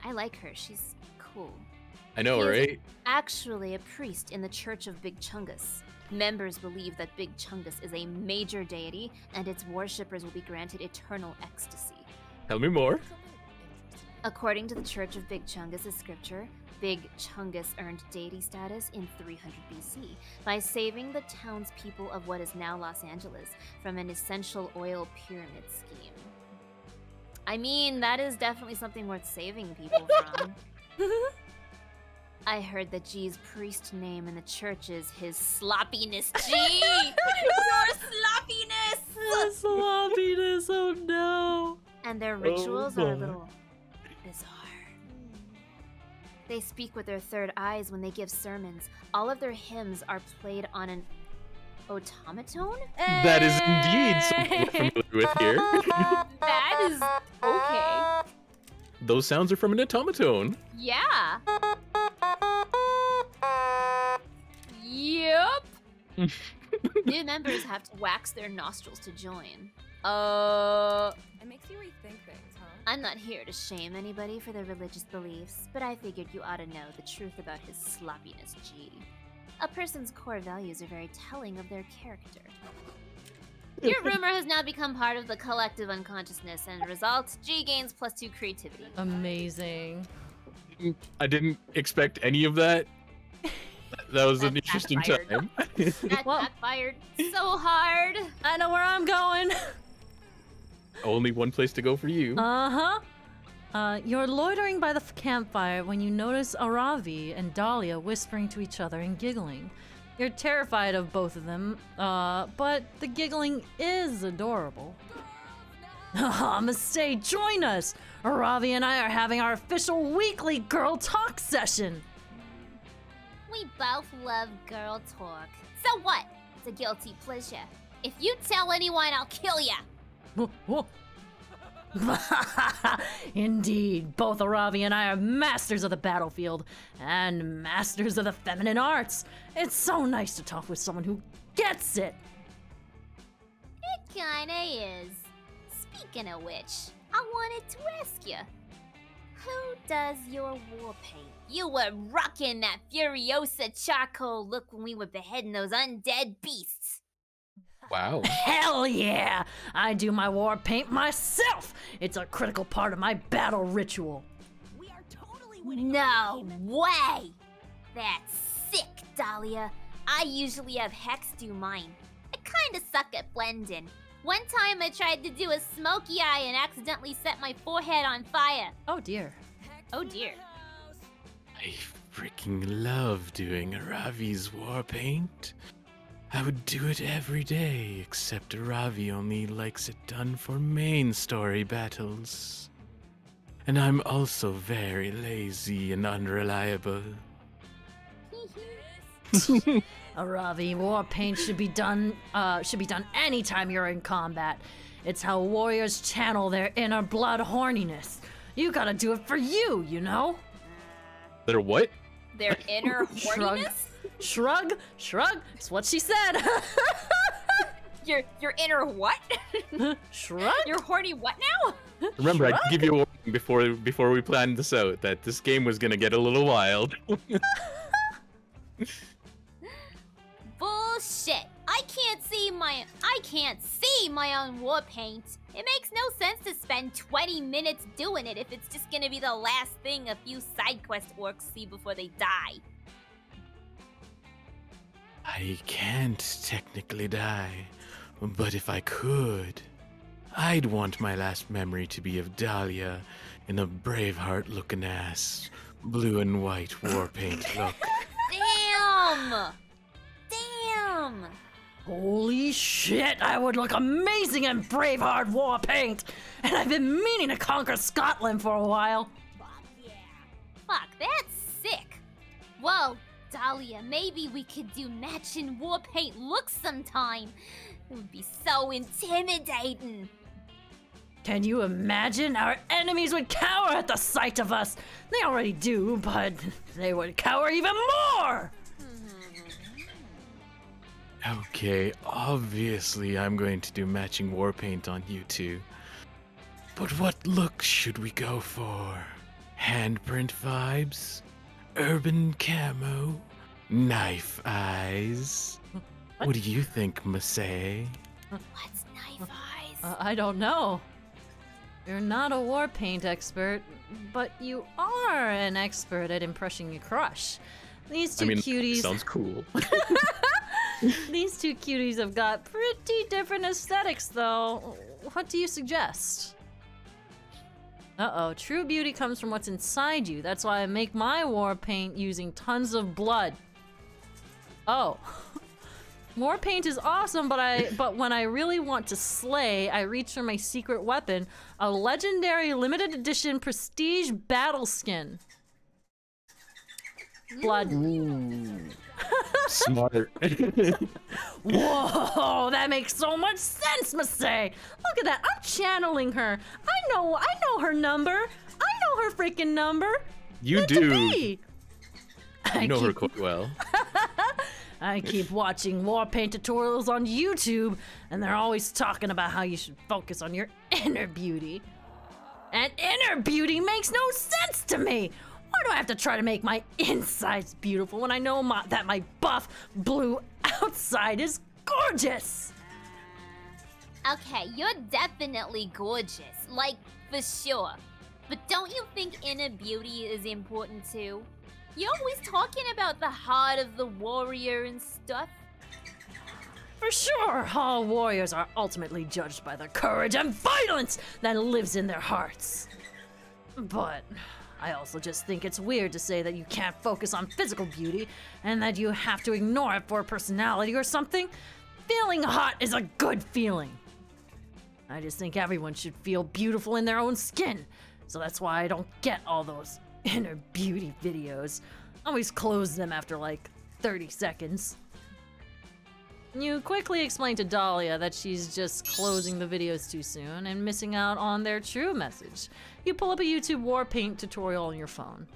I. I like her, she's cool. I know, He right? Actually, a priest in the Church of Big Chungus. Members believe that Big Chungus is a major deity, and its worshippers will be granted eternal ecstasy. Tell me more. According to the Church of Big Chungus' scripture, Big Chungus earned deity status in 300 BC by saving the townspeople of what is now Los Angeles from an essential oil pyramid scheme. I mean, that is definitely something worth saving people from. I heard that G's priest name in the church is his sloppiness G! Your sloppiness! The sloppiness, oh no. And their rituals are a oh, boy. little bizarre. They speak with their third eyes when they give sermons. All of their hymns are played on an automaton? That is indeed something we're familiar with here. that is okay. Those sounds are from an automaton. Yeah. New members have to wax their nostrils to join. Uh, It makes you rethink things, huh? I'm not here to shame anybody for their religious beliefs, but I figured you ought to know the truth about his sloppiness, G. A person's core values are very telling of their character. Your rumor has now become part of the collective unconsciousness, and result, G gains plus two creativity. Amazing. I didn't expect any of that. That was an interesting backfired. time. That Well- backfired so hard. I know where I'm going. Only one place to go for you. Uh-huh. Uh, you're loitering by the f- campfire when you notice Aravi and Dahlia whispering to each other and giggling. You're terrified of both of them, uh, but the giggling is adorable. Haha, Mistake, join us! Aravi and I are having our official weekly girl talk session! We both love girl talk. So what? It's a guilty pleasure. If you tell anyone, I'll kill ya. Indeed, both Aravi and I are masters of the battlefield and masters of the feminine arts. It's so nice to talk with someone who gets it. It kinda is. Speaking of which, I wanted to ask you. Who does your war paint? You were rocking that Furiosa charcoal look when we were beheading those undead beasts. Wow. Hell yeah! I do my war paint myself. It's a critical part of my battle ritual. We are totally winning. No way! That's sick, Dahlia. I usually have Hex do mine. I kinda suck at blending. One time I tried to do a smoky eye and accidentally set my forehead on fire. Oh dear. Oh dear. I freaking love doing Ravi's war paint. I would do it every day, except Ravi only likes it done for main story battles. And I'm also very lazy and unreliable. Aravi, war paint should be done uh should be done anytime you're in combat. It's how warriors channel their inner blood horniness. You gotta do it for you, you know? They're what? Their inner Shrug. horniness? Shrug, shrug, it's what she said. Your your inner what? shrug? Your horny what now? Remember, I Shrug? did give you a warning before before we planned this out that this game was gonna get a little wild. Bullshit. I can't see my I can't see my own war paint. It makes no sense to spend 20 minutes doing it if it's just gonna be the last thing a few side quest orcs see before they die. I can't technically die, but if I could, I'd want my last memory to be of Dahlia in a Braveheart looking ass, blue and white war paint look. Damn! Damn! Holy shit, I would look amazing in Braveheart war paint! And I've been meaning to conquer Scotland for a while. Fuck, that's sick. Well, Dahlia, maybe we could do matching war paint looks sometime. It would be so intimidating. Can you imagine? Our enemies would cower at the sight of us. They already do, but they would cower even more! Okay, obviously I'm going to do matching war paint on you two. But what look should we go for? Handprint vibes? Urban camo? Knife eyes? What do you think, Masae? What's knife eyes? Uh, I don't know. You're not a war paint expert, but you are an expert at impressing your crush. These two cuties. sounds cool. These two cuties have got pretty different aesthetics, though. What do you suggest? Uh oh, true beauty comes from what's inside you. That's why I make my war paint using tons of blood. Oh. War paint is awesome, but I but when I really want to slay, I reach for my secret weapon, a legendary limited edition prestige battle skin. Blood. Smart. Whoa, that makes so much sense, Masae. Look at that. I'm channeling her. I know, I know her number. I know her freaking number. you Meant do. I You know her quite well. I keep watching war paint tutorials on YouTube, and they're always talking about how you should focus on your inner beauty. And inner beauty makes no sense to me. Why do I have to try to make my insides beautiful when I know my, that my buff blue outside is gorgeous? Okay, you're definitely gorgeous. Like, for sure. But don't you think inner beauty is important too? You're always talking about the heart of the warrior and stuff. For sure, all warriors are ultimately judged by the courage and violence that lives in their hearts. But I also just think it's weird to say that you can't focus on physical beauty and that you have to ignore it for personality or something. Feeling hot is a good feeling. I just think everyone should feel beautiful in their own skin. So that's why I don't get all those inner beauty videos. I always close them after like 30 seconds. You quickly explain to Dahlia that she's just closing the videos too soon and missing out on their true message. You pull up a YouTube war paint tutorial on your phone.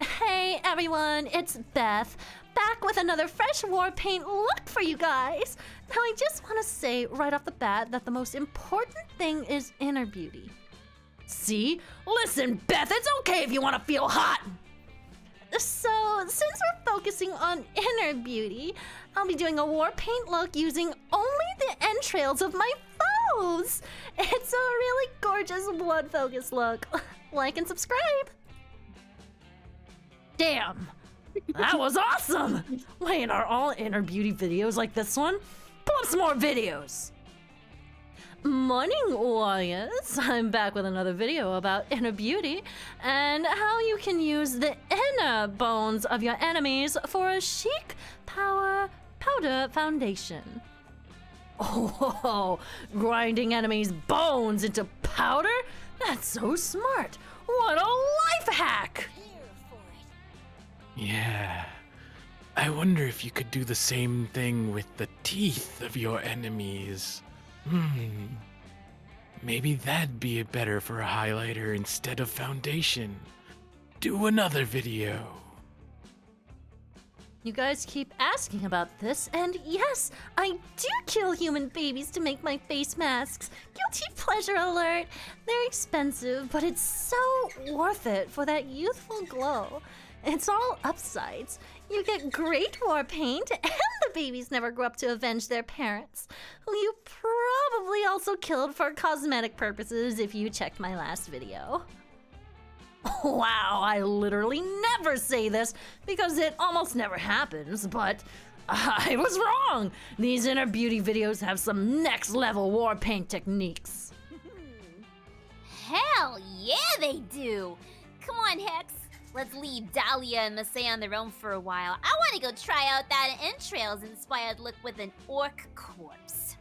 Hey everyone, it's Beth, back with another fresh war paint look for you guys. Now I just want to say right off the bat that the most important thing is inner beauty. See? Listen, Beth, it's okay if you want to feel hot. So, since we're focusing on inner beauty, I'll be doing a war paint look using only the entrails of my foes. It's a really gorgeous blood focus look. Like and subscribe. Damn, that was awesome. Wait, are all inner beauty videos like this one? Pull up some more videos. Morning, warriors! I'm back with another video about inner beauty and how you can use the inner bones of your enemies for a chic power powder foundation. Oh, grinding enemies' bones into powder? That's so smart. What a life hack! Yeah. I wonder if you could do the same thing with the teeth of your enemies. Hmm. Maybe that'd be better for a highlighter instead of foundation. Do another video. You guys keep asking about this, and yes, I do kill human babies to make my face masks. Guilty pleasure alert. They're expensive, but it's so worth it for that youthful glow. It's all upsides. You get great war paint, and the babies never grow up to avenge their parents, who you probably also killed for cosmetic purposes if you checked my last video. Wow, I literally never say this because it almost never happens, but I was wrong. These inner beauty videos have some next level war paint techniques. Hell yeah, they do! Come on, Hex. Let's leave Dahlia and Masae on their own for a while. I want to go try out that entrails inspired look with an orc corpse.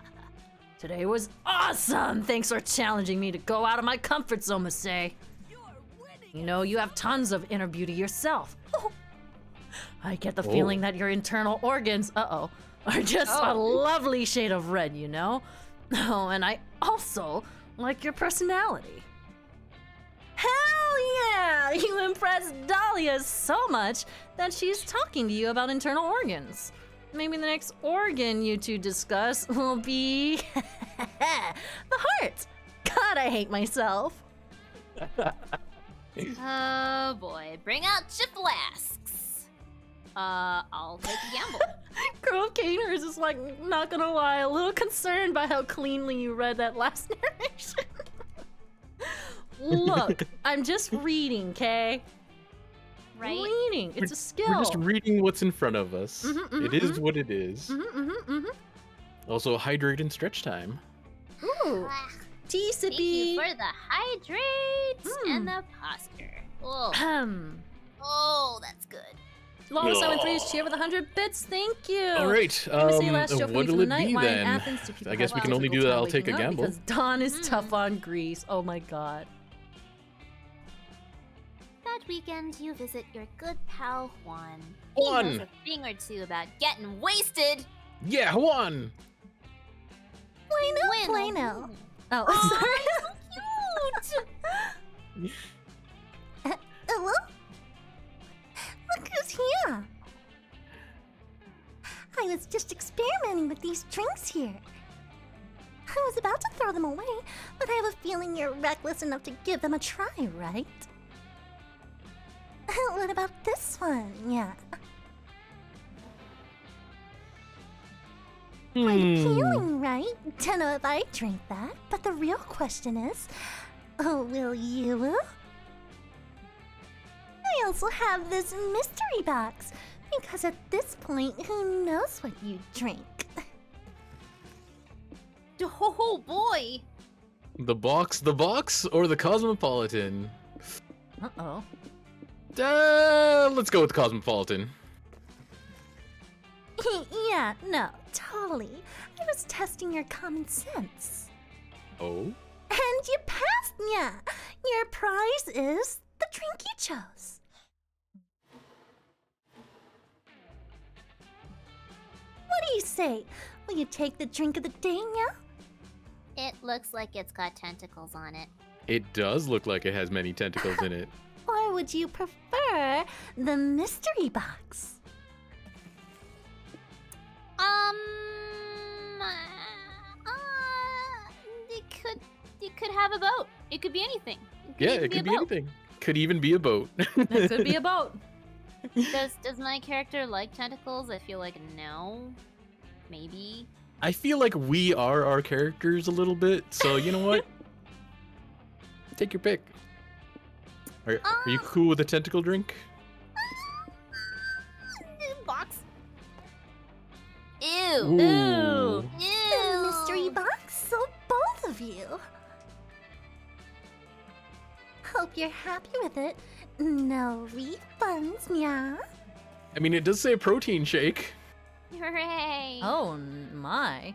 Today was awesome. Thanks for challenging me to go out of my comfort zone, Masae. You know, you have tons of inner beauty yourself. I get the feeling that your internal organs, uh oh, are just a lovely shade of red, you know? Oh, and I also like your personality. Hell yeah! You impressed Dahlia so much that she's talking to you about internal organs. Maybe the next organ you two discuss will be the heart. God, I hate myself. Oh boy, bring out your flasks. Uh, I'll take a gamble. Girl Kaner is just like, not gonna lie, a little concerned by how cleanly you read that last narration. Look, I'm just reading, okay? right? Reading. It's a skill. We're just reading what's in front of us. Mhm, It is mhm, what it is. mm-hmm, mm-hmm, mm-hmm. Also, hydrate and stretch time. Ooh, tea Thank you for the hydrates Mm. and the posture. Oh, Ahem. oh, that's good. Long Simon Threes cheer with 100 bits. Thank you. All right. Let me see Um, last show for what from will it night. be Why then? Athens do people I guess we can only do that. I'll take a gamble. Because Dawn is Mm. tough on Greece. Oh my god. That weekend, you visit your good pal Juan. Juan! He knows a thing or two about getting wasted. Yeah, Juan. Win. Plano. Oh, oh Aw, sorry. Cute. Uh, hello? Look who's here. I was just experimenting with these drinks here. I was about to throw them away, but I have a feeling you're reckless enough to give them a try, right? what about this one? Yeah. Quite Hmm. appealing, right? Don't know if I drink that, but the real question is, oh, will you? I also have this mystery box, because at this point, who knows what you drink? Oh boy. The box, the box, or the Cosmopolitan? Uh-oh. Uh, let's go with Cosmopolitan. yeah, no, totally. I was testing your common sense. Oh? And you passed, yeah. Your prize is the drink you chose. What do you say? Will you take the drink of the day, yeah? It looks like it's got tentacles on it. It does look like it has many tentacles in it. Or would you prefer the mystery box? Um, uh, it could, it could have a boat. It could be anything. Yeah, even it could a be boat. anything. Could even be a boat. It could be a boat. Does does my character like tentacles? I feel like no. Maybe. I feel like we are our characters a little bit, so you know what? Take your pick. Are, are you cool with a tentacle drink? Box. Ew. Ooh. Ew. The mystery box, so both of you. Hope you're happy with it. No refunds, yeah. I mean, it does say protein shake. Hooray! Oh my.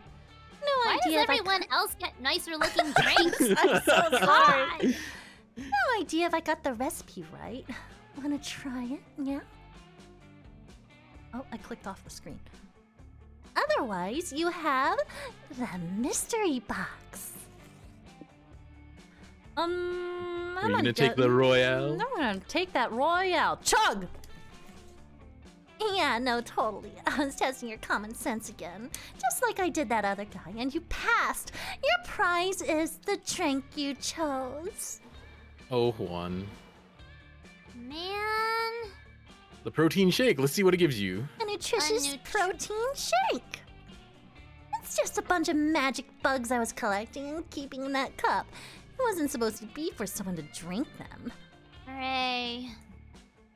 No Why does idea if I everyone else get nicer looking drinks? I'm so sorry. No idea if I got the recipe right. Wanna try it? Yeah? Oh, I clicked off the screen. Otherwise, you have the mystery box. Um, Are I'm you gonna take the Royale? No, I'm gonna take that Royale. Chug! Yeah, no, totally. I was testing your common sense again. Just like I did that other guy, and you passed. Your prize is the drink you chose. Oh, Juan. Man. The protein shake. Let's see what it gives you. A nutritious nut- protein shake. It's just a bunch of magic bugs I was collecting and keeping in that cup. It wasn't supposed to be for someone to drink them. Hooray.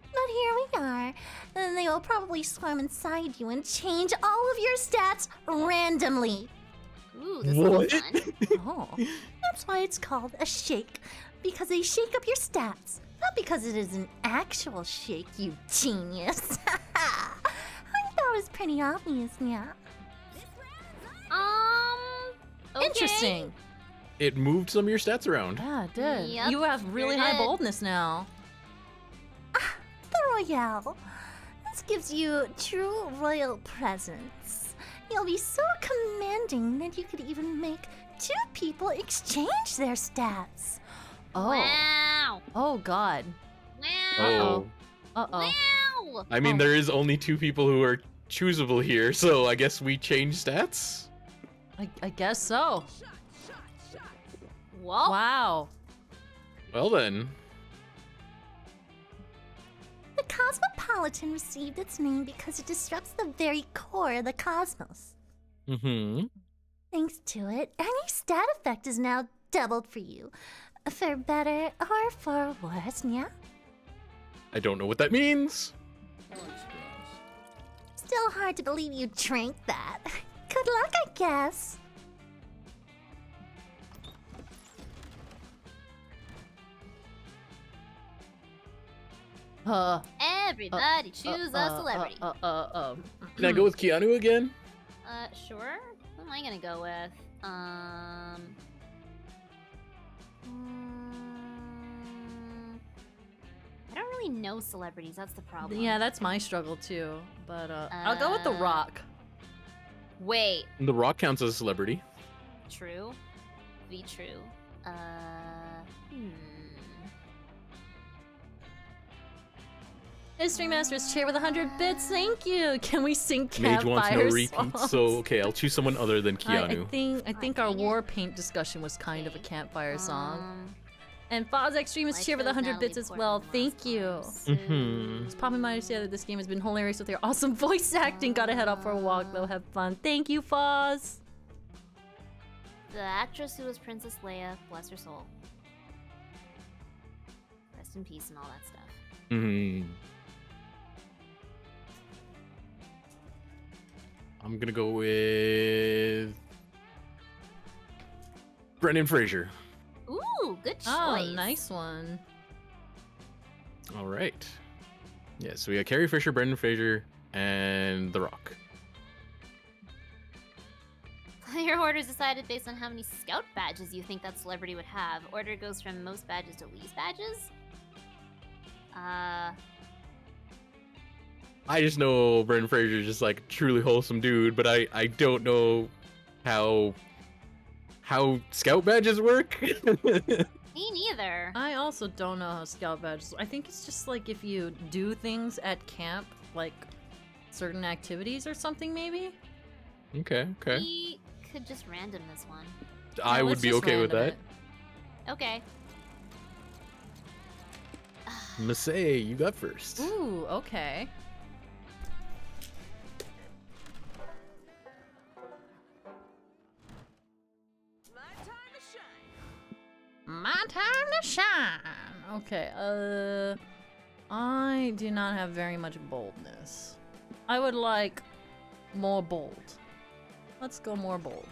But here we are. And they will probably swarm inside you and change all of your stats randomly. Ooh, this What? is fun. Oh, that's why it's called a shake. Because they shake up your stats. Not because it is an actual shake, you genius. I thought it was pretty obvious, yeah. Um. Okay. Interesting. It moved some of your stats around. Yeah, it did. Yep, you have really high boldness now. Ah, the Royale. This gives you true royal presence. You'll be so commanding that you could even make two people exchange their stats. Oh. Wow. Oh, God. Wow. Oh. Uh oh. Wow. I mean, Oh. there is only two people who are choosable here, so I guess we change stats? I, I guess so. Whoa. Wow. Well then. The Cosmopolitan received its name because it disrupts the very core of the cosmos. Mm-hmm. Thanks to it, any stat effect is now doubled for you. For better or for worse, yeah? I don't know what that means. Still hard to believe you drank that. Good luck, I guess. Uh, Everybody choose a celebrity. Uh, uh, uh, uh, Can I go with Keanu again? Uh, sure. Who am I gonna go with? Um. Mm, I don't really know celebrities. That's the problem. yeah, that's my struggle too. But uh, I'll go with The Uh, Rock. Wait. The Rock counts as a celebrity. True. Be true. Uh. Hmm. History Masters chair with 100 bits. Thank you. Can we sing Mage wants no campfire repeats, songs? so okay, I'll choose someone other than I, I think I think our war paint discussion was kind of a campfire song. Um, And Foz Extreme is cheer with like 100 bits as well. Thank you. songs. Mhm. It's probably my understanding that this game has been hilarious with your awesome voice acting. Gotta head out for a walk though. Have fun. Thank you, Foz. The actress who was Princess Leia, bless her soul. Rest in peace and all that stuff. hmm I'm gonna go with Brendan Fraser. Ooh, good choice. Oh, nice one. All right. Yeah, so we got Carrie Fisher, Brendan Fraser, and The Rock. Your order's decided based on how many scout badges you think that celebrity would have. Order goes from most badges to least badges. Uh, I just know Brendan Fraser is just like a truly wholesome dude, but I I don't know how how scout badges work. me neither. I also don't know how scout badges. I think it's just like if you do things at camp, like certain activities or something, maybe. okay, okay. We could just random this one. I Yeah, would be okay with that. it. Okay. Masae, you got first. Ooh, okay. My time to shine. Okay, uh I do not have very much boldness. I would like more bold. Let's go more bold.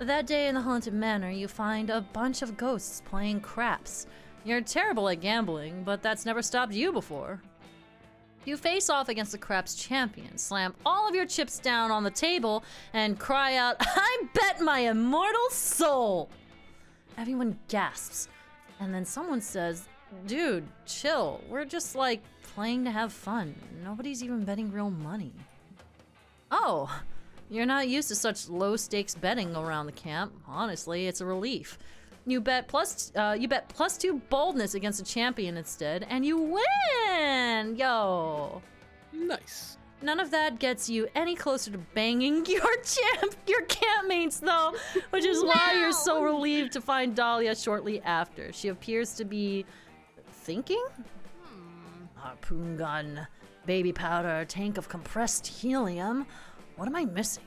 That day in the Haunted Manor, you find a bunch of ghosts playing craps. You're terrible at gambling, but that's never stopped you before. You face off against the craps champion, slam all of your chips down on the table, and cry out, I bet my immortal soul! Everyone gasps, and then someone says, Dude, chill. We're just like playing to have fun. Nobody's even betting real money. Oh, you're not used to such low stakes betting around the camp. Honestly, it's a relief. You bet plus uh, you bet plus two boldness against a champion instead, and you win! Yo. Nice. None of that gets you any closer to banging your champ, your campmates, though, which is why you're so relieved to find Dahlia shortly after. She appears to be thinking. Hmm. Ah, Harpoon gun, baby powder, tank of compressed helium. What am I missing?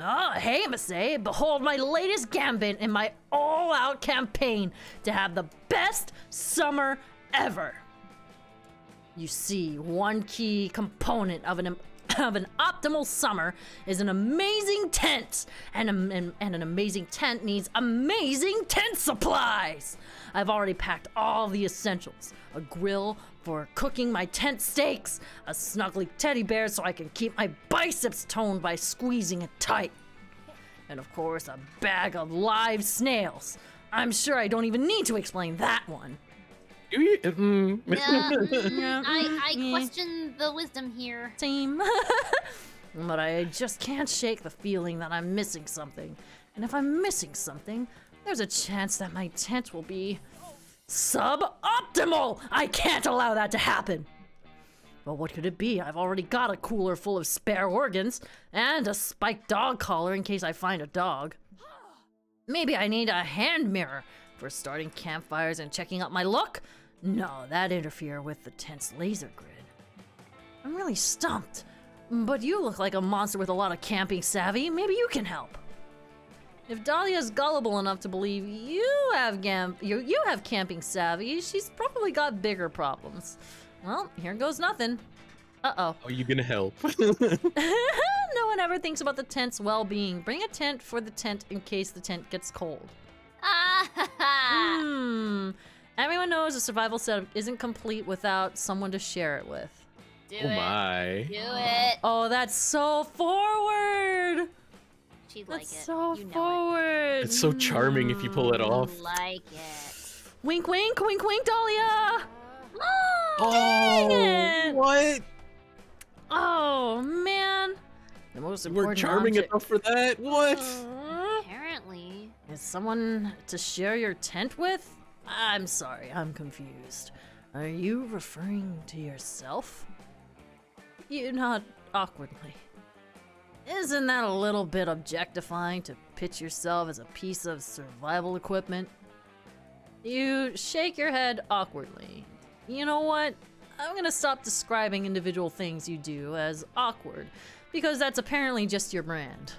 Oh, hey, Masae, behold my latest gambit in my all out campaign to have the best summer ever. You see, one key component of an of an optimal summer is an amazing tent, and, a- and, and an amazing tent needs amazing tent supplies. I've already packed all the essentials: a grill for cooking my tent steaks, a snuggly teddy bear so I can keep my biceps toned by squeezing it tight, and of course a bag of live snails. I'm sure I don't even need to explain that one. Do you? Mm. Uh, I, I Yeah. question the wisdom here. team. but I just can't shake the feeling that I'm missing something. And if I'm missing something, there's a chance that my tent will be suboptimal. I can't allow that to happen. But what could it be? I've already got a cooler full of spare organs and a spiked dog collar in case I find a dog. Maybe I need a hand mirror for starting campfires and checking out my look? No, that'd interfere with the tent's laser grid. I'm really stumped. But you look like a monster with a lot of camping savvy. Maybe you can help. If Dahlia's gullible enough to believe you have gam- you, you have camping savvy, she's probably got bigger problems. Well, here goes nothing. Uh-oh. Are you gonna help? no one ever thinks about the tent's well-being. Bring a tent for the tent in case the tent gets cold. Ah, ha, ha. Hmm. Everyone knows a survival setup isn't complete without someone to share it with. do oh it. my. Do it. Oh, that's so forward. She'd like That's it. so you know forward. It's so charming if you pull it it. off. Like it. Wink, wink, wink, wink, Dahlia. Oh, dang oh, it. what? Oh man. The most important We're charming object- enough for that? What? Apparently. Is someone to share your tent with? I'm sorry, I'm confused. Are you referring to yourself? You nod awkwardly. Isn't that a little bit objectifying to pitch yourself as a piece of survival equipment? You shake your head awkwardly. You know what? I'm gonna stop describing individual things you do as awkward, because that's apparently just your brand.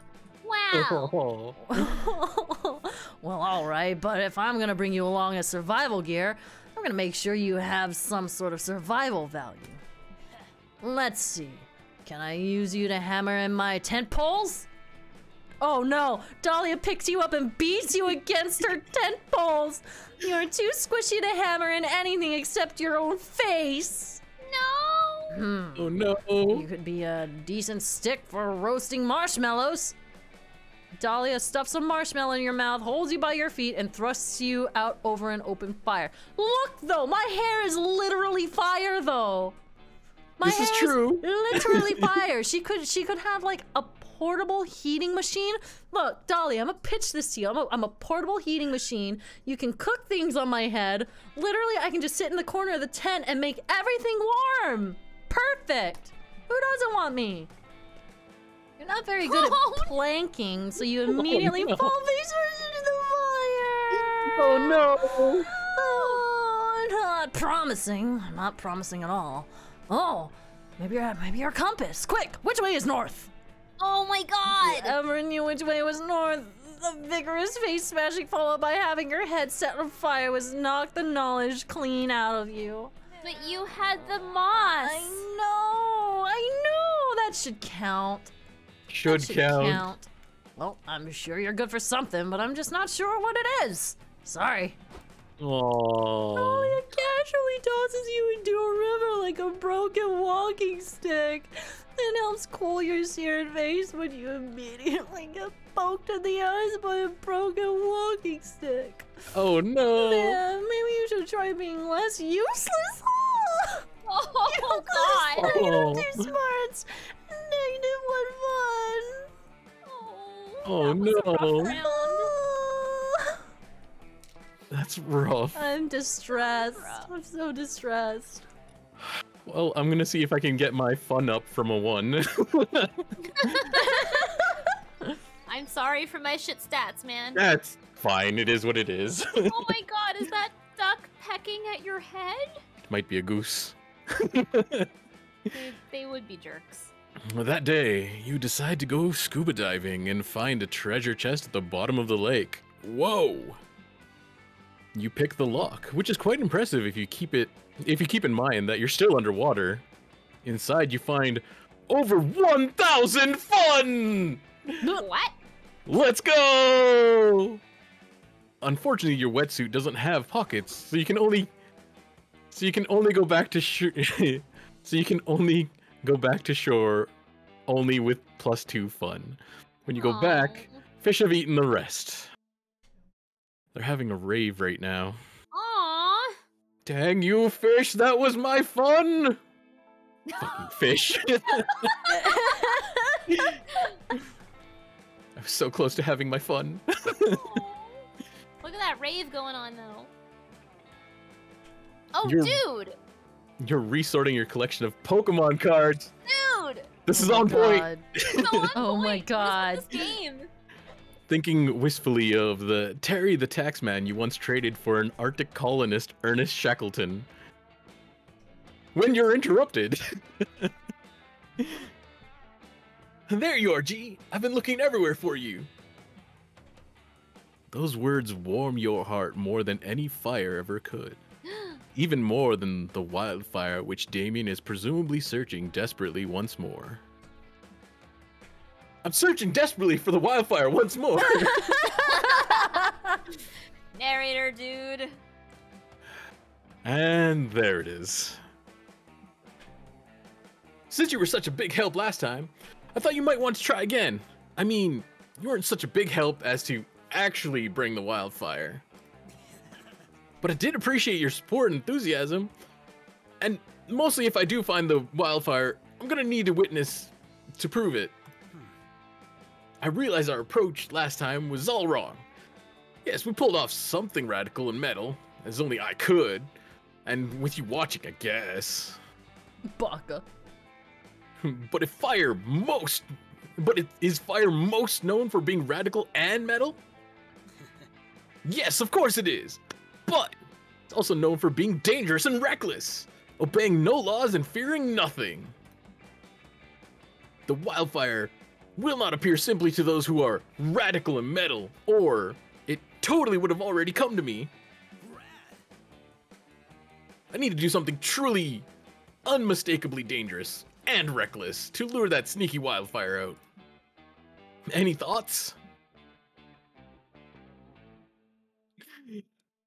Wow. well, alright, but if I'm gonna bring you along as survival gear, I'm gonna make sure you have some sort of survival value. Let's see. Can I use you to hammer in my tent poles? Oh no! Dahlia picks you up and beats you against her tent poles! You're too squishy to hammer in anything except your own face! no. Hmm. Oh no. You could be a decent stick for roasting marshmallows. Dahlia stuffs some marshmallow in your mouth, holds you by your feet, and thrusts you out over an open fire. Look, though, my hair is literally fire, though. My This is hair's true. Literally fire. She could, she could have like a portable heating machine. Look, Dahlia, I'm gonna pitch this to you. I'm a, I'm a portable heating machine. You can cook things on my head. Literally, I can just sit in the corner of the tent and make everything warm. Perfect. Who doesn't want me? You're not very good Oh, at planking, so you oh, immediately no. fall face first into the fire. Oh no. Oh, not promising. Not promising at all. Oh, maybe you're maybe your compass. Quick, which way is north? Oh my god. Ever knew which way was north? The vigorous face smashing followed by having your head set on fire was knocked the knowledge clean out of you. But you had the moss. I know, I know that should count. That Should count. Well, I'm sure you're good for something, but I'm just not sure what it is. Sorry. Aww. Dahlia can't naturally tosses you into a river like a broken walking stick and helps cool your seared face when you immediately get poked in the eyes by a broken walking stick. Oh no. Man, maybe you should try being less useless. Oh God! Oh. Negative two smarts, negative one fun. Oh, oh that was no. round. That's rough. I'm distressed. Rough. I'm so distressed. Well, I'm gonna see if I can get my fun up from a one. I'm sorry for my shit stats, man. That's fine. It is what it is. oh my God! Is that duck pecking at your head? It might be a goose. They, they would be jerks. That day, you decide to go scuba diving and find a treasure chest at the bottom of the lake. Whoa! You pick the lock, which is quite impressive if you keep it if you keep in mind that you're still underwater. Inside you find over 1000 fun! What? Let's go! Unfortunately, your wetsuit doesn't have pockets, so you can only so you can only go back to shore so you can only go back to shore only with plus 2 fun. When you go back, fish have eaten the rest. They're having a rave right now. Aw. Dang you fish, that was my fun. Fucking fish. I was so close to having my fun. Look at that rave going on though. Oh, You're- dude! You're resorting your collection of Pokemon cards. Dude! This is Oh my on point. God. So on Oh my point. What is God. This game. Thinking wistfully of the Terry the Taxman you once traded for an Arctic colonist, Ernest Shackleton. When you're interrupted. there you are, G. I've been looking everywhere for you. Those words warm your heart more than any fire ever could. Even more than the wildfire which Damien is presumably searching desperately once more. I'm searching desperately for the wildfire once more. Narrator, dude. and there it is. Since you were such a big help last time, I thought you might want to try again. I mean, you weren't such a big help as to actually bring the wildfire. But I did appreciate your support and enthusiasm. And mostly if I do find the wildfire, I'm gonna need a witness to prove it. I realize our approach last time was all wrong. Yes, we pulled off something radical and metal, as only I could. And with you watching, I guess. Baka. But if fire most but it, is fire most known for being radical and metal? yes, of course it is. But it's also known for being dangerous and reckless, obeying no laws and fearing nothing. The wildfire will not appear simply to those who are radical and metal, or it totally would have already come to me. I need to do something truly unmistakably dangerous and reckless to lure that sneaky wildfire out. Any thoughts?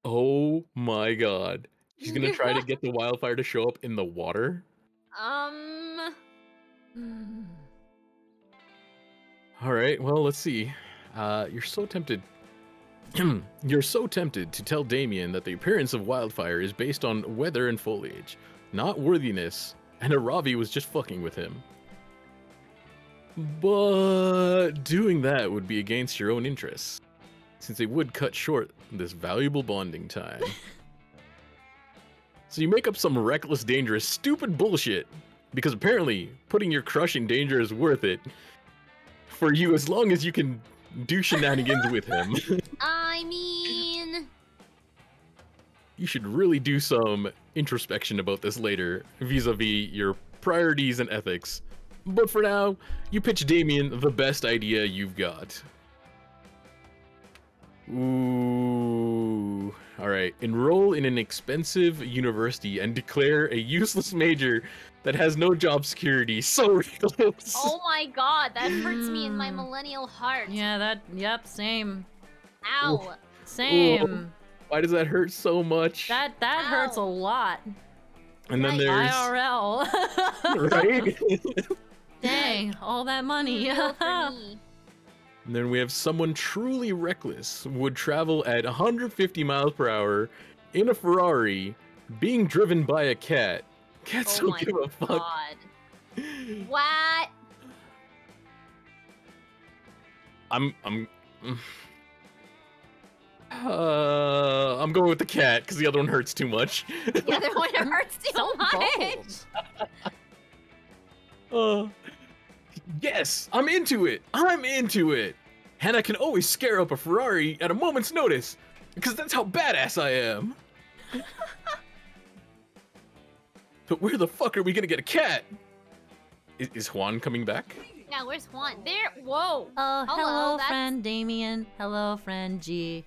Oh my god. She's gonna try to get the wildfire to show up in the water? Um. Alright, well, let's see. Uh, you're so tempted. you're so tempted to tell Damien that the appearance of wildfire is based on weather and foliage, not worthiness, and Aravi was just fucking with him. But doing that would be against your own interests, since it would cut short this valuable bonding time. so you make up some reckless, dangerous, stupid bullshit, because apparently putting your crush in danger is worth it for you as long as you can do shenanigans with him. I mean. you should really do some introspection about this later vis-a-vis your priorities and ethics. But for now, you pitch Damien the best idea you've got. Ooh. Alright, enroll in an expensive university and declare a useless major that has no job security. So ridiculous. Oh my god, that hurts me in my Mm. millennial heart. Yeah, that. Yep, same. Ow. Same. Why does that hurt so much? That that hurts a lot. and then Right. there's IRL. right. Dang, all that money. Go for me. And then we have someone truly reckless would travel at 150 miles per hour in a Ferrari, being driven by a cat. Cats Oh don't my give a fuck. God. What? I'm I'm. Uh, I'm going with the cat because the other one hurts too much. The other one hurts too much. bold. Uh, yes, I'm into it. I'm into it. And I can always scare up a Ferrari at a moment's notice because that's how badass I am. but where the fuck are we gonna get a cat? Is, is Juan coming back? Yeah, where's Juan? There. Whoa. Oh, Hello, hello, friend Damien. Hello, friend G.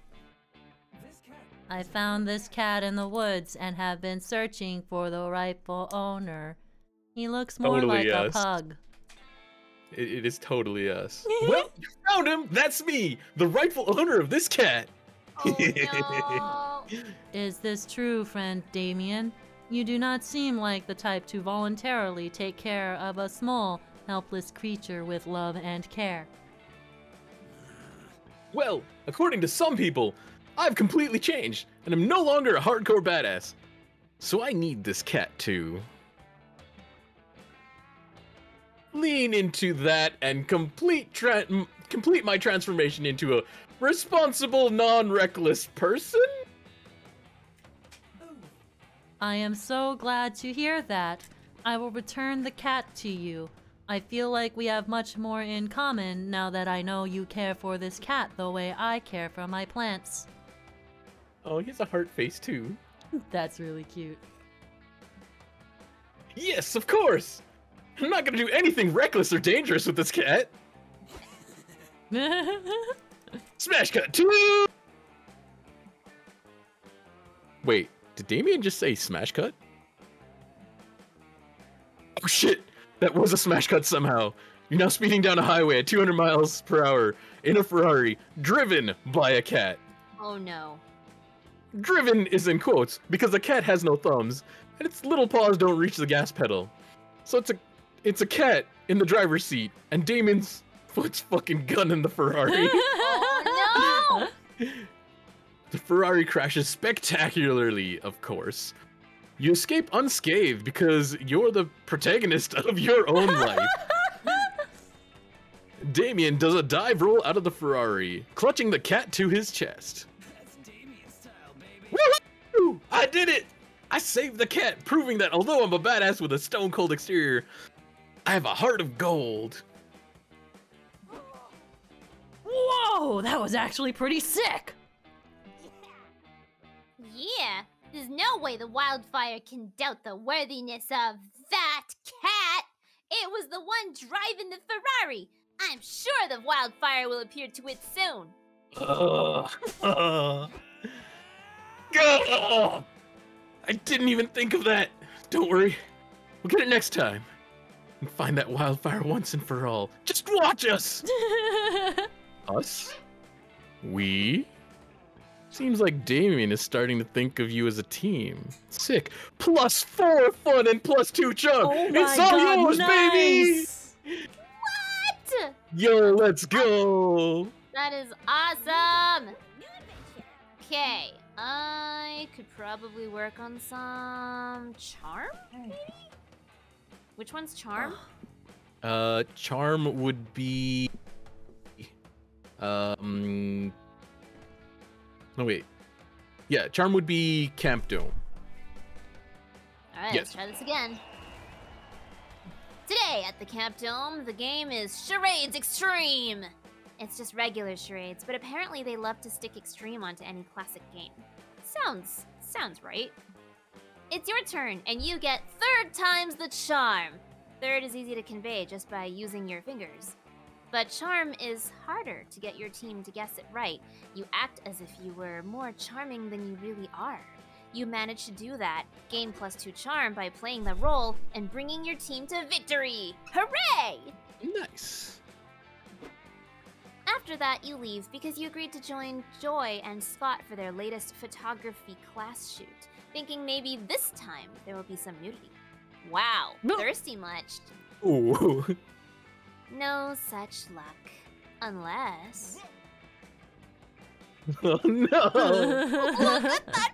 This cat. I found this cat in the woods and have been searching for the rightful owner. He looks more Totally like yes. a pug. It, it is totally us. well, you found him. That's me, the rightful owner of this cat. Oh no. Is this true, friend Damien? You do not seem like the type to voluntarily take care of a small, helpless creature with love and care. Well, according to some people, I've completely changed and I'm no longer a hardcore badass. So I need this cat to lean into that and complete tra- complete my transformation into a responsible, non-reckless person. I am so glad to hear that. I will return the cat to you. I feel like we have much more in common now that I know you care for this cat the way I care for my plants. Oh, he has a heart face too. That's really cute. Yes, of course. I'm not gonna do anything reckless or dangerous with this cat. Smash cut two. Wait, did Damien just say smash cut? Oh shit! That was a smash cut somehow. You're now speeding down a highway at 200 miles per hour in a Ferrari, driven by a cat. Oh no. Driven is in quotes because the cat has no thumbs and its little paws don't reach the gas pedal. So it's a it's a cat in the driver's seat and Damon's foot's fucking gun in the Ferrari. Oh no. the Ferrari crashes spectacularly, of course. You escape unscathed because you're the protagonist of your own life. Damien does a dive roll out of the Ferrari, clutching the cat to his chest. That's Damien style, baby. Woohoo! I did it! I saved the cat, proving that although I'm a badass with a stone cold exterior, I have a heart of gold. Whoa, that was actually pretty sick. Yeah. There's no way the wildfire can doubt the worthiness of that cat. It was the one driving the Ferrari. I'm sure the wildfire will appear to it soon. Ugh. Ugh. Ugh. I didn't even think of that. Don't worry. We'll get it next time. And find that wildfire once and for all. Just watch us! Us? We? Seems like Damien is starting to think of you as a team. Sick. Plus four fun and plus two chug. oh my it's all god, yours, baby! nice. What? Yo, let's go! That is awesome. Okay, I could probably work on some charm. Maybe? Which one's charm? Uh, charm would be. Um. No wait. Yeah, charm would be Camp Dome. All right, Yes. let's try this again. Today at the Camp Dome, the game is Charades Extreme. It's just regular charades, but apparently they love to stick extreme onto any classic game. Sounds sounds right. It's your turn, and you get third times the charm. Third is easy to convey just by using your fingers. But charm is harder to get your team to guess it right. You act as if you were more charming than you really are. You manage to do that, gain plus two charm by playing the role and bringing your team to victory. Hooray! Nice. After that, you leave because you agreed to join Joy and Scott for their latest photography class shoot, thinking maybe this time there will be some nudity. Wow, No. thirsty much? Ooh. No such luck. Unless. oh no. Look at that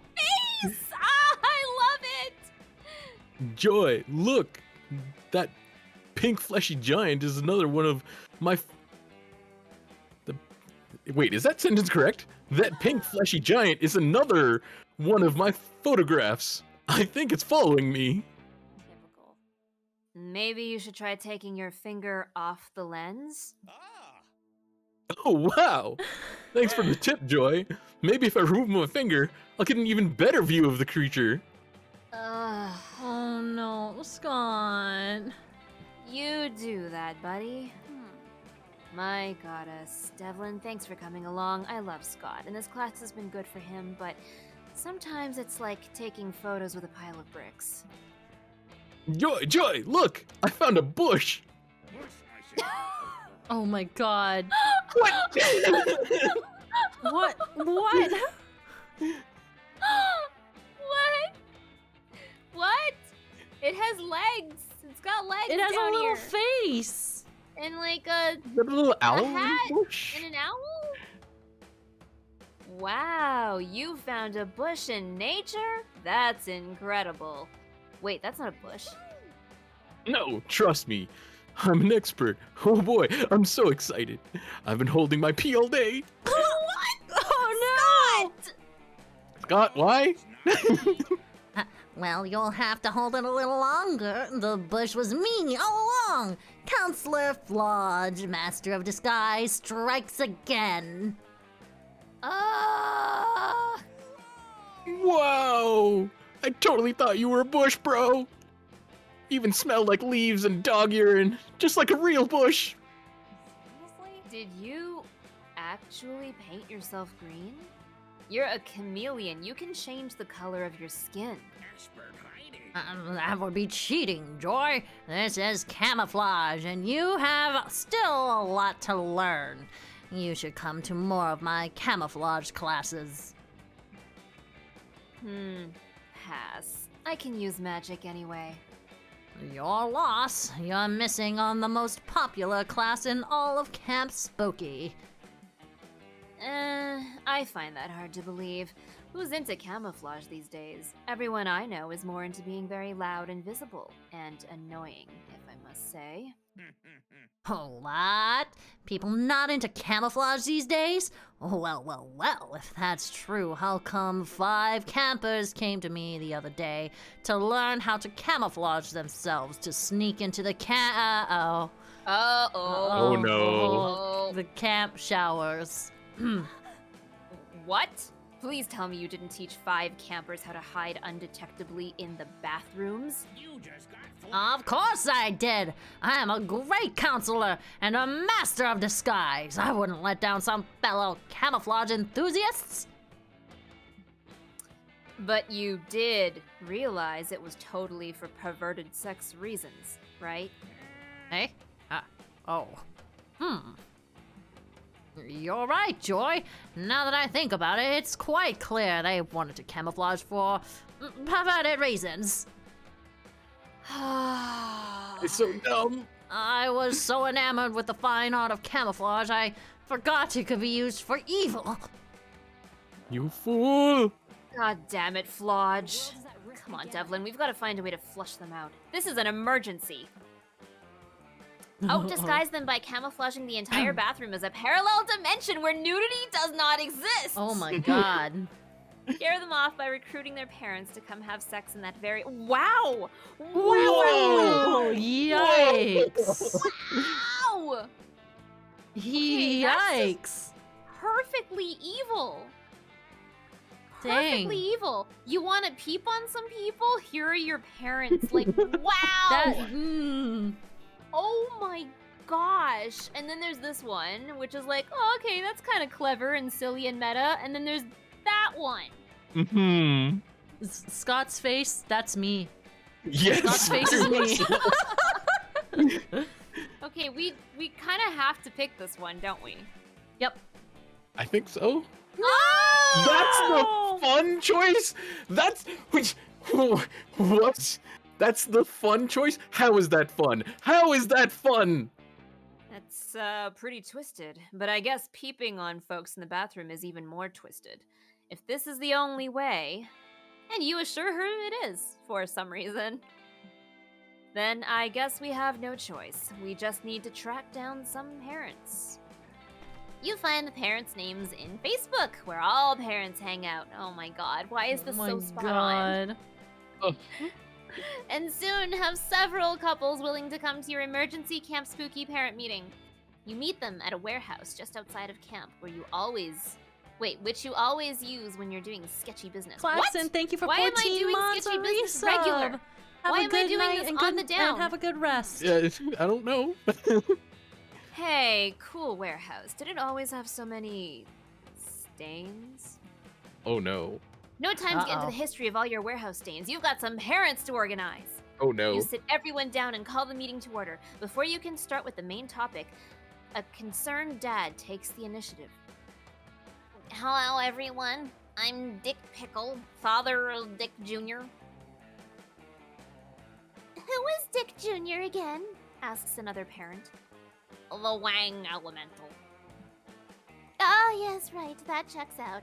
face! Ah, I love it! Joy, look. That pink fleshy giant is another one of my f- the Wait, is that sentence correct? That pink fleshy giant is another one of my photographs. I think it's following me. Typical. Maybe you should try taking your finger off the lens? Ah! Oh wow. Thanks for the tip, Joy. Maybe if I remove my finger, I'll get an even better view of the creature. Ugh. oh no, Scott. You do that, buddy. Hmm. My goddess. Devlin, thanks for coming along. I love Scott, and this class has been good for him, but sometimes it's like taking photos with a pile of bricks. Joy, Joy, look! I found a bush! Bush, I say. Oh my god. What? What? What? what? What? It has legs. It's got legs It has down a little here. face. and like a a little owl hat bush? and an owl. Wow, you found a bush in nature? That's incredible. Wait, that's not a bush. No, trust me. I'm an expert. Oh boy, I'm so excited. I've been holding my pee all day. what? Oh no! Scott, why? Uh, well, you'll have to hold it a little longer. The bush was me all along. Counselor Flodge, Master of Disguise, strikes again. Ah! Whoa! I totally thought you were a bush, bro. Even smelled like leaves and dog urine, just like a real bush. Seriously? Did you actually paint yourself green? You're a chameleon. You can change the color of your skin. Expert hiding. Uh, that would be cheating, Joy. This is camouflage, and you have still a lot to learn. You should come to more of my camouflage classes. Hmm. Pass. I can use magic anyway. Your loss. You're missing on the most popular class in all of Camp Spooky. Eh, I find that hard to believe. Who's into camouflage these days? Everyone I know is more into being very loud and visible, and annoying, if I must say. What? People not into camouflage these days? Oh, well, well, well, if that's true, how come five campers came to me the other day to learn how to camouflage themselves to sneak into the ca- uh, Uh oh. Oh, no. The camp showers. What? Please tell me you didn't teach five campers how to hide undetectably in the bathrooms. You just got Of course I did. I am a great counselor and a master of disguise. I wouldn't let down some fellow camouflage enthusiasts. But you did realize it was totally for perverted sex reasons, right? Eh? Ah, oh. Hmm. You're right, Joy. Now that I think about it, it's quite clear they wanted to camouflage for mm, perverted reasons. It's so dumb. I was so enamored with the fine art of camouflage, I forgot it could be used for evil. You fool. God damn it, Flodge. Come on, Devlin, we've got to find a way to flush them out. This is an emergency. Oh, disguise them by camouflaging the entire bathroom as a parallel dimension where nudity does not exist. Oh my god. Scare them off by recruiting their parents to come have sex in that very. Wow! Wow! Whoa! Yikes! Wow! Okay, Yikes! Perfectly evil. Dang. Perfectly evil. You want to peep on some people? Here are your parents. Like, wow! That. Mm, Oh my gosh. And then there's this one, which is like, oh, okay, that's kind of clever and silly and meta. And then there's that one. Hmm. Scott's face, that's me. Yes. Scott's face is me. Okay, we we kind of have to pick this one, don't we? Yep. I think so. Oh! That's the fun choice. That's which. What? That's the fun choice. How is that fun? How is that fun? That's uh, pretty twisted, but I guess peeping on folks in the bathroom is even more twisted. If this is the only way, and you assure her it is for some reason, then I guess we have no choice. We just need to track down some parents. You find the parents' names in Facebook, where all parents hang out. Oh my god, why is this oh my so spot on? God. And soon have several couples willing to come to your emergency camp spooky parent meeting. You meet them at a warehouse just outside of camp where you always wait, which you always use when you're doing sketchy business. Klaxon, What? thank you for Why am I 14 doing months sketchy of business resub. regular? Have Why a am I good doing night this and on good, the down? And have a good rest. Yeah, I don't know. Hey, cool warehouse. Did it always have so many stains? oh no. No time to get into the history of all your warehouse stains. You've got some parents to organize. Oh no. You sit everyone down and call the meeting to order. Before you can start with the main topic, a concerned dad takes the initiative. Hello, everyone. I'm Dick Pickle, father of Dick Jr. Who is Dick Jr. again? asks another parent. The Wang Elemental. Ah, yes, right. That checks out.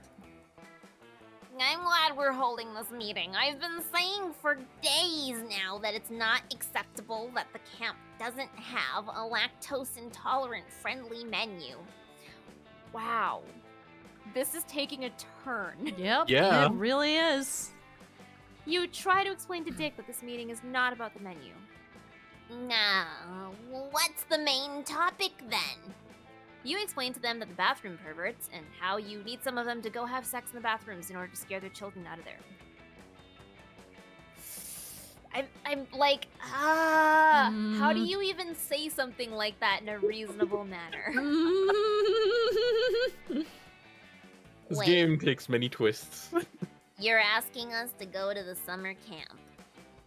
I'm glad we're holding this meeting. I've been saying for days now that it's not acceptable that the camp doesn't have a lactose intolerant friendly menu. Wow. This is taking a turn. Yep. Yeah. It really is. You try to explain to Dick that this meeting is not about the menu. Nah, what's the main topic then? You explain to them that the bathroom perverts and how you need some of them to go have sex in the bathrooms in order to scare their children out of there. I'm, I'm like, ah, how do Mm. you even say something like that in a reasonable manner? This Wait. game takes many twists. You're asking us to go to the summer camp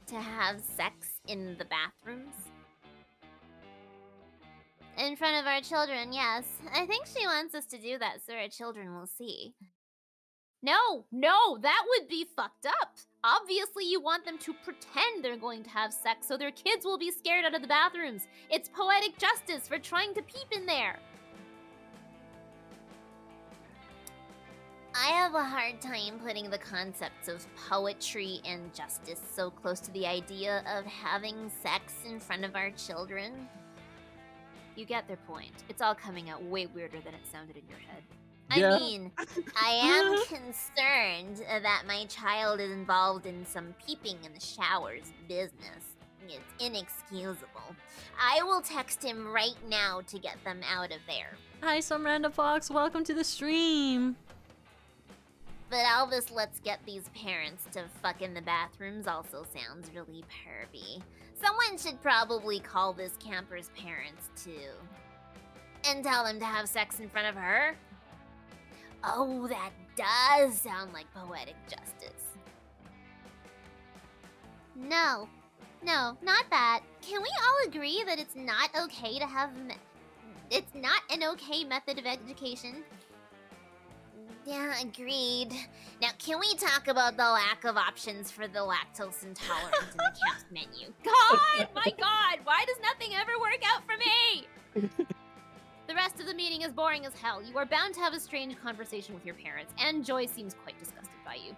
to have sex in the bathrooms? In front of our children, yes. I think she wants us to do that so our children will see. No, no, that would be fucked up. Obviously, you want them to pretend they're going to have sex so their kids will be scared out of the bathrooms. It's poetic justice for trying to peep in there. I have a hard time putting the concepts of poetry and justice so close to the idea of having sex in front of our children. You get their point. It's all coming out way weirder than it sounded in your head. Yeah. I mean, I am concerned that my child is involved in some peeping in the showers business. It's inexcusable. I will text him right now to get them out of there. Hi, some random fox. Welcome to the stream. But Elvis let's get these parents to fuck in the bathrooms also sounds really pervy. Someone should probably call this camper's parents too. And tell them to have sex in front of her. Oh, that does sound like poetic justice. No. No, not that. Can we all agree that it's not okay to have. It's not an okay method of education? Yeah, agreed. Now, can we talk about the lack of options for the lactose intolerant in the camp's menu? God, my God, why does nothing ever work out for me? the rest of the meeting is boring as hell. You are bound to have a strange conversation with your parents, and Joy seems quite disgusted by you.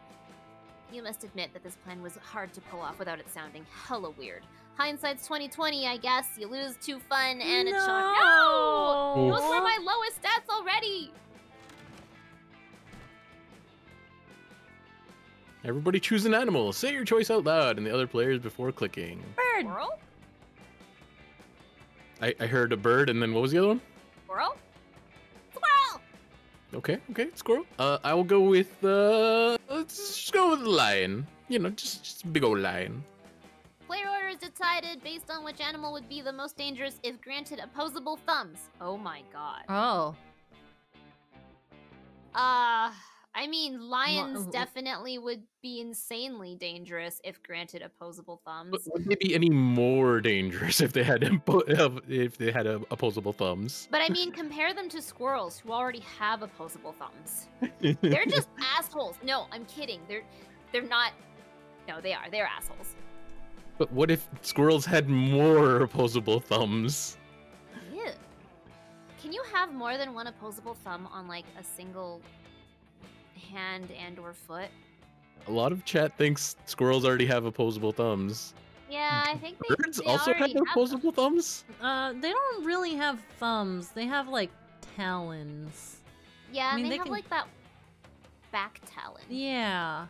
You must admit that this plan was hard to pull off without it sounding hella weird. Hindsight's 2020, I guess. You lose two fun and a charm. No! No! Those were my lowest stats already! Everybody choose an animal. Say your choice out loud, and the other players before clicking. Bird. Squirrel? I, I heard a bird, and then what was the other one? Squirrel? Squirrel! Okay, okay, squirrel. Uh, I will go with uh, let's just go with the lion. You know, just just a big old lion. Player order is decided based on which animal would be the most dangerous if granted opposable thumbs. Oh my god. Oh. Uh, I mean, lions definitely would be insanely dangerous if granted opposable thumbs. would they be any more dangerous if they had if they had uh, opposable thumbs? But I mean, compare them to squirrels who already have opposable thumbs. They're just assholes. No, I'm kidding. They're they're not. No, they are. They're assholes. But what if squirrels had more opposable thumbs? Ew. Can you have more than one opposable thumb on like a single hand and or foot? A lot of chat thinks squirrels already have opposable thumbs. Yeah, I think they, Birds they also have already have opposable thumbs. Uh, they don't really have thumbs. They have like talons. Yeah, I and mean, they, they have can- like that back talon. Yeah.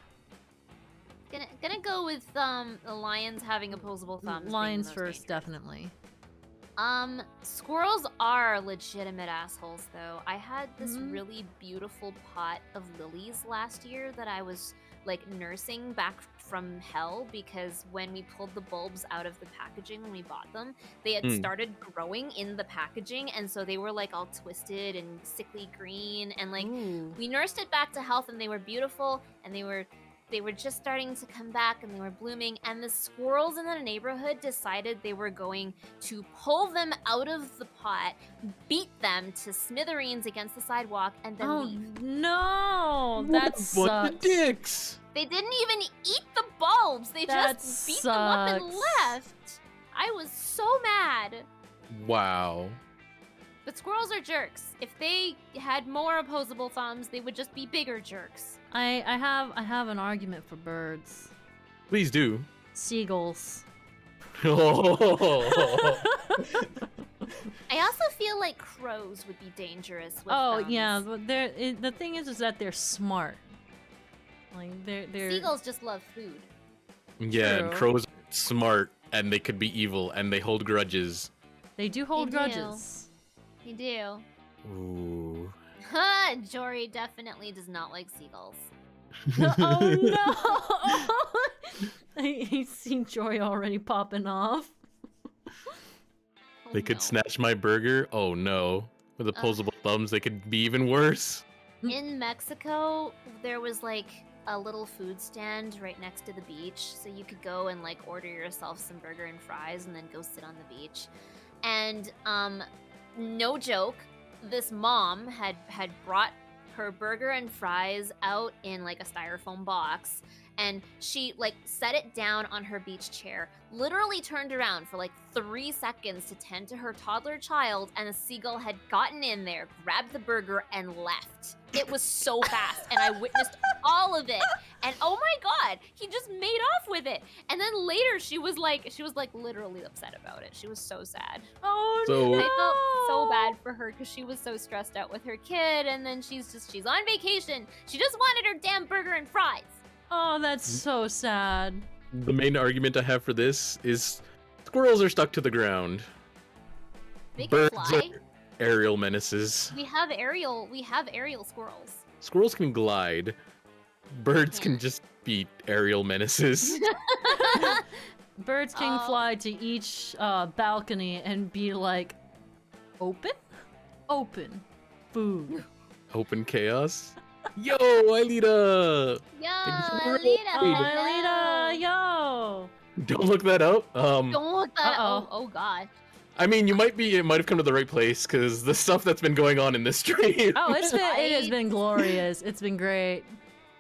Gonna gonna go with um the lions having opposable thumbs. Lions first, dangerous. definitely. Um, squirrels are legitimate assholes, though. I had this Mhm. really beautiful pot of lilies last year that I was like nursing back from hell because when we pulled the bulbs out of the packaging when we bought them, they had Mm. started growing in the packaging, and so they were like all twisted and sickly green, and like Ooh. we nursed it back to health and they were beautiful and they were they were just starting to come back and they were blooming and the squirrels in the neighborhood decided they were going to pull them out of the pot beat them to smithereens against the sidewalk and then Oh leave. no, that What sucks. the dicks? they didn't even eat the bulbs. They That just beat them up and left. I was so mad. Wow. but squirrels are jerks. If they had more opposable thumbs they would just be bigger jerks I I have I have an argument for birds. Please do. Seagulls. oh, I also feel like crows would be dangerous with oh thumbs. yeah, but they're it, the thing is is that they're smart. Like they're they're Seagulls just love food. yeah, and crows are smart and they could be evil and they hold grudges. they do hold do. grudges. They do. Ooh. Huh, Jory definitely does not like seagulls. oh no! I, I see Joy already popping off. Oh, They could no. snatch my burger. Oh no. With opposable thumbs, they could be even worse. In Mexico, there was like a little food stand right next to the beach, so you could go and like order yourself some burger and fries and then go sit on the beach. And um no joke, this mom had had brought her burger and fries out in like a styrofoam box and she like set it down on her beach chair literally turned around for like three seconds to tend to her toddler child and a seagull had gotten in there grabbed the burger and left it was so fast and i witnessed all of it and oh my god he just made off with it and then later she was like she was like literally upset about it she was so sad Oh So- no! I felt so bad for her because she was so stressed out with her kid, and then she's just she's on vacation. She just wanted her damn burger and fries. Oh, that's so sad. The main argument I have for this is squirrels are stuck to the ground. They can Birds fly. are aerial menaces. We have aerial. We have aerial squirrels. Squirrels can glide. Birds can can't. just be aerial menaces. Birds can Oh. fly to each uh, balcony and be like, open, open, food. Open chaos. Yo, Aelita! Yo, Exhilarating. Alita. Alita, yo! Don't look that up. Um, Don't look that. Oh, Uh-oh. oh god. I mean, you might be. It might have come to the right place because the stuff that's been going on in this stream. Oh, it's been it has been glorious. It's been great.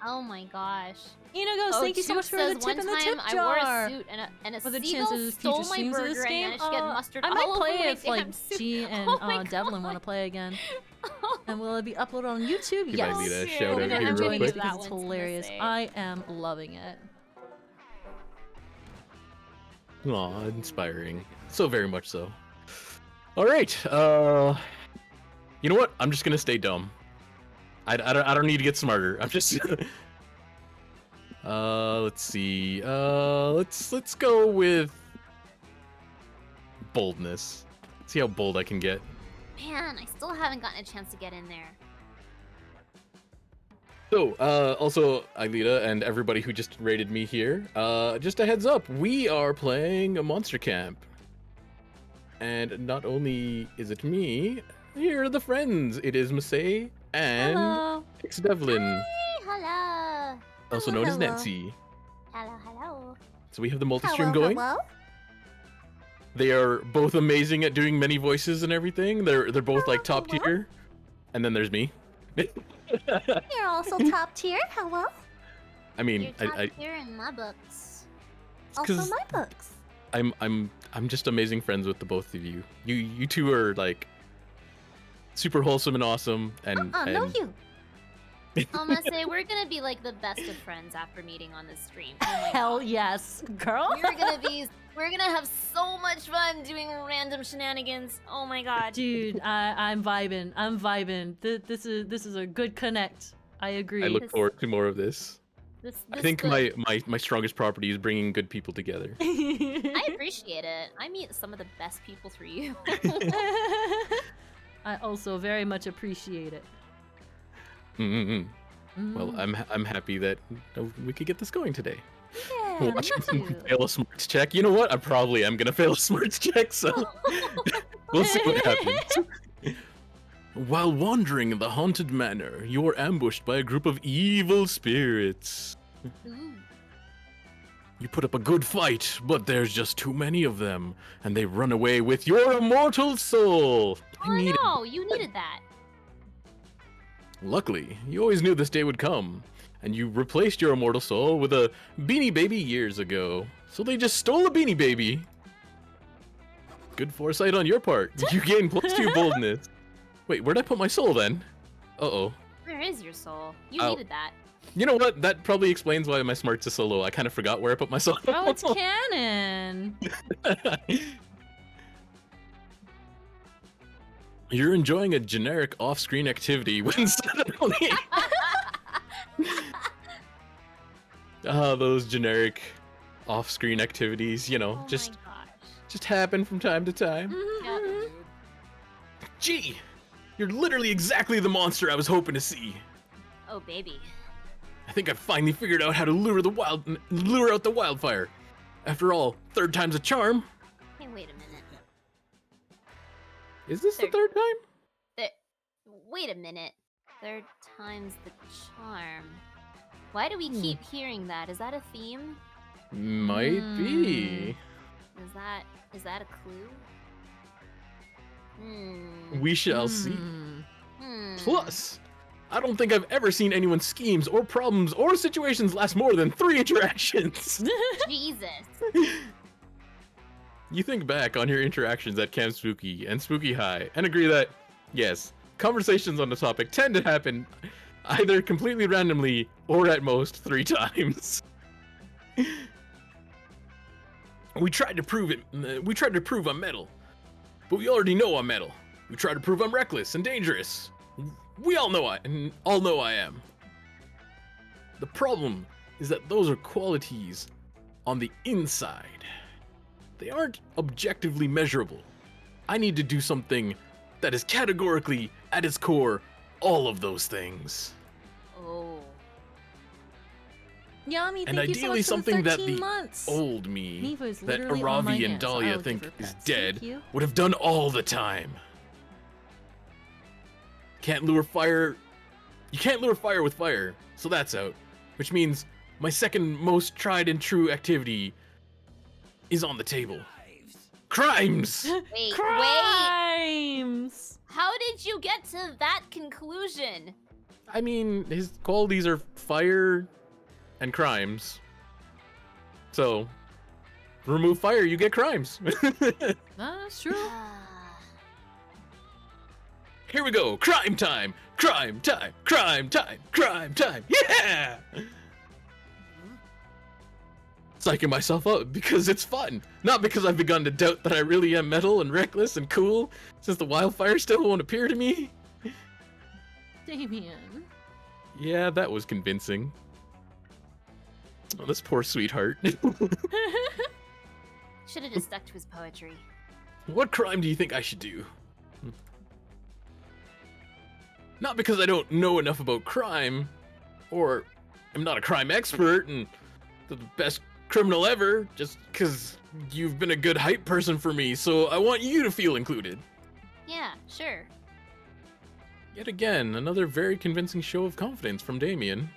Oh my gosh. Ina goes, oh, thank you so much for the says, tip one in the time tip I jar. wore a suit and a, and a For the seagull chances stole future my of burger this and game, managed to get uh, mustard I might all play over if like. G and Oh my uh, Devlin want to play again. And will it be uploaded on YouTube? Give yes. Aelita a cute. shout I'm out I'm here real quick. because it's hilarious. I am loving it. Aw, inspiring. So very much so. All right. Uh, you know what? I'm just gonna stay dumb. I, I, don't, I don't need to get smarter. I'm just. uh, let's see. Uh, let's let's go with boldness. See how bold I can get. Man, I still haven't gotten a chance to get in there. So, uh, also, Aelita and everybody who just rated me here, uh, just a heads up, we are playing a Monster Camp. And not only is it me, here are the friends. It is Masae and Hello. Exdevlin. Hello, known as. Nancy. Hello, hello. So we have the multi-stream Hello, going. hello. They are both amazing at doing many voices and everything. They're they're both like top Hello. tier. And then there's me. You're also top tier. Hello. I mean, You're I, top I tier in my books. Also my books. I'm I'm I'm just amazing friends with the both of you. You you two are like super wholesome and awesome and, Uh, no and you. I'm gonna say we're gonna be like the best of friends after meeting on this stream. Oh Hell God. yes, girl. We're gonna be. We're gonna have so much fun doing random shenanigans. Oh my god. Dude, I, I'm vibing. I'm vibing. Th- This is this is a good connect. I agree. I look This- forward to more of this. This, I think my, my my strongest property is bringing good people together. I appreciate it. I meet some of the best people through you. I also very much appreciate it. Mm Well. I'm I'm happy that we could get this going today. Yeah, We'll me watch too. fail a smarts check. You know what? I probably am gonna fail a smarts check, so we'll see what happens. While wandering in the haunted manor, you are ambushed by a group of evil spirits. Ooh. You put up a good fight, but there's just too many of them, and they run away with your immortal soul. Oh it. no, you needed that. Luckily, you always knew this day would come, and you replaced your immortal soul with a beanie baby years ago. So they just stole a beanie baby. Good foresight on your part. You gain plus two boldness. Wait, where'd I put my soul then? Uh oh. Where is your soul? You Oh. needed that. You know what? That probably explains why my smarts is so low. I kind of forgot where I put my soul. Oh, it's canon. You're enjoying a generic off-screen activity when suddenly Ah, those generic off-screen activities, you know, Oh just just happen from time to time. Mhm. Gee, you're literally exactly the monster I was hoping to see. Oh baby. I think I finally figured out how to lure the wild lure out the wildfire. After all, third time's a charm. Is this the Third- third time? There. Wait a minute. Third time's the charm. Why do we Hmm. keep hearing that? Is that a theme? Might be. Is that is that a clue? Hmm. We shall see. Hmm. hmm. Plus, I don't think I've ever seen anyone's schemes or problems or situations last more than three interactions. Jesus. you think back on your interactions at Camp Spooky and Spooky High and agree that, yes, conversations on the topic tend to happen either completely randomly or at most three times. we tried to prove it. uh, We tried to prove I'm metal, but we already know I'm metal. We tried to prove I'm reckless and dangerous. We all know I, all know I am. The problem is that those are qualities on the inside. They aren't objectively measurable. I need to do something that is categorically, at its core, all of those things. Oh. Yummy, And thank you so ideally much for something that 13 the months. Old me, that literally on my Aravi and. Dahlia oh, think is dead would have done all the time. Can't lure fire. You can't lure fire with fire, so that's out. Which means my second most tried and true activity is on the table. Crimes! Wait, wait. Crimes. How did you get to that conclusion? I mean, his qualities are fire and crimes. So, remove fire, you get crimes. That's true. Here we go. Crime time. Crime time. Crime time. Crime time. Yeah! Psyching myself up because it's fun. Not because I've begun to doubt that I really am metal and reckless and cool since the wildfire still won't appear to me. Damien. Yeah, that was convincing. Oh, this poor sweetheart. Should have just stuck to his poetry. what crime do you think I should do? Hmm. Not because I don't know enough about crime, or I'm not a crime expert and the best criminal ever, just because you've been a good hype person for me, so I want you to feel included. Yeah, sure. Yet again, another very convincing show of confidence from Damien.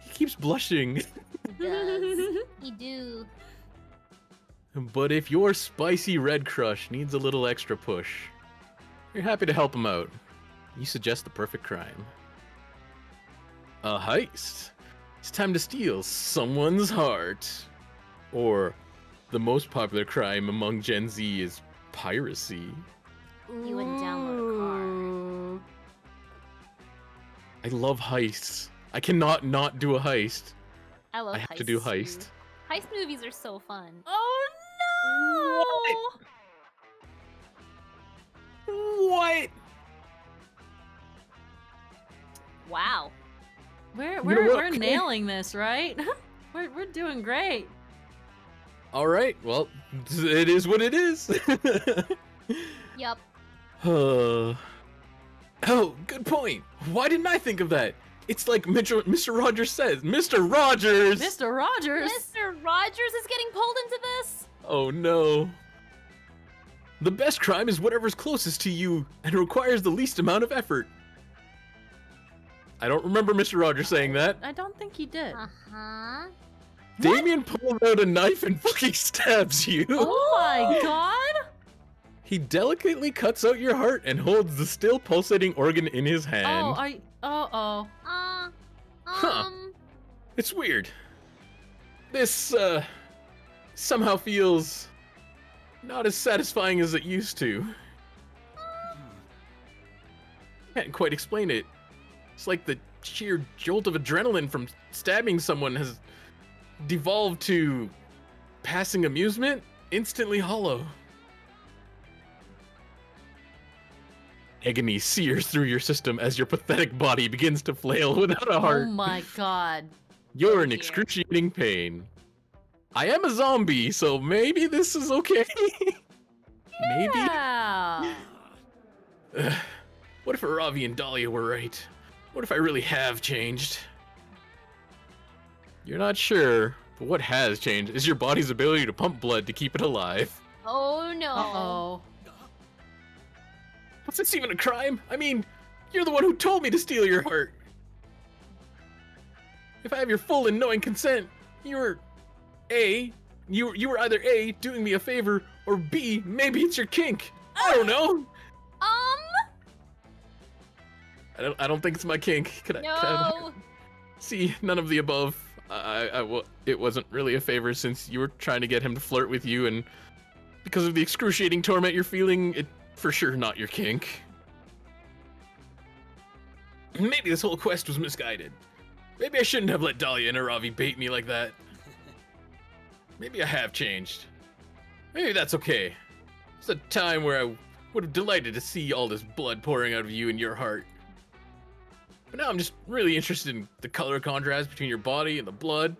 He keeps blushing. He does. he do. But if your spicy red crush needs a little extra push, you're happy to help him out. You suggest the perfect crime. A heist. It's time to steal someone's heart. Or the most popular crime among Gen Z is piracy. You would download a car. I love heists. I cannot not do a heist. I love I have to do heist. too. Heist movies are so fun. Oh no! What? Wow. We're we're, what? we're nailing this, right? we're we're doing great. All right. Well, it is what it is. yep. Uh, oh, good point. Why didn't I think of that? It's like Mr. Mr. Rogers says, Mr. Rogers. Mr. Rogers. Mr. Rogers is getting pulled into this? Oh no. The best crime is whatever's closest to you and requires the least amount of effort. I don't remember Mr. Rogers saying that. I don't think he did. Uh-huh. Damien pulls out a knife and fucking stabs you. Oh my god! He delicately cuts out your heart and holds the still pulsating organ in his hand. Oh, are you, oh oh. Uh, Huh. um, It's weird. This, uh, somehow feels not as satisfying as it used to. Can't quite explain it. It's like the sheer jolt of adrenaline from stabbing someone has devolved to passing amusement, instantly hollow. Agony sears through your system as your pathetic body begins to flail without a heart. Oh my god. You're in excruciating pain. I am a zombie, so maybe this is okay. maybe. Yeah. Ugh. what if Aravi and Dahlia were right? What if I really have changed? You're not sure, but what has changed is your body's ability to pump blood to keep it alive. oh no. Uh oh. What's this even a crime? I mean, you're the one who told me to steal your heart. If I have your full and knowing consent, you're A, you you were either A, doing me a favor, or B, maybe it's your kink. I don't know. I don't, I don't think it's my kink. Can I, can I no. see none of the above? I, I, wa- it wasn't really a favor since you were trying to get him to flirt with you, and because of the excruciating torment you're feeling, it for sure not your kink. Maybe this whole quest was misguided. Maybe I shouldn't have let Dahlia and Aravi bait me like that. Maybe I have changed. Maybe that's okay. It's a time where I would have delighted to see all this blood pouring out of you and your heart. But now I'm just really interested in the color contrast between your body and the blood.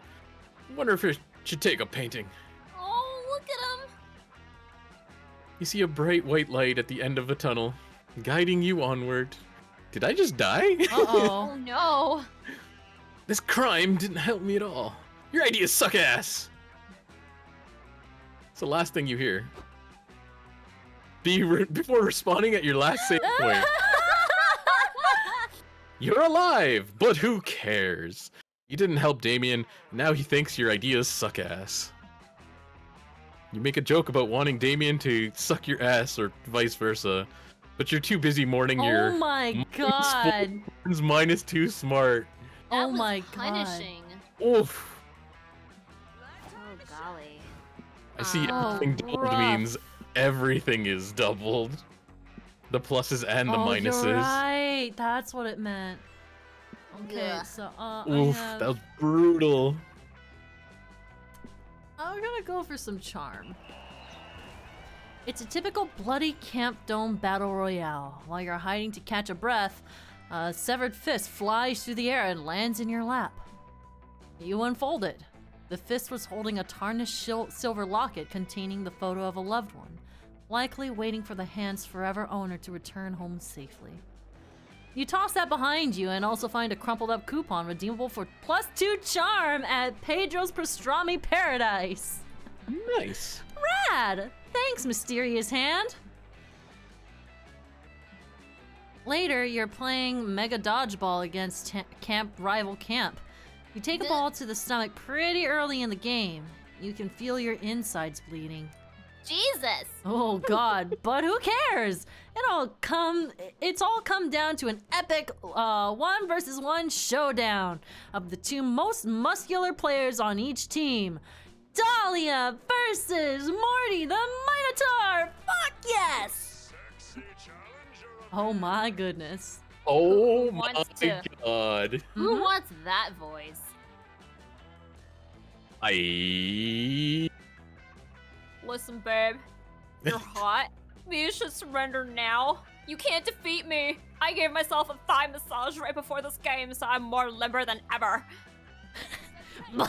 I wonder if I should take a painting. Oh, look at him. You see a bright white light at the end of the tunnel, guiding you onward. Did I just die? Uh Oh oh. no. this crime didn't help me at all. Your ideas suck ass. It's the last thing you hear. Be re- before responding at your last save point. You're alive, but who cares? You didn't help Damien, now he thinks your ideas suck ass. You make a joke about wanting Damien to suck your ass or vice versa, but you're too busy mourning oh your Oh my god. friends minus too smart. Oh That was my god. punishing. Oof. Oh golly. I see Oh, everything doubled rough. means everything is doubled. The pluses and the oh, minuses. You're right. That's what it meant. Okay, Ugh. so uh, I Oof, have... that was brutal. I'm gonna go for some charm. It's a typical bloody Camp Dome battle royale. While you're hiding to catch a breath, a severed fist flies through the air and lands in your lap. You unfold it. The fist was holding a tarnished shil- silver locket containing the photo of a loved one, likely waiting for the hand's forever owner to return home safely. You toss that behind you and also find a crumpled up coupon redeemable for plus two charm at Pedro's Pastrami Paradise. Nice. Rad! Thanks, mysterious hand. Later, you're playing Mega Dodgeball against ta- Camp Rival Camp. You take a ball to the stomach pretty early in the game. You can feel your insides bleeding. Jesus! Oh god, but who cares? It all come it's all come down to an epic uh, one versus one showdown of the two most muscular players on each team. Dahlia versus Morty the Minotaur! Fuck yes! Oh my goodness. Oh my wants to- god. Who wants that voice? I. Listen, babe. You're hot. but You should surrender now. You can't defeat me. I gave myself a thigh massage right before this game, so I'm more limber than ever.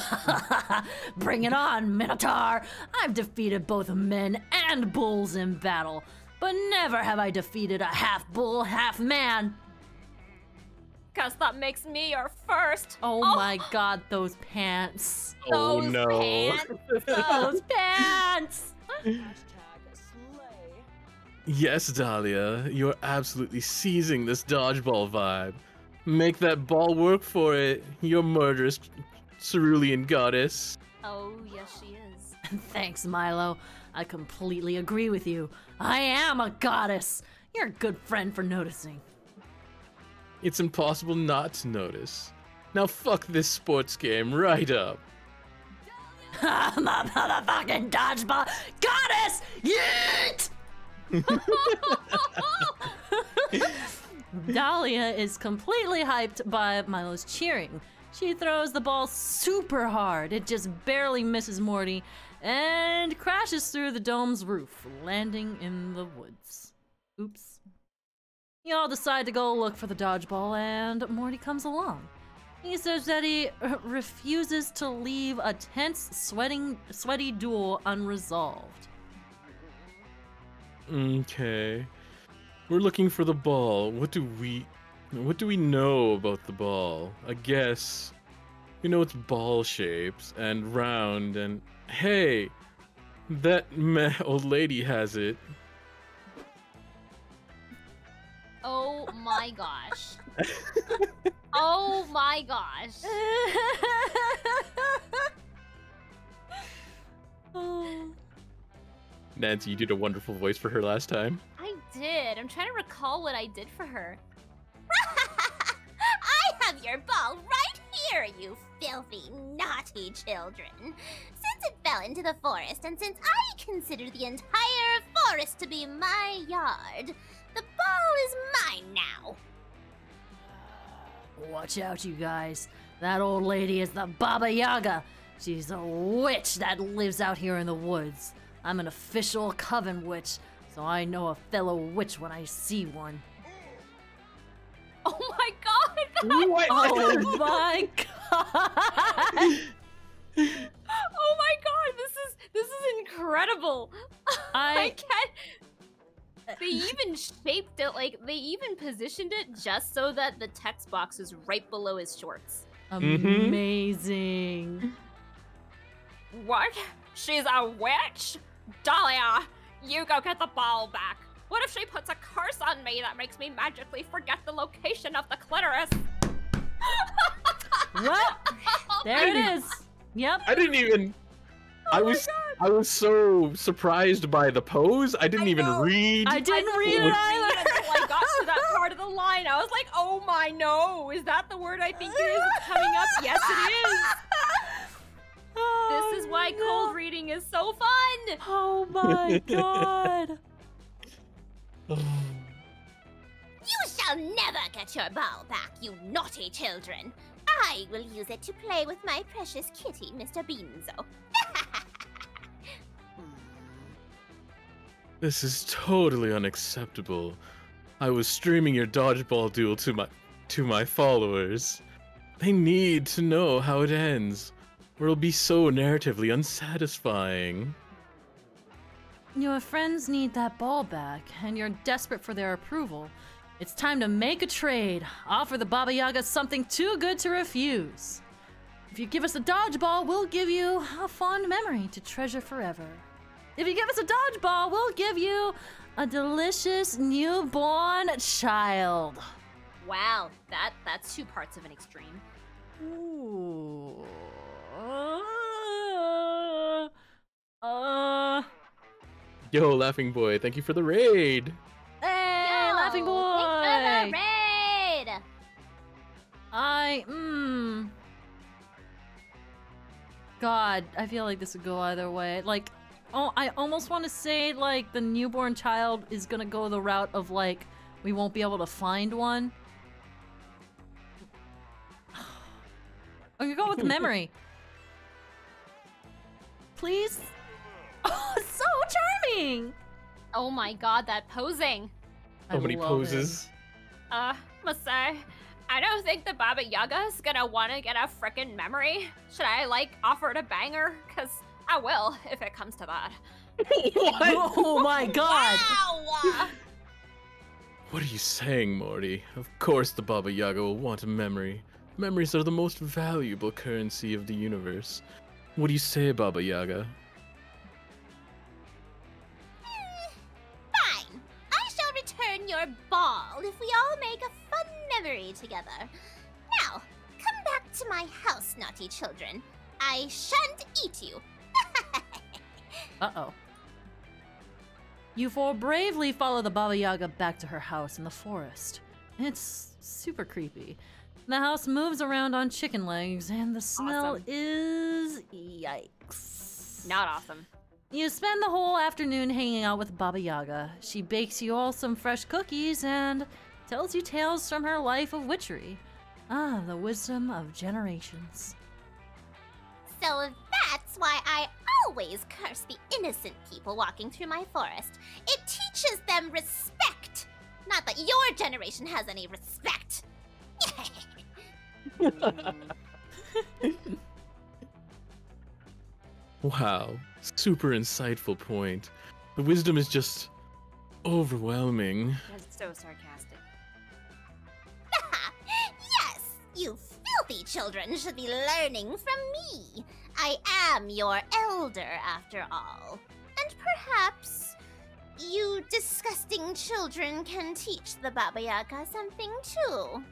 Bring it on, Minotaur! I've defeated both men and bulls in battle, but never have I defeated a half bull, half man. Cause that makes me your first. Oh, oh. my god, those pants. Oh Those no. pants. Those pants! Yes, Dahlia, you're absolutely seizing this dodgeball vibe. Make that ball work for it, your murderous cerulean goddess. Oh, yes, she is. Thanks, Milo. I completely agree with you. I am a goddess. You're a good friend for noticing. It's impossible not to notice. Now fuck this sports game right up. A motherfucking dodgeball goddess! Yeet! Dahlia is completely hyped by Milo's cheering. She throws the ball super hard. It just barely misses Morty and crashes through the dome's roof, landing in the woods. Oops. You all decide to go look for the dodgeball, and Morty comes along. He says that he uh, refuses to leave a tense, sweating, sweaty duel unresolved. Okay. We're looking for the ball. What do we what do we know about the ball? I guess we know it's ball shaped and round and hey, that old lady has it. Oh my gosh. oh my gosh. Oh. Nancy, you did a wonderful voice for her last time. I did. I'm trying to recall what I did for her. I have your ball right here, you filthy, naughty children. Since it fell into the forest, and since I consider the entire forest to be my yard, the ball is mine now. Watch out, you guys. That old lady is the Baba Yaga. She's a witch that lives out here in the woods. I'm an official coven witch, so I know a fellow witch when I see one. Oh my god! What? Oh my god! Oh my god, this is this is incredible. I I can't. They even shaped it like they even positioned it just so that the text box is right below his shorts. Mhm. amazing. What? She's a witch? Dahlia, you go get the ball back. What if she puts a curse on me that makes me magically forget the location of the clitoris? Well, there it is. Yep. I didn't even I oh was I was so surprised by the pose. I didn't I even know. read. I didn't I read it either. until I got to that part of the line. I was like, oh my no, is that the word I think it is? It's coming up. Yes, it is. This is oh why Oh, cold reading is so fun. Oh my god. You shall never get your ball back, you naughty children. I will use it to play with my precious kitty, Mr. Beanzo. This is totally unacceptable. I was streaming your dodgeball duel to my to my followers. They need to know how it ends, or it'll be so narratively unsatisfying. Your friends need that ball back, and you're desperate for their approval. It's time to make a trade. Offer the Baba Yaga something too good to refuse. If you give us a dodgeball, we'll give you a fond memory to treasure forever. If you give us a dodgeball, we'll give you a delicious newborn child. Wow, that that's two parts of an extreme. Ooh. Uh, uh, Yo, laughing boy, thank you for the raid. hey, laughing Yo, boy. thanks for the raid! I mm. God, I feel like this would go either way. Like, oh, I almost want to say like the newborn child is gonna go the route of like we won't be able to find one. I'm gonna go with the memory. Please. Oh, so charming. Oh my god, that posing! So I many love poses. Uh, must say, I don't think the Baba Yaga's gonna want to get a frickin' memory. Should I, like, offer to bang her? Cause I will, if it comes to that. it. Oh my god. Wow! What are you saying, Morty? Of course the Baba Yaga will want a memory. Memories are the most valuable currency of the universe. What do you say, Baba Yaga? Hmm, fine. I shall return your ball if we all make a fun memory together. Now, come back to my house, naughty children. I shan't eat you. Uh oh. You four bravely follow the Baba Yaga back to her house in the forest. It's super creepy. The house moves around on chicken legs, and the smell Awesome. is. yikes. Not awesome. You spend the whole afternoon hanging out with Baba Yaga. She bakes you all some fresh cookies and tells you tales from her life of witchery. Ah, the wisdom of generations. So that's why I always curse the innocent people walking through my forest. It teaches them respect. Not that your generation has any respect. Wow, super insightful point. The wisdom is just overwhelming. That's so sarcastic. You filthy children should be learning from me. I am your elder, after all. And perhaps you disgusting children can teach the Baba Yaga something too.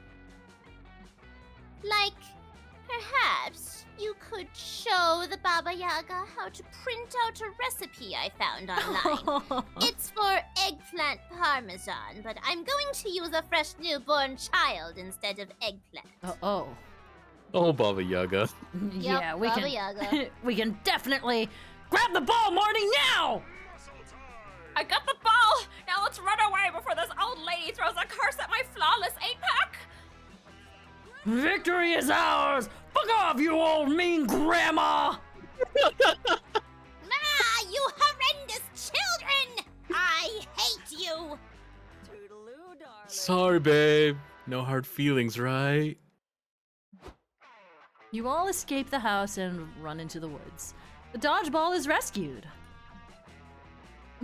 Like, perhaps you could show the Baba Yaga how to print out a recipe I found online. It's for eggplant parmesan, but I'm going to use a fresh newborn child instead of eggplant. Uh oh. Oh, Baba Yaga. yeah, we Baba can. Yaga. we can definitely grab the ball, Marty, now! I got the ball! Now let's run away before this old lady throws a curse at my flawless eight pack! Victory is ours! Fuck off, you old mean grandma! Ah, you horrendous children! I hate you! Toodaloo, darling. Sorry, babe. No hard feelings, right? You all escape the house and run into the woods. The dodgeball is rescued.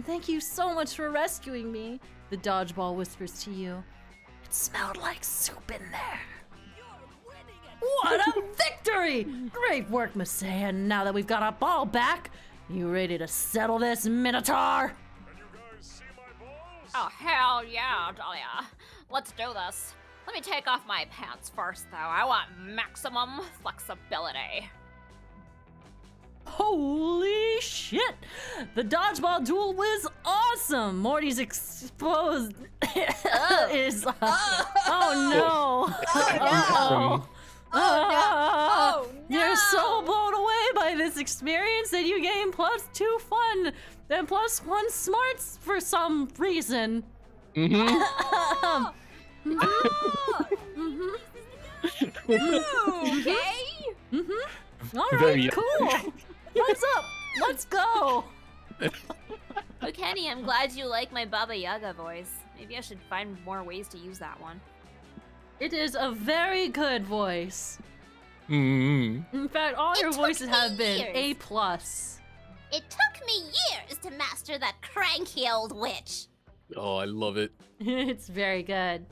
Thank you so much for rescuing me, the dodgeball whispers to you. It smelled like soup in there. What a victory! Great work, Messiah. Now that we've got our ball back, you ready to settle this, Minotaur? Oh, hell yeah, Dahlia. Let's do this. Let me take off my pants first, though. I want maximum flexibility. Holy shit! The dodgeball duel was awesome! Morty's exposed is. uh, oh no! Awesome. Oh, Oh, You're so blown away by this experience that you gain plus two fun and plus one smarts for some reason. Mm-hmm. Okay? Mm-hmm. All right, Very- cool. What's up? Let's go. Oh, Kenny, I'm glad you like my Baba Yaga voice. Maybe I should find more ways to use that one. It is a very good voice. Mm-hmm. In fact, all It your voices have been years. A plus. It took me years to master that cranky old witch. Oh, I love it. it's very good.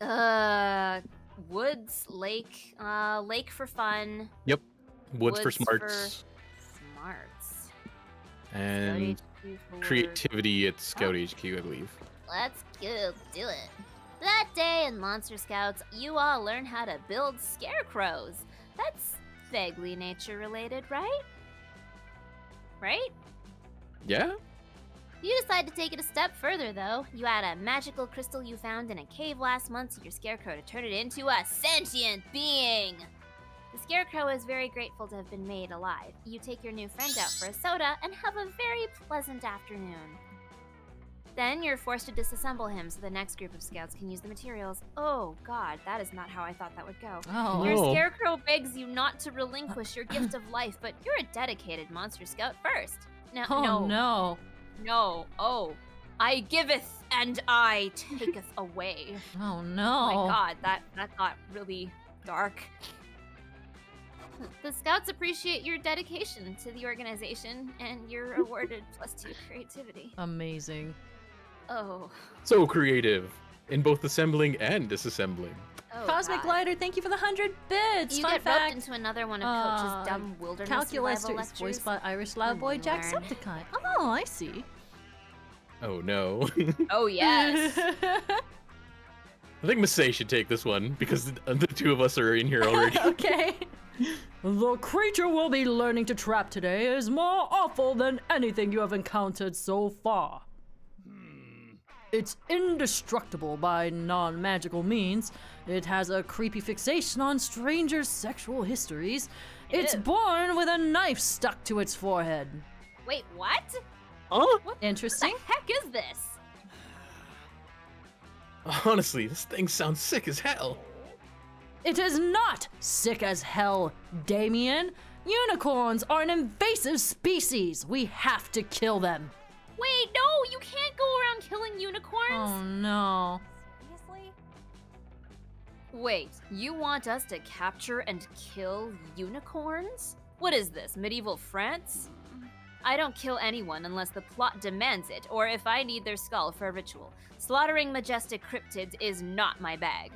Uh, woods, lake, uh, lake for fun, Woods, Woods for- smarts smarts. and Scout HQ for- creativity at Scout HQ, I believe. Let's go do it. That day in Monster Scouts, you all learn how to build scarecrows. That's vaguely nature related, right? Right? Yeah? You decide to take it a step further, though. You add a magical crystal you found in a cave last month to your scarecrow to turn it into a sentient being. The scarecrow is very grateful to have been made alive. You take your new friend out for a soda and have a very pleasant afternoon. Then you're forced to disassemble him so the next group of scouts can use the materials. Oh, God, that is not how I thought that would go. Oh. Your scarecrow begs you not to relinquish your gift of life, but you're a dedicated monster scout first. No, Oh no, no. no. Oh, I giveth and I taketh away. Oh Oh no. my god, that that got really dark. The scouts appreciate your dedication to the organization, and you're awarded plus two creativity. Amazing. Oh, So creative in both assembling and disassembling. oh Cosmic God. Glider, thank you for the hundred bits. You Fun get fact. roped into another one of uh, Coach's dumb wilderness Calculus survival is voiced by Irish loud boy you learn. Jacksepticeye. Oh, I see. Oh no. Oh yes. I think Masae should take this one because the, the two of us are in here already. okay. The creature we'll be learning to trap today is more awful than anything you have encountered so far. It's indestructible by non magical means. It has a creepy fixation on strangers' sexual histories. It's born with a knife stuck to its forehead. Wait, what? huh? What Interesting. the heck is this? Honestly, this thing sounds sick as hell. It is not sick as hell, Damien. Unicorns are an invasive species. We have to kill them. Wait, no, you can't go around killing unicorns. Oh no. Seriously? Wait, you want us to capture and kill unicorns? What is this, medieval France? I don't kill anyone unless the plot demands it, or if I need their skull for a ritual. Slaughtering majestic cryptids is not my bag.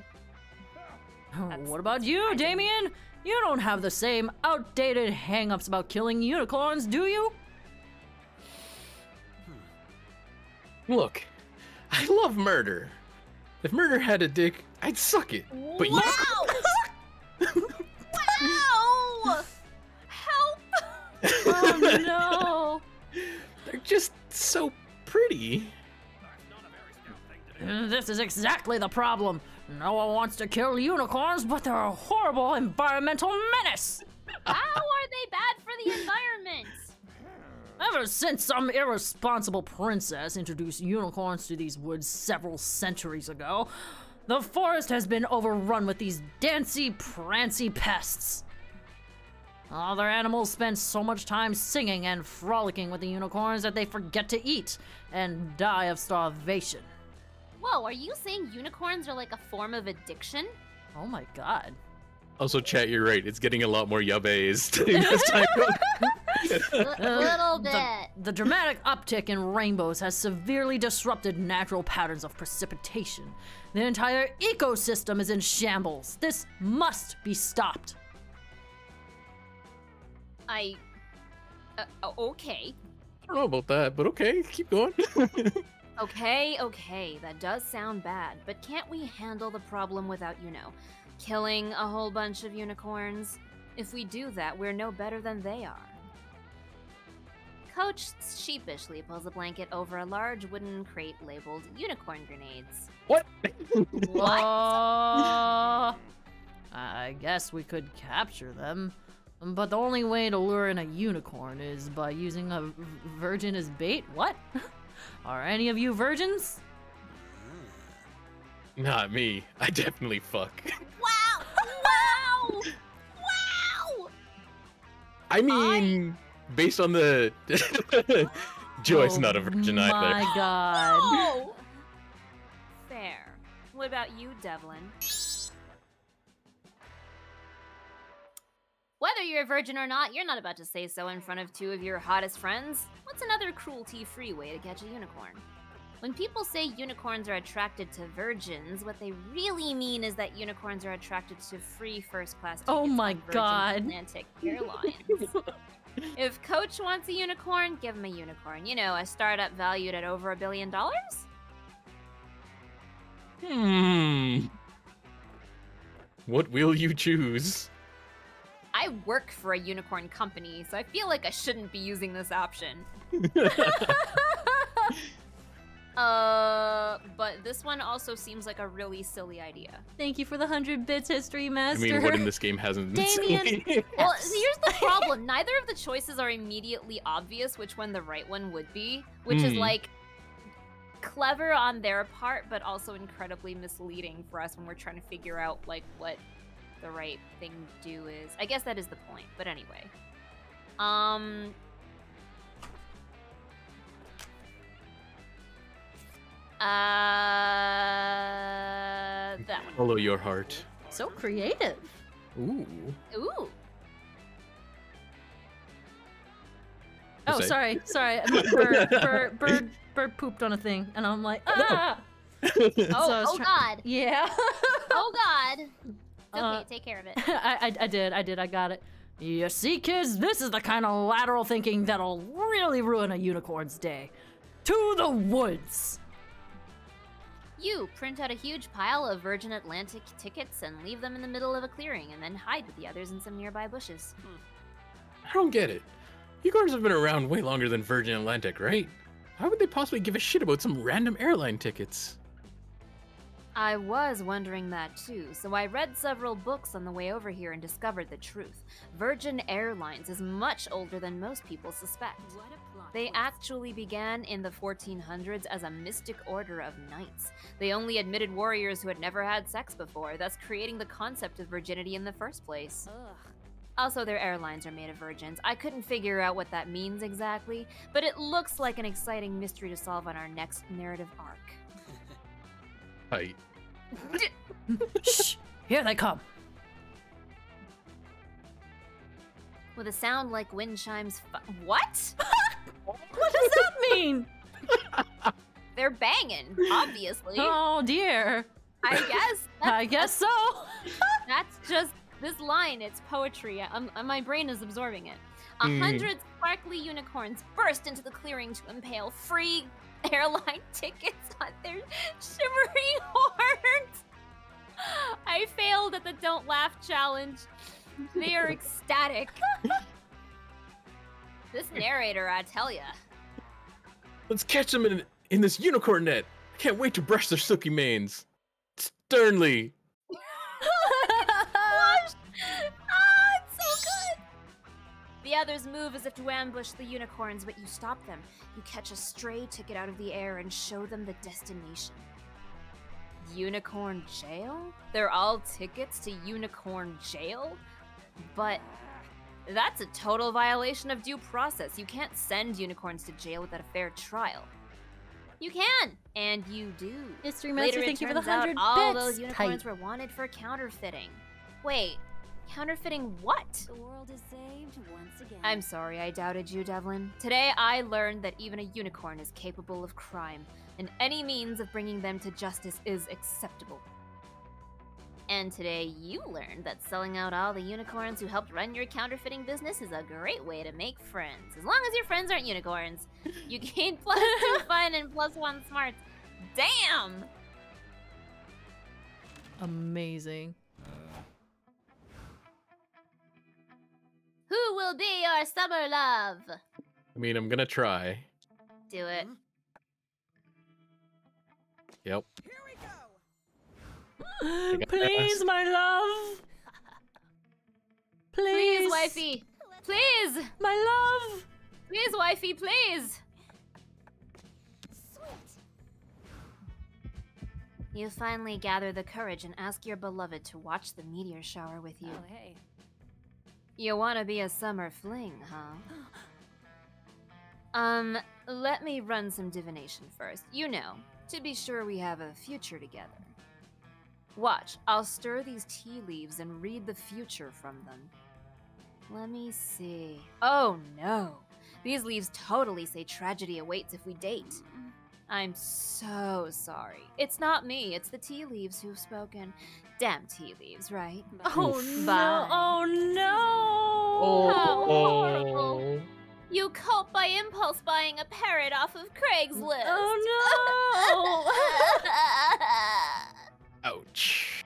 That's what about you, Damien? You don't have the same outdated hang-ups about killing unicorns, do you? Look, I love murder. If murder had a dick, I'd suck it. But wow! you wow! Help! Oh no. they're just so pretty. This is exactly the problem. No one wants to kill unicorns, but they're a horrible environmental menace. How are they bad for the environment? Ever since some irresponsible princess introduced unicorns to these woods several centuries ago, the forest has been overrun with these dancy, prancy pests. Other animals spend so much time singing and frolicking with the unicorns that they forget to eat and die of starvation. Whoa, are you saying unicorns are like a form of addiction? Oh my god. Also, chat, you're right. It's getting a lot more yabes as time goes. A little bit. The, the dramatic uptick in rainbows has severely disrupted natural patterns of precipitation. The entire ecosystem is in shambles. This must be stopped. I. Uh, okay. I don't know about that, but okay, keep going. Okay, okay, that does sound bad, but can't we handle the problem without, you know, killing a whole bunch of unicorns? If we do that, we're no better than they are. Coach sheepishly pulls a blanket over a large wooden crate labeled unicorn grenades. what? Uh, I guess we could capture them. But the only way to lure in a unicorn is by using a v- virgin as bait? What? Are any of you virgins? Not me. I definitely fuck. Wow! wow! Wow! I mean, based on the. Joy's Oh not a virgin either. My god. Oh! Fair. What about you, Devlin? Whether you're a virgin or not, you're not about to say so in front of two of your hottest friends. What's another cruelty free way to catch a unicorn? When people say unicorns are attracted to virgins, what they really mean is that unicorns are attracted to free first class tickets Oh my on God. Atlantic Airlines. if Coach wants a unicorn, give him a unicorn. You know, a startup valued at over a billion dollars? Hmm. What will you choose? I work for a unicorn company, so I feel like I shouldn't be using this option. Uh, but this one also seems like a really silly idea. Thank you for the 100 bits, History master. I mean, what in this game hasn't been Damien. silly? Well, here's the problem. Neither of the choices are immediately obvious which one the right one would be, which is Hmm. like clever on their part, but also incredibly misleading for us when we're trying to figure out like what the right thing to do is. I guess that is the point. But anyway, um. Uh, that one. Follow your heart. so creative. Ooh. Ooh. Oh, Say. sorry, sorry. Bird, bird, bird, bird pooped on a thing, and I'm like, ah. Oh, So oh try- God. Yeah. Oh God. It's okay, Uh, take care of it. I, I, I did, I did, I got it. You see, kids, this is the kind of lateral thinking that'll really ruin a unicorn's day. To the woods. You print out a huge pile of Virgin Atlantic tickets and leave them in the middle of a clearing, and then hide with the others in some nearby bushes. Hmm. I don't get it. Unicorns have been around way longer than Virgin Atlantic, right? Why would they possibly give a shit about some random airline tickets? I was wondering that too, so I read several books on the way over here and discovered the truth. Virgin Airlines is much older than most people suspect. They actually began in the 1400s as a mystic order of knights. They only admitted warriors who had never had sex before, thus creating the concept of virginity in the first place. Ugh. Also, their airlines are made of virgins. I couldn't figure out what that means exactly, but it looks like an exciting mystery to solve on our next narrative arc. Height. Shh, here they come. With a sound like wind chimes. Fu- what? What does that mean? They're banging, obviously. oh dear. I guess. I guess so. That's just this line. It's poetry. Um, uh, my brain is absorbing it. A Mm. hundred sparkly unicorns burst into the clearing to impale free airline tickets on their shimmering horns. I failed at the don't laugh challenge. They are ecstatic. This narrator, I tell ya. Let's catch them in, in this unicorn net. I can't wait to brush their silky manes. Sternly. ah, it's so good. The others move as if to ambush the unicorns, but you stop them. You catch a stray ticket out of the air and show them the destination. Unicorn jail? They're all tickets to unicorn jail? But that's a total violation of due process. You can't send unicorns to jail without a fair trial. You can, and you do. History Master, Later, thank it you for the turns out 100 all those unicorns Tight. were wanted for counterfeiting. Wait, counterfeiting what? The world is saved once again. I'm sorry I doubted you, Devlin. Today I learned that even a unicorn is capable of crime, and any means of bringing them to justice is acceptable. And today you learned that selling out all the unicorns who helped run your counterfeiting business is a great way to make friends. As long as your friends aren't unicorns, you gain plus two fun and plus one smarts. Damn! Amazing. Who will be your summer love? I mean, I'm gonna try. Do it. Mm-hmm. Yep. Please, my love. Please, Please, wifey! Please! My love. Please, wifey, please! Sweet! You finally gather the courage and ask your beloved to watch the meteor shower with you. Oh, hey. You want to be a summer fling, huh? Um, let me run some divination first. You know, to be sure we have a future together. Watch, I'll stir these tea leaves and read the future from them. Let me see. Oh no! These leaves totally say tragedy awaits if we date. I'm so sorry. It's not me, it's the tea leaves who've spoken. Damn tea leaves, right? Oh no. Bye. Oh no. Oh, oh, How Oh. You cope by impulse buying a parrot off of Craigslist. Oh no. Ouch.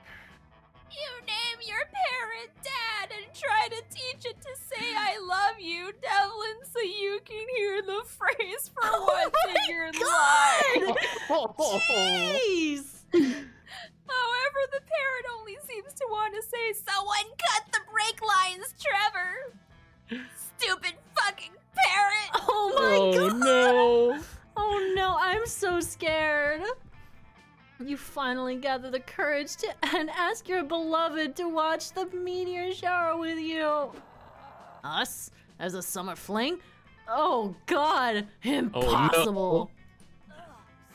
You name your parent dad and try to teach it to say I love you, Devlin, so you can hear the phrase for oh once in your life. Jeez! However, the parent only seems to want to say, Someone cut the brake lines, Trevor! Stupid fucking parent! Oh my oh god! no. Oh no, I'm so scared. You finally gather the courage to and ask your beloved to watch the meteor shower with you. Us? As a summer fling? Oh god, oh, impossible.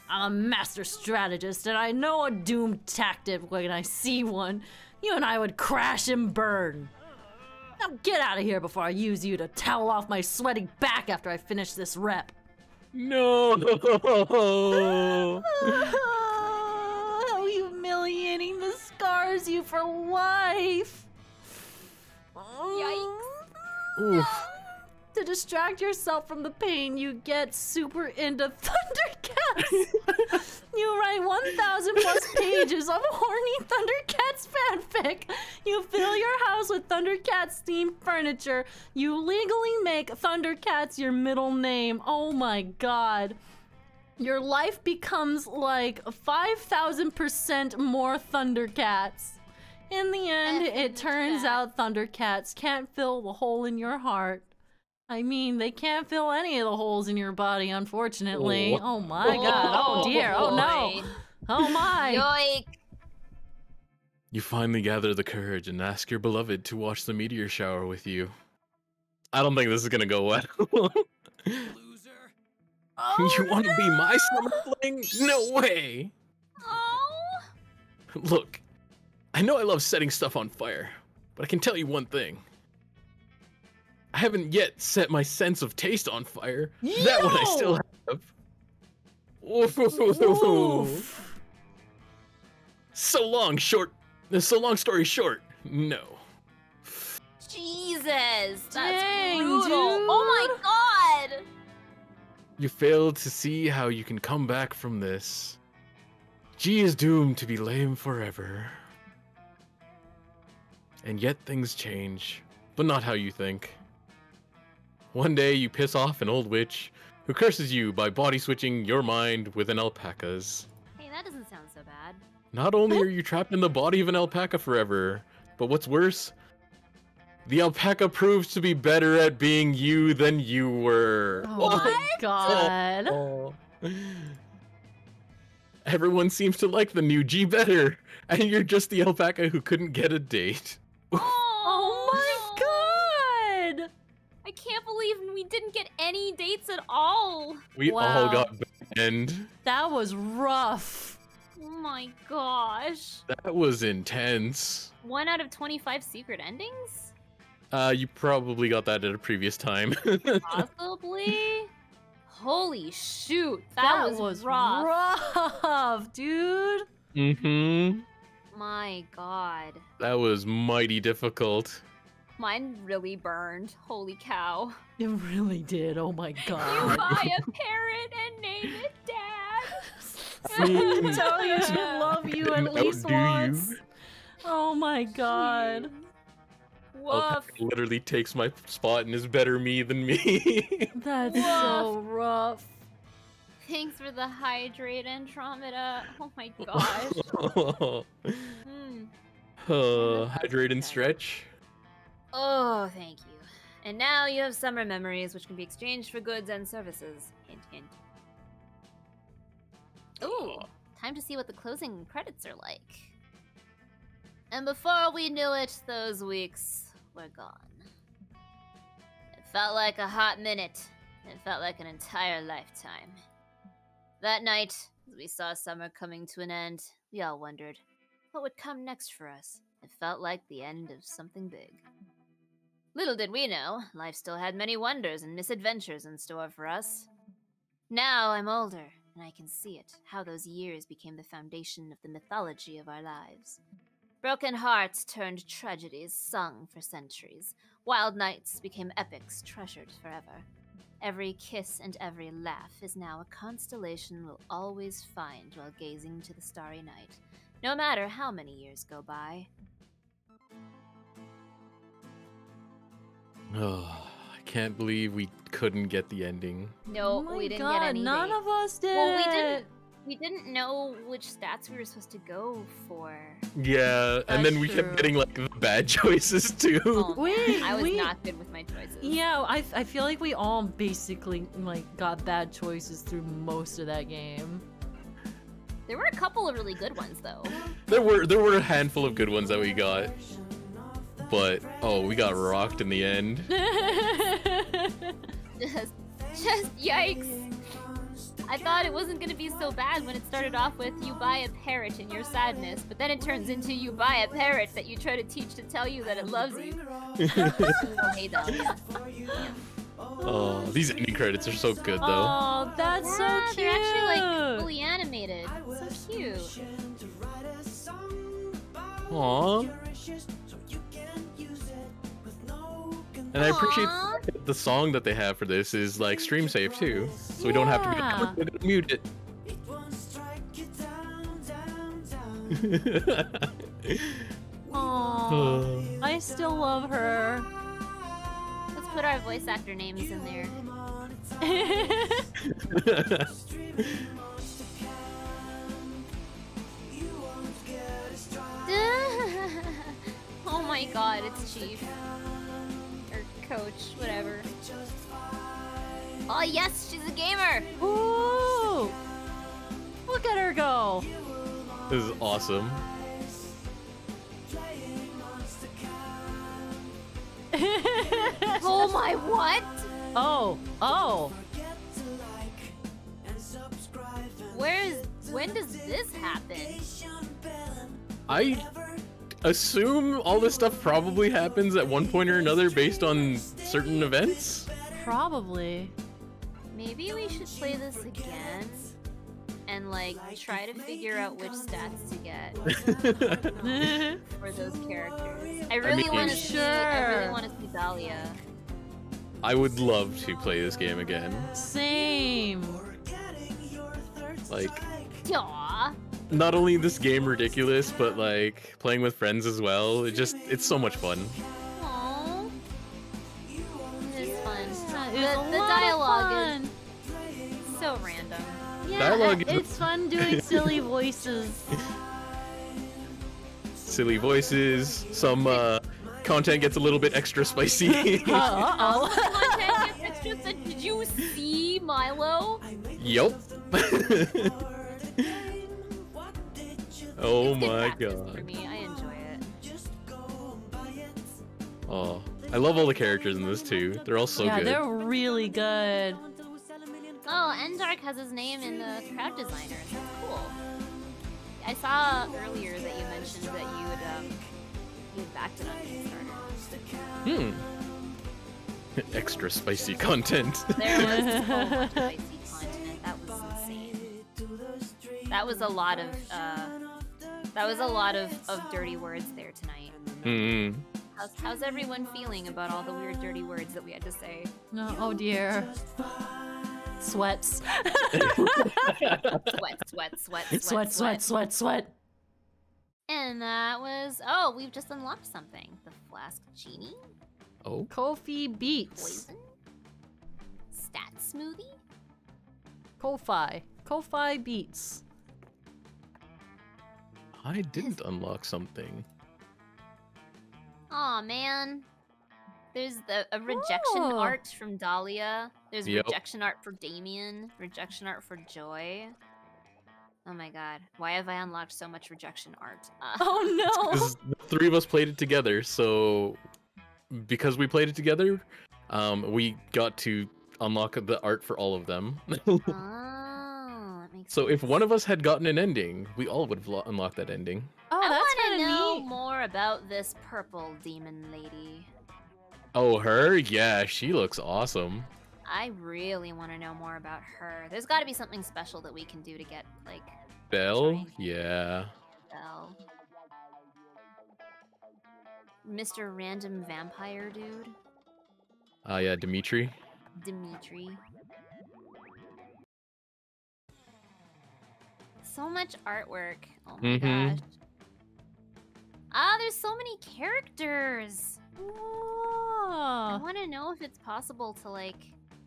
I'm a master strategist and I know a doomed tactic when I see one. You and I would crash and burn. Now get out of here before I use you to towel off my sweaty back after I finish this rep. No. Humiliating the scars you for life. Yikes. Oof. To distract yourself from the pain, you get super into Thundercats. you write 1,000 plus pages of horny Thundercats fanfic. You fill your house with Thundercats themed furniture. You legally make Thundercats your middle name. Oh my god. Your life becomes like 5,000% more Thundercats. In the end, Effing it turns cat. out Thundercats can't fill the hole in your heart. I mean, they can't fill any of the holes in your body, unfortunately. Oh. Oh my god. Oh, oh. dear. Oh no. boy. Oh my. Yoink! You finally gather the courage and ask your beloved to watch the meteor shower with you. I don't think this is gonna go well. Loser. Oh, you want to be my no. summer fling? No way. Oh! Look, I know I love setting stuff on fire, but I can tell you one thing. I haven't yet set my sense of taste on fire. That one I still have. Oof. So long, short. So long story short, no. Jesus! That's Dang, brutal. dude. Oh my god! You failed to see how you can come back from this. G is doomed to be lame forever. And yet things change, but not how you think. One day you piss off an old witch who curses you by body switching your mind with an alpaca's. Hey, that doesn't sound so bad. Not only are you trapped in the body of an alpaca forever, but what's worse, the alpaca proves to be better at being you than you were. Oh my god. Oh. Everyone seems to like the new G better, and you're just the alpaca who couldn't get a date. Oh my god. I can't believe we didn't get any dates at all. We all got banned. That was rough. Oh my gosh. That was intense. One out of 25 secret endings? Uh, you probably got that at a previous time. Possibly? Holy shoot. That, was, rough. rough, dude. mm-hmm. My god. That was mighty difficult. Mine really burned. Holy cow. It really did. Oh my god. You god. buy a parrot and name it Dad. See? Tell you she love you at least outdo you. once. Oh my god. Woof. Literally takes my spot and is better me than me. That's so rough. Thanks for the hydrate, Andromeda. Oh my gosh. Hmm. uh, hydrate and stretch. Oh, thank you. And now you have summer memories, which can be exchanged for goods and services. Hint, hint. Ooh, time to see what the closing credits are like. And before we knew it, those weeks were gone. It felt like a hot minute. It felt like an entire lifetime. That night, as we saw summer coming to an end, we all wondered what would come next for us. It felt like the end of something big. Little did we know, life still had many wonders and misadventures in store for us. Now I'm older, and I can see it, how those years became the foundation of the mythology of our lives. Broken hearts turned tragedies sung for centuries. Wild nights became epics treasured forever. Every kiss and every laugh is now a constellation we'll always find while gazing to the starry night. no matter how many years go by. Oh, I can't believe we couldn't get the ending. No, oh my we didn't God, get any. None of us did. Well, we didn't. We didn't know which stats we were supposed to go for. Yeah, and then we true. kept getting like the bad choices too. Oh, Wait, I was we- not good with my choices. Yeah, I, I feel like we all basically like got bad choices through most of that game. There were a couple of really good ones though. There were there were a handful of good ones that we got, but oh, we got rocked in the end. Just, just yikes. I thought it wasn't gonna be so bad when it started off with you buy a parrot in your sadness, but then it turns into you buy a parrot that you try to teach to tell you that it loves you. oh, hey, Dahlia. Oh, these ending credits are so good though. oh, that's Yeah, so cute. they're actually like fully animated. So cute. Aww. And I appreciate the song that they have for this is like stream safe too, so we don't have to be Yeah. "Oh, gonna mute it. Aw, I still love her. Let's put our voice actor names in there. oh my god, it's Chief. Or Coach, whatever. Oh yes, she's a gamer! Ooh, look at her go. this is awesome. Oh my what? oh, oh. Where is when does this happen? I assume all this stuff probably happens at one point or another based on certain events. Probably. Maybe we should play this again and like try to figure out which stats to get for those characters. I really mean- want to see. I really want to see Dahlia. I would love to play this game again. Same. Like, Aw. Not only this game ridiculous, but like playing with friends as well. It just, it's so much fun. Aw. It's fun. It The, the dialogue is so random. Yeah, Dialogue is- it's fun doing silly voices. Silly voices, some uh, content gets a little bit extra spicy. Uh oh. Extra said, Did you see Milo? yup. Oh It's my practice For god. me, I enjoy it. Oh, I love all the characters in this too. They're all so yeah, good. they're really good. Oh, Endark has his name in the crowd designer. That's cool. I saw earlier that you mentioned that you would um you had backed it on Kickstarter. Hmm. Extra spicy content. There was so much spicy content. That was insane. That was a lot of uh that was a lot of, of dirty words there tonight. Hmm. How's, how's everyone feeling about all the weird dirty words that we had to say? No, oh dear. Sweats. Sweat, sweat, sweat, sweat, sweat, sweat, sweat, sweat. And that was oh, we've just unlocked something. The flask genie, Oh, Kofi Beats. poison, stat smoothie. Ko-Fi. Ko-Fi Beats. I didn't unlock something. Aw man. There's the a rejection Oh. art from Dahlia. There's Yep. rejection art for Damien. Rejection art for Joy. Oh my god. Why have I unlocked so much rejection art? Uh, Oh no! the three of us played it together, so because we played it together, um, we got to unlock the art for all of them. oh, that so if one of us had gotten an ending, we all would have lo- unlocked that ending. Oh, I that's want kind to of know neat. more about this purple demon lady. Oh, her? Yeah, she looks awesome. I really want to know more about her. There's got to be something special that we can do to get like Belle? Trying. Yeah. Belle. Mr. Random Vampire Dude, Ah, yeah, Dimitri. Dimitri. So much artwork. Oh my Mhm. gosh. Ah, there's so many characters. I want to know if it's possible to like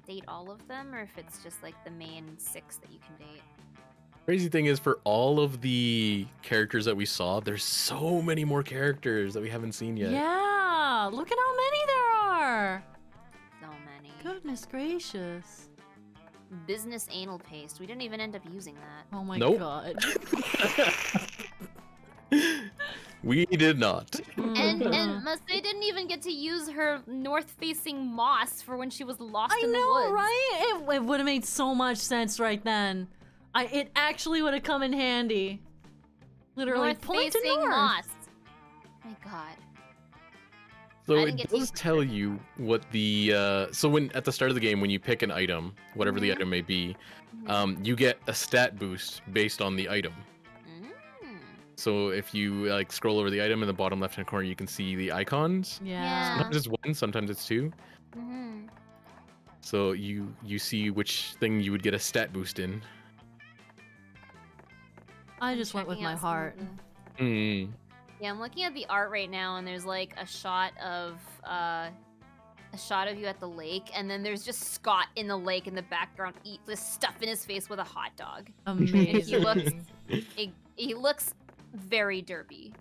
date all of them or if it's just like the main six that you can date. Crazy thing is, for all of the characters that we saw, there's so many more characters that we haven't seen yet. Yeah, look at how many there are. So many. Goodness gracious. Business anal paste. We didn't even end up using that. Oh my Nope. god. we did not. And Mhm. and Masae didn't even get to use her north-facing moss for when she was lost I in the know, right? It, it would have made so much sense right then. I it actually would have come in handy. Literally, point to North-facing north. moss. My God. So it didn't get to does tell you what the uh, so when at the start of the game when you pick an item, whatever the Mhm. item may be, Mhm. um, you get a stat boost based on the item. Mm. So if you like scroll over the item in the bottom left hand corner, you can see the icons. Yeah. Sometimes it's one, sometimes it's two. Mhm. So you you see which thing you would get a stat boost in. I just went with my out some of heart. the- Mm. Yeah, I'm looking at the art right now, and there's like a shot of uh, a shot of you at the lake, and then there's just Scott in the lake in the background, eat this stuff in his face with a hot dog. Amazing. he looks- He, he looks very derpy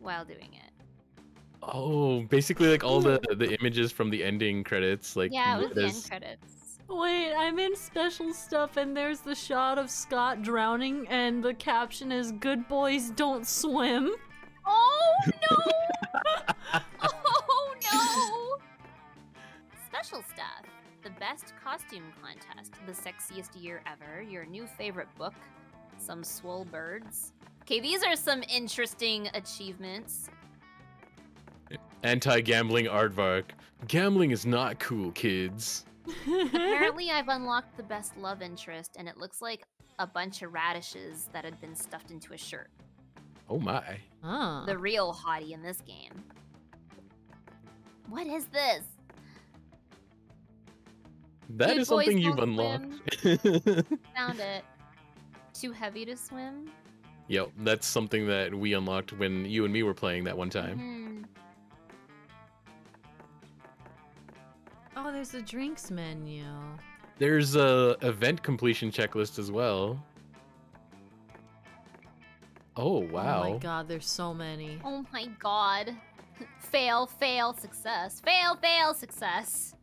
while doing it. Oh, basically like all the the images from the ending credits, like yeah, it was the end credits. Wait, I'm in special stuff and there's the shot of Scott drowning and the caption is good boys don't swim. Oh no! oh no! Special stuff. The best costume contest, the sexiest year ever, your new favorite book, some swole birds. Okay, these are some interesting achievements. Anti-gambling aardvark. Gambling is not cool, kids. Apparently, I've unlocked the best love interest, and it looks like a bunch of radishes that had been stuffed into a shirt. Oh my. Ah. The real hottie in this game. What is this? That Good is something you've unlocked. Found it. Too heavy to swim? Yep, that's something that we unlocked when you and me were playing that one time. Mhm. Oh, there's a drinks menu. There's a event completion checklist as well. Oh wow. Oh my god, there's so many. Oh my god. fail, fail, success. Fail, fail, success.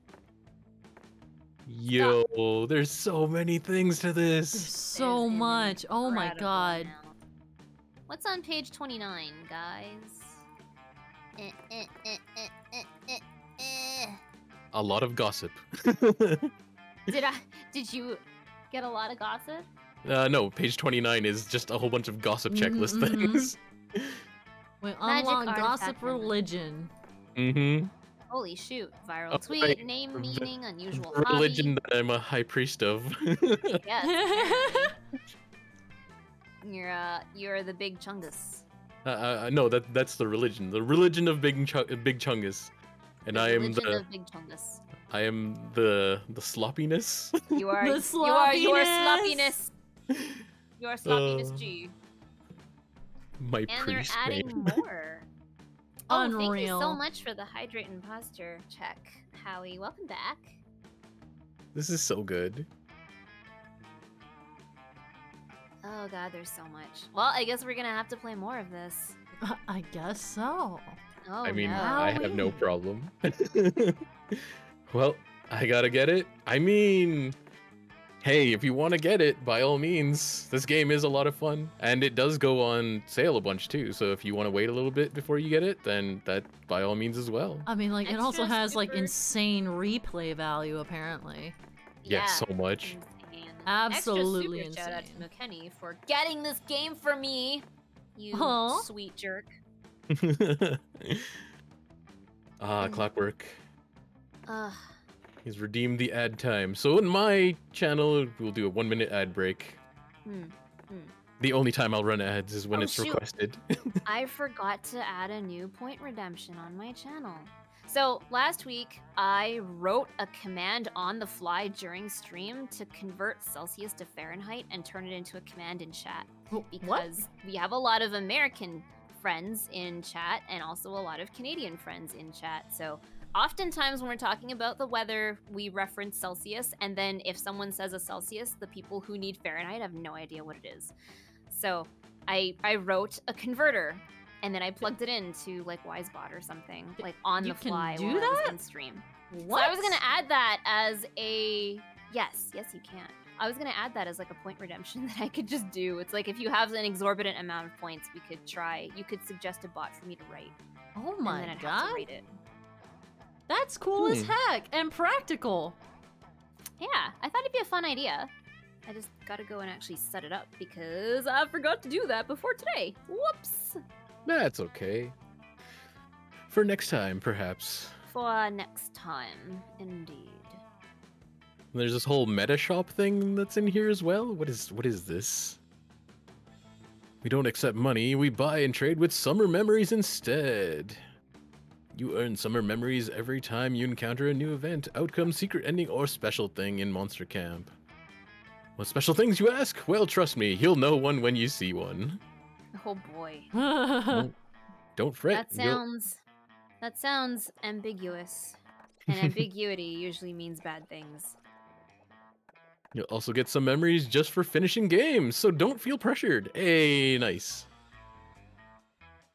Yo, there's so many things to There's this. so is much. Oh my god. amount. What's on page 29, guys? Eh, eh, eh, eh, eh, eh, eh. A lot of gossip. Did I? Did you get a lot of gossip? Uh, no, page 29 is just a whole bunch of gossip checklist mhm. things. Magic Wait, unlock gossip menu. religion. mm-hmm. Holy shoot! Viral Oh, tweet, right. name, meaning, unusual Religion hobby. that I'm a high priest of. Yes. you're uh, you're the big chungus. uh, uh, no, that that's the religion. The religion of Big Ch- Big Chungus. And The I am religion the of big chungus. I am the the sloppiness. You are The you are your sloppiness. Sloppiness. Your sloppiness Uh, G. My And they're adding name. more. Oh, thank you so much for the hydrate and posture check, Howie. Welcome back. This is so good. Oh god, there's so much. Well, I guess we're gonna have to play more of this. I guess so. Oh I mean, no. I have no problem. well, I gotta get it. I mean, hey, if you want to get it, by all means. This game is a lot of fun, and it does go on sale a bunch too. So if you want to wait a little bit before you get it, then that by all means as well. I mean, like, it also has, like, insane replay value, apparently. Yeah, so much. insane. Absolutely Extra super shout out to insane. McKenny for getting this game for me. You Aw. sweet jerk. ah, Mm. clockwork. Ugh. He's redeemed the ad time. So in my channel, we'll do a one minute ad break. Hmm. The only time I'll run ads is when Oh, it's shoot. requested. I forgot to add a new point redemption on my channel. So last week, I wrote a command on the fly during stream to convert Celsius to Fahrenheit and turn it into a command in chat. Wh- what? because we have a lot of American friends in chat and also a lot of Canadian friends in chat. So oftentimes when we're talking about the weather, we reference Celsius, and then if someone says a Celsius, the people who need Fahrenheit have no idea what it is. So I I wrote a converter and then I plugged it into like WizeBot or something, like on you the fly do while I was that? in stream. What? So I was gonna add that as a yes, yes you can. I was gonna add that as like a point redemption that I could just do. It's like if you have an exorbitant amount of points, we could try. You could suggest a bot for me to write, Oh and my then I'd have god. to rate it. That's cool as Hmm. heck and practical. Yeah, I thought it'd be a fun idea. I just gotta go and actually set it up because I forgot to do that before today. Whoops. That's okay. For next time, perhaps. For next time, indeed. There's this whole meta shop thing that's in here as well. What is what is this? We don't accept money. We buy and trade with summer memories instead. You earn summer memories every time you encounter a new event, outcome, secret ending, or special thing in Monster Camp. What special things you ask? Well, trust me, you'll know one when you see one. Oh boy. Don't, don't fret. That you'll- sounds that sounds ambiguous. And ambiguity usually means bad things. You'll also get some memories just for finishing games, so don't feel pressured. Hey, nice.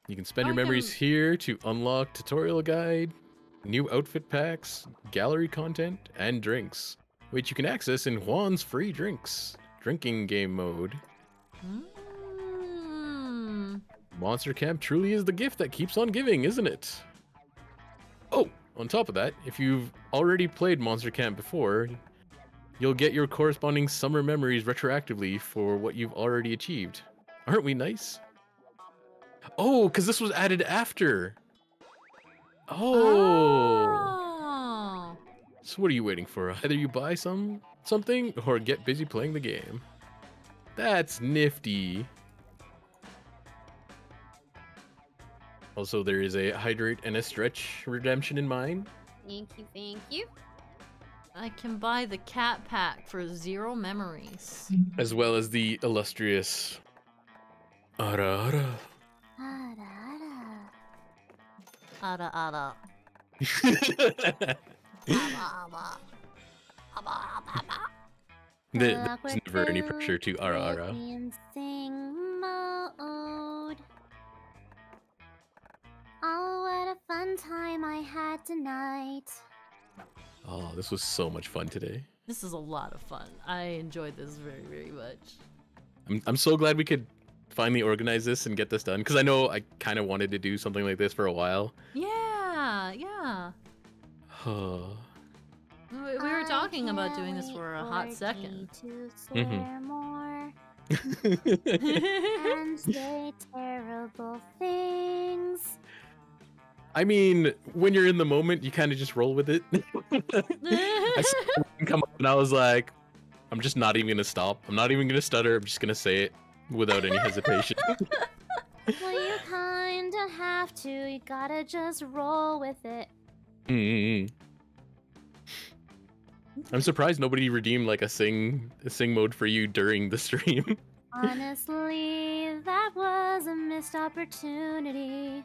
You can spend your memories can- here to unlock tutorial guide, new outfit packs, gallery content, and drinks, which you can access in Juan's free drinks drinking game mode. Mm. Monster Camp truly is the gift that keeps on giving, isn't it? Oh, on top of that, if you've already played Monster Camp before, you'll get your corresponding summer memories retroactively for what you've already achieved. Aren't we nice? Oh, because this was added after. Oh. Oh. So what are you waiting for? Either you buy some something or get busy playing the game. That's nifty. Also, there is a hydrate and a stretch redemption in mine. Thank you, thank you. I can buy the cat pack for zero memories. as well as the illustrious Ara Ara. Ada ada. There- There's never any pressure to Ara Ara. In sing mode. Oh, what a fun time I had tonight. Oh, this was so much fun today. This is a lot of fun. I enjoyed this very, very much. I'm, I'm so glad we could finally organize this and get this done because I know I kind of wanted to do something like this for a while. Yeah, yeah. We, we were talking about doing this for a hot second. To Mhm. and say terrible things. I mean, when you're in the moment, you kind of just roll with it. I saw come up and I was like, I'm just not even gonna stop. I'm not even gonna stutter. I'm just gonna say it without any hesitation. well, you kinda have to. You gotta just roll with it. Mm-mm. I'm surprised nobody redeemed like a sing a sing mode for you during the stream. Honestly, that was a missed opportunity.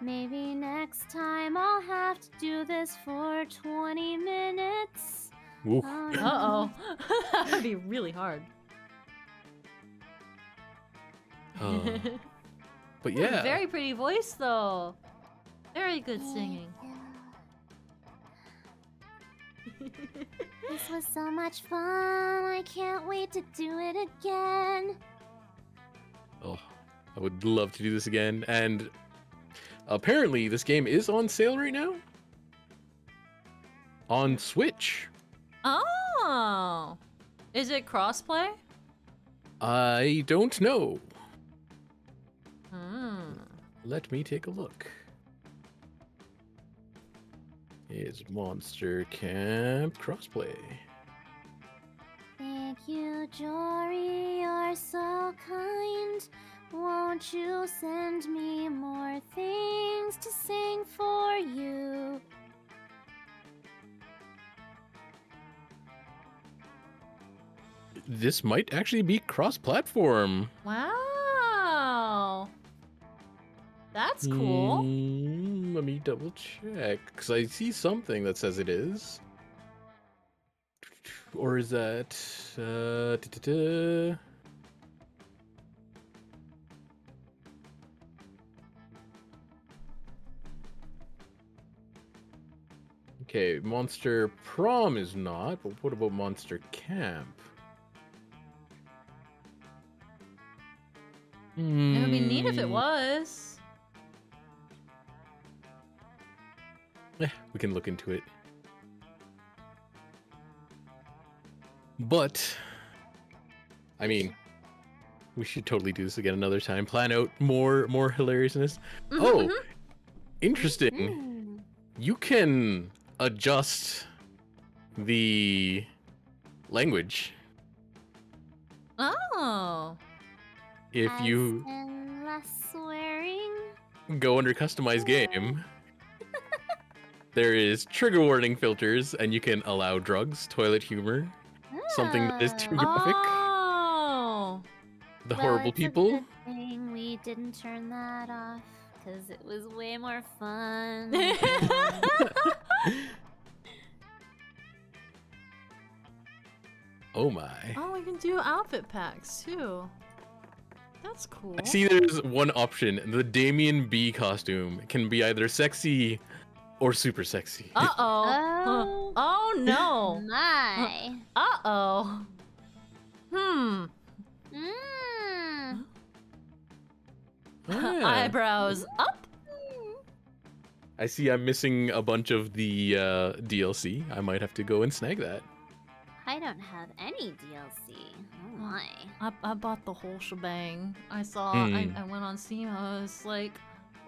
Maybe next time I'll have to do this for 20 minutes. Ooh. Oh. Uh oh. that would be really hard. Oh. But You yeah, Very pretty voice, though. Very good singing. This was so much fun. I can't wait to do it again. oh, I would love to do this again. And apparently, this game is on sale right now on Switch. Oh. Is it crossplay? I don't know. Let me take a look. Is Monster Camp crossplay? Thank you, Jory. You're so kind. Won't you send me more things to sing for you? this might actually be cross-platform. Wow. That's cool. Mm, let me double check because I see something that says it is. Or is that? Uh, da-da-da. Okay, Monster Prom is not, but what about Monster Camp? It would be neat if it Hmm. was. Eh, we can look into it. But, I mean, we should totally do this again another time. Plan out more more hilariousness. Mhm, Oh, mhm. interesting. Mm. You can adjust the language Oh. if As you swearing. go under customize game. There is trigger warning filters, and you can allow drugs, toilet humor, something that is too Ah. graphic. Oh. the Well, horrible it's a people. good thing we didn't turn that off because it was way more fun. Oh my. oh, we can do outfit packs too. That's cool. I see there's one option. The Damien B costume can be either sexy or super sexy. Uh oh. Oh. Oh no. My. Uh oh. Hmm. Mm. Yeah. Eyebrows up. I see I'm missing a bunch of the uh, DLC. I might have to go and snag that. I don't have any DLC. Oh my. I, I bought the whole shebang. I saw, Hmm. I, I went on Steam, I was like,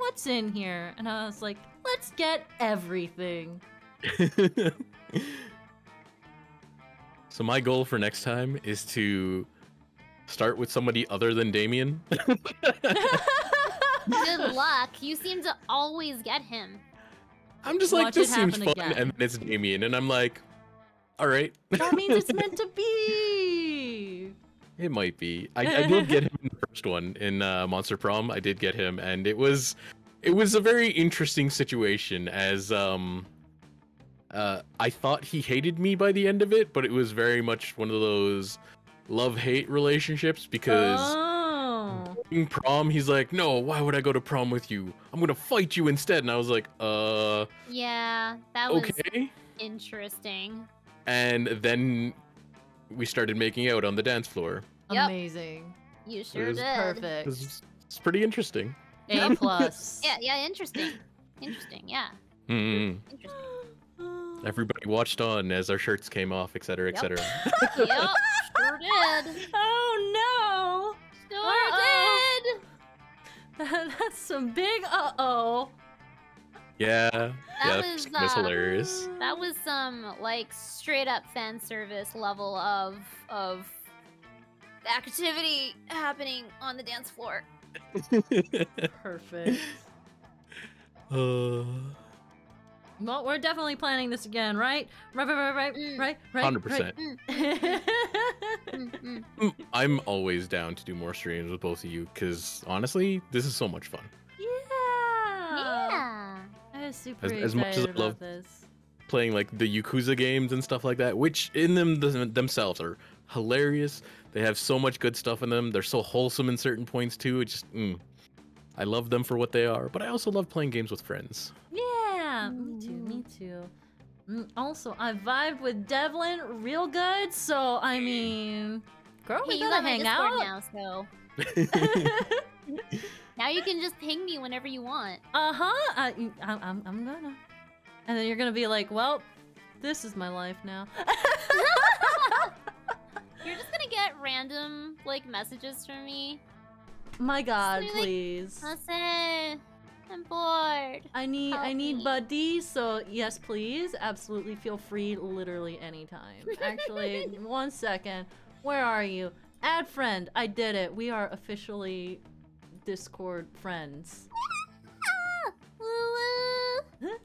what's in here? And I was like, let's get everything. so my goal for next time is to start with somebody other than Damien. Good luck. You seem to always get him. I'm just like, Watch this seems fun, again. and it's Damien, and I'm like, all right. that means it's meant to be. It might be. I, I did get him in the first one in uh, Monster Prom. I did get him, and it was it was a very interesting situation. As um, uh, I thought he hated me by the end of it, but it was very much one of those love hate relationships because Oh. in prom he's like, no, why would I go to prom with you? I'm gonna fight you instead. And I was like, uh, Yeah, that was okay. interesting. And then we started making out on the dance floor. Yep. Amazing. You sure did. Perfect. was, it's pretty interesting. A plus. Yeah, yeah, interesting. Interesting, yeah. Hmm. Interesting. Everybody watched on as our shirts came off, etc., Yep. etc. yep, sure did. Oh Sure Uh-oh. did. no! That's some big uh oh. Yeah, That yeah, was, that was uh, hilarious. That was some like straight up fan service level of of activity happening on the dance floor. Perfect. uh, Well, we're definitely planning this again, right? Right, right, right, Mm. right, right, right. 100%. right. Mm, mm. Mm, I'm always down to do more streams with both of you because honestly, this is so much fun. Yeah. Yeah. I was super As- as much as I love- this. Playing like the Yakuza games and stuff like that, which in them them- themselves are hilarious. They have so much good stuff in them. They're so wholesome in certain points too. It just, mm, I love them for what they are. But I also love playing games with friends. Yeah, me too, me too. Mm, Also, I vibed with Devlin real good, so I mean, girl, we Hey, you gotta hang Discord out. now, so now you can just ping me whenever you want. uh huh. I, I, I'm, I'm gonna. And then you're gonna be like, well, this is my life now. You're just gonna get random like messages from me. my God, please. Listen, I'm bored. I need, I need me. buddies. So yes, please, absolutely, feel free, literally anytime. Actually, one second. Where are you? Add friend. I did it. We are officially Discord friends. Woo woo! Huh?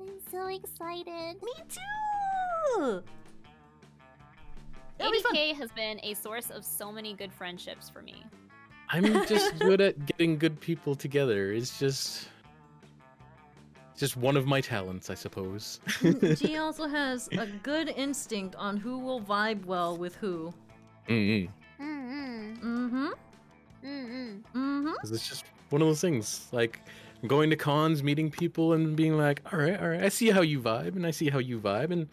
I'm so excited. Me too. Yep. That'll be has been a source of so many good friendships for me. I'm just good at getting good people together. It's just just one of my talents, I suppose. she also has a good instinct on who will vibe well with who. mm Mm-mm. Mm-hmm. Mm-mm. Mm-hmm. Because it's just one of those things. Like going to cons, meeting people, and being like, "All right, all right, I see how you vibe, and I see how you vibe, and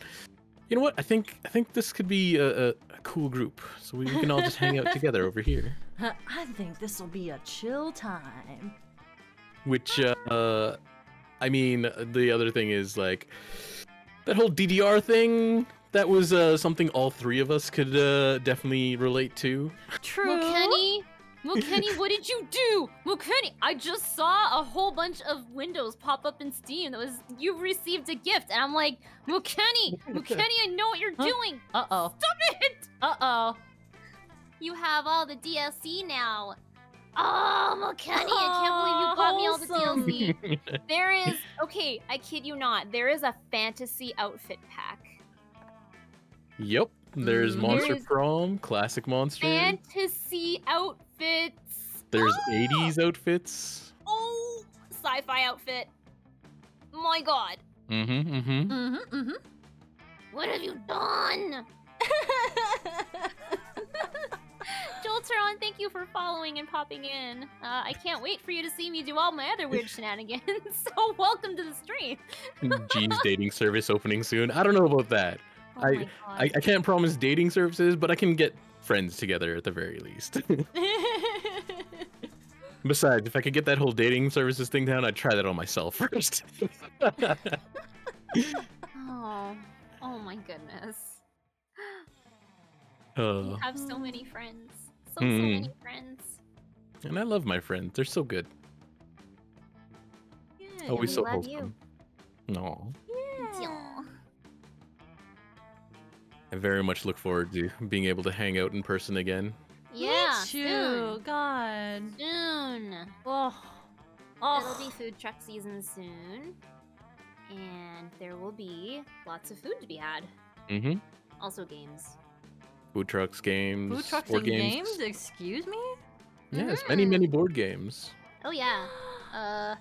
you know what? I think I think this could be a, a, a cool group. So we, we can all just hang out together over here." I think this will be a chill time. Which, uh, I mean, the other thing is like that whole DDR thing. That was uh, something all three of us could uh, definitely relate to. True. Mukeni, Mukeni, what did you do? Mukeni, I just saw a whole bunch of windows pop up in Steam that was you've received a gift, and I'm like, Mukeni, Mukeni, I know what you're Huh? doing. Uh-oh. Stop it! Uh-oh. You have all the DLC now. Oh, Mukeni, I can't believe you got me all the DLC. there is okay, I kid you not. There is a fantasy outfit pack. Yep. There's Monster There's- Prom, Classic Monster. Fantasy outfits. There's 80s outfits. Oh, sci-fi outfit. My God, Mm-hmm. Mm-hmm. Mm-hmm. Mm-hmm. what have you done? Jolteron, thank you for following and popping in. Uh, I can't wait for you to see me do all my other weird shenanigans. so welcome to the stream. Gene's dating service opening soon. I don't know about that. Oh I- I, I can't promise dating services, but I can get friends together at the very least. Besides, if I could get that whole dating services thing down, I'd try that on myself first. Oh, oh my goodness. Uh, You have so many friends. So, so Mm. many friends. and I love my friends. They're so good. Always we so love you. wholesome. No. Aw. I very much look forward to being able to hang out in person again. Yeah, Me too. soon. God. Soon. Oh. It'll Oh. be food truck season soon. And there will be lots of food to be had. Mm-hmm. Also games. Food trucks, games, Food trucks board and games. games? Excuse me? Yes, many, Mhm. many board games. Oh yeah. Uh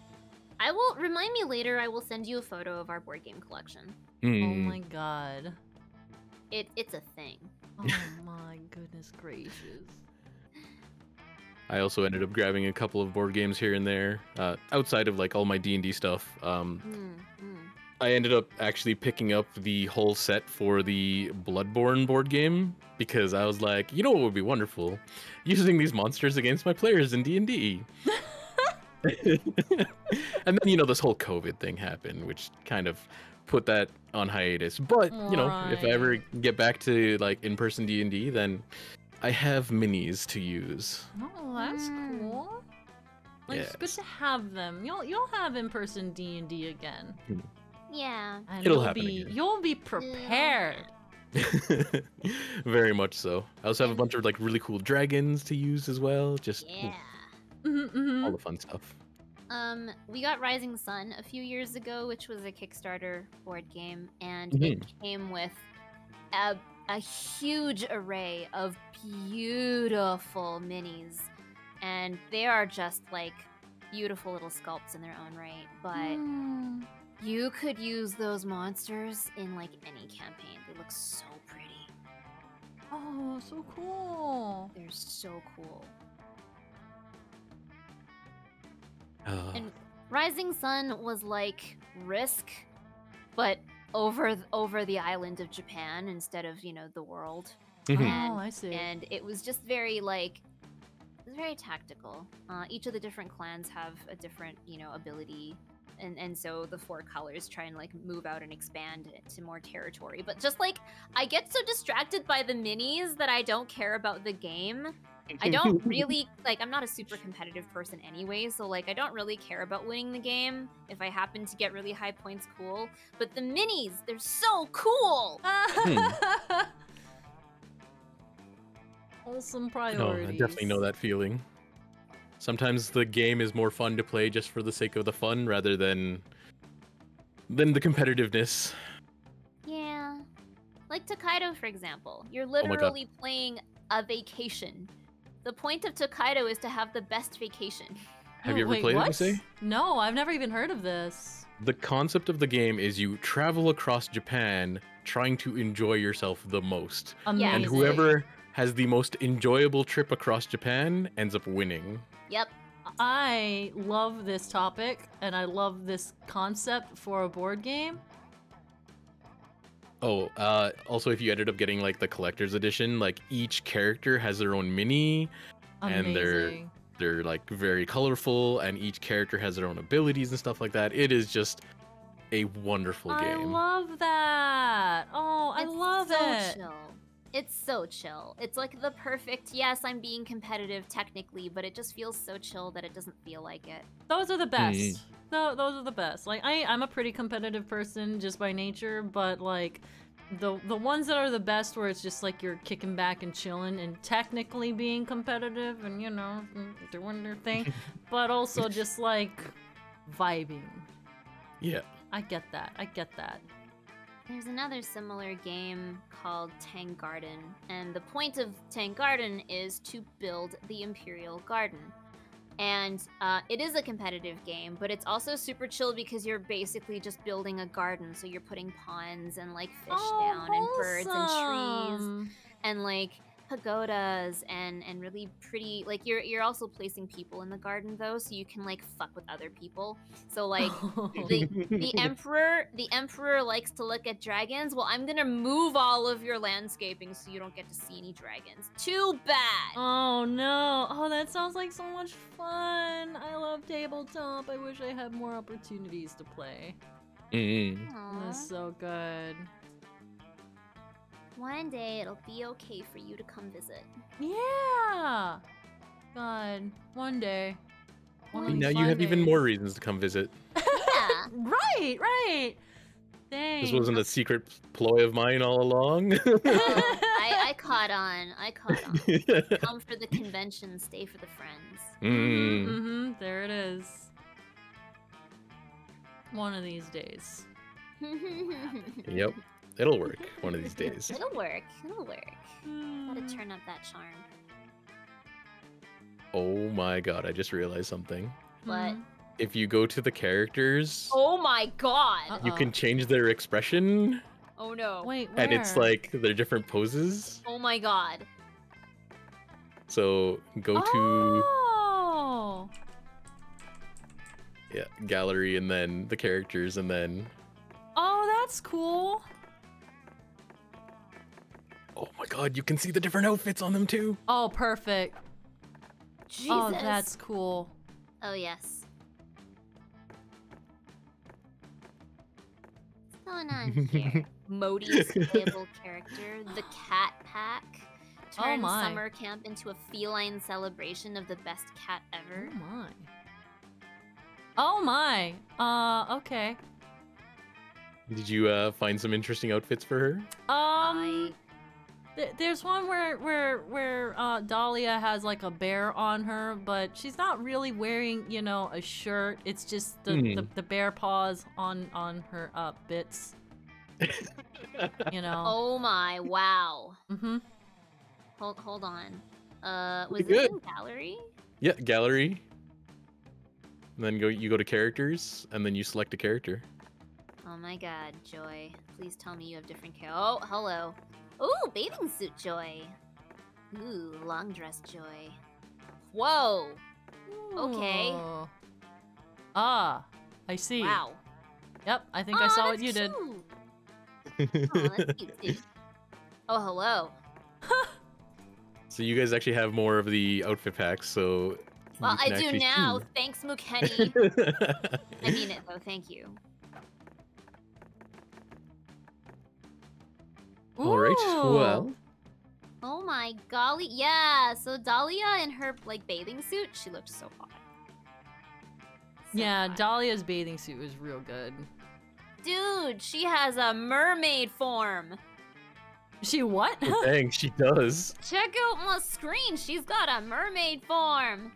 I will remind me later I will send you a photo of our board game collection. Oh Mm. my god. It it's a thing. Oh my goodness gracious. I also ended up grabbing a couple of board games here and there, uh, outside of like all my D and D stuff. Um, Mm, mm. I ended up actually picking up the whole set for the Bloodborne board game because I was like, you know what would be wonderful, using these monsters against my players in D and D. And then you know this whole COVID thing happened, which kind of put that on hiatus. But you know, if I ever get back to like in-person D and D, then I have minis to use. Oh, that's Mm. cool. Like it's good to have them. You'll you'll have in-person D and D again. Yeah. And It'll you'll happen be again. you'll be prepared. Very much so. I also have a bunch of like really cool dragons to use as well. Just Yeah. Mhm, all mhm. the fun stuff. Um, we got Rising Sun a few years ago, which was a Kickstarter board game, and Mm-hmm. it came with a, a huge array of beautiful minis. And they are just like beautiful little sculpts in their own right. But Mm. you could use those monsters in like any campaign. They look so pretty. Oh, so cool. They're so cool. And Rising Sun was like Risk, but over over the island of Japan instead of you know the world. mhm. and- Oh, I see. And it was just very like it was very tactical. Uh, each of the different clans have a different you know ability. And, and so the four colors try and like move out and expand to more territory. But just like I get so distracted by the minis that I don't care about the game. I don't really like I'm not a super competitive person anyway, so like I don't really care about winning the game. If I happen to get really high points, cool. But the minis, they're so cool. Hmm. Wholesome No, priorities. I definitely know that feeling. Sometimes the game is more fun to play just for the sake of the fun rather than than the competitiveness. Yeah. Like Tokaido, for example. You're Oh literally playing a vacation. The point of Tokaido is to have the best vacation. Have you ever Wait, played what? it, say? No, I've never even heard of this. The concept of the game is you travel across Japan trying to enjoy yourself the most. Amazing. And whoever has the most enjoyable trip across Japan ends up winning. Yep. I love this topic and I love this concept for a board game. Oh, uh, also, if you ended up getting like the collector's edition, like each character has their own mini, Amazing. And they're- they're like very colorful, and each character has their own abilities and stuff like that. It is just a wonderful I game. I love that. Oh, I It's love so it. chill. It's so chill. It's like the perfect. Yes, I'm being competitive technically, but it just feels so chill that it doesn't feel like it. Those are the best. Mm. Tho- those are the best. Like I, I'm a pretty competitive person just by nature, but like the the ones that are the best where it's just like you're kicking back and chilling and technically being competitive and you know mm, doing their thing, but also just like vibing. Yeah. I get that. I get that. There's another similar game called Tang Garden, and the point of Tang Garden is to build the Imperial Garden. And uh, it is a competitive game, but it's also super chill because you're basically just building a garden. So you're putting ponds and like fish down, and birds and trees, Oh, and like pagodas and and really pretty like you're you're also placing people in the garden though so you can like fuck with other people so like the the emperor the emperor likes to look at dragons well i'm gonna move all of your landscaping so you don't get to see any dragons too bad Oh no! Oh, that sounds like so much fun. I love tabletop. I wish I had more opportunities to play. mm Aw. That's so good. One day it'll be okay for you to come visit Yeah. God, one day. One of Now you fun have even more reasons to come visit. yeah Right, right. Dang. This wasn't a secret ploy of mine all along. I, I caught on i caught on come for the convention stay for the friends Mm. Mm-hmm. There it is. One of these days. Yep. It'll work one of these days. it'll work it'll work gotta turn up that charm Oh my god, I just realized something. What? Mhm. If you go to the characters, oh my god Uh-oh. you can change their expression, oh no Wait, where? and it's like their different poses. oh my god So go to Oh. yeah gallery, and then the characters, and then Oh, that's cool. Oh my god, you can see the different outfits on them too. Oh, perfect. Jesus. Oh, that's cool. Oh yes. What's going on here? Modi's playable character, the Cat Pack, Oh turns summer camp into a feline celebration of the best cat ever. Oh my. Oh my. Uh, okay. Did you uh, find some interesting outfits for her? Um, th- there's one where where where uh, Dahlia has like a bear on her, but she's not really wearing, you know, a shirt. It's just the, the, Hmm. the bear paws on on her uh bits. You know. Oh my! Wow. Mm-hmm. Hold hold on. Uh, was Pretty this good. gallery? Yeah, gallery. And then go you go to characters, and then you select a character. Oh my God, Joy! Please tell me you have different care. Oh, hello. Ooh, bathing suit Joy. Ooh, long dress Joy. Whoa! Okay. Ah, I see. Wow. Yep, I think I saw what that's you did. cute. That's cute, too. Oh, hello. So you guys actually have more of the outfit packs, so. Well, I do now. Thanks, Mukhenny. I mean it though. Thank you. All right. Well, Oh my golly, yeah. So Dahlia in her like bathing suit, she looked so hot. So Yeah, hot. Dahlia's bathing suit was real good. dude, she has a mermaid form. She what? oh, dang, she does. Check out my screen. She's got a mermaid form.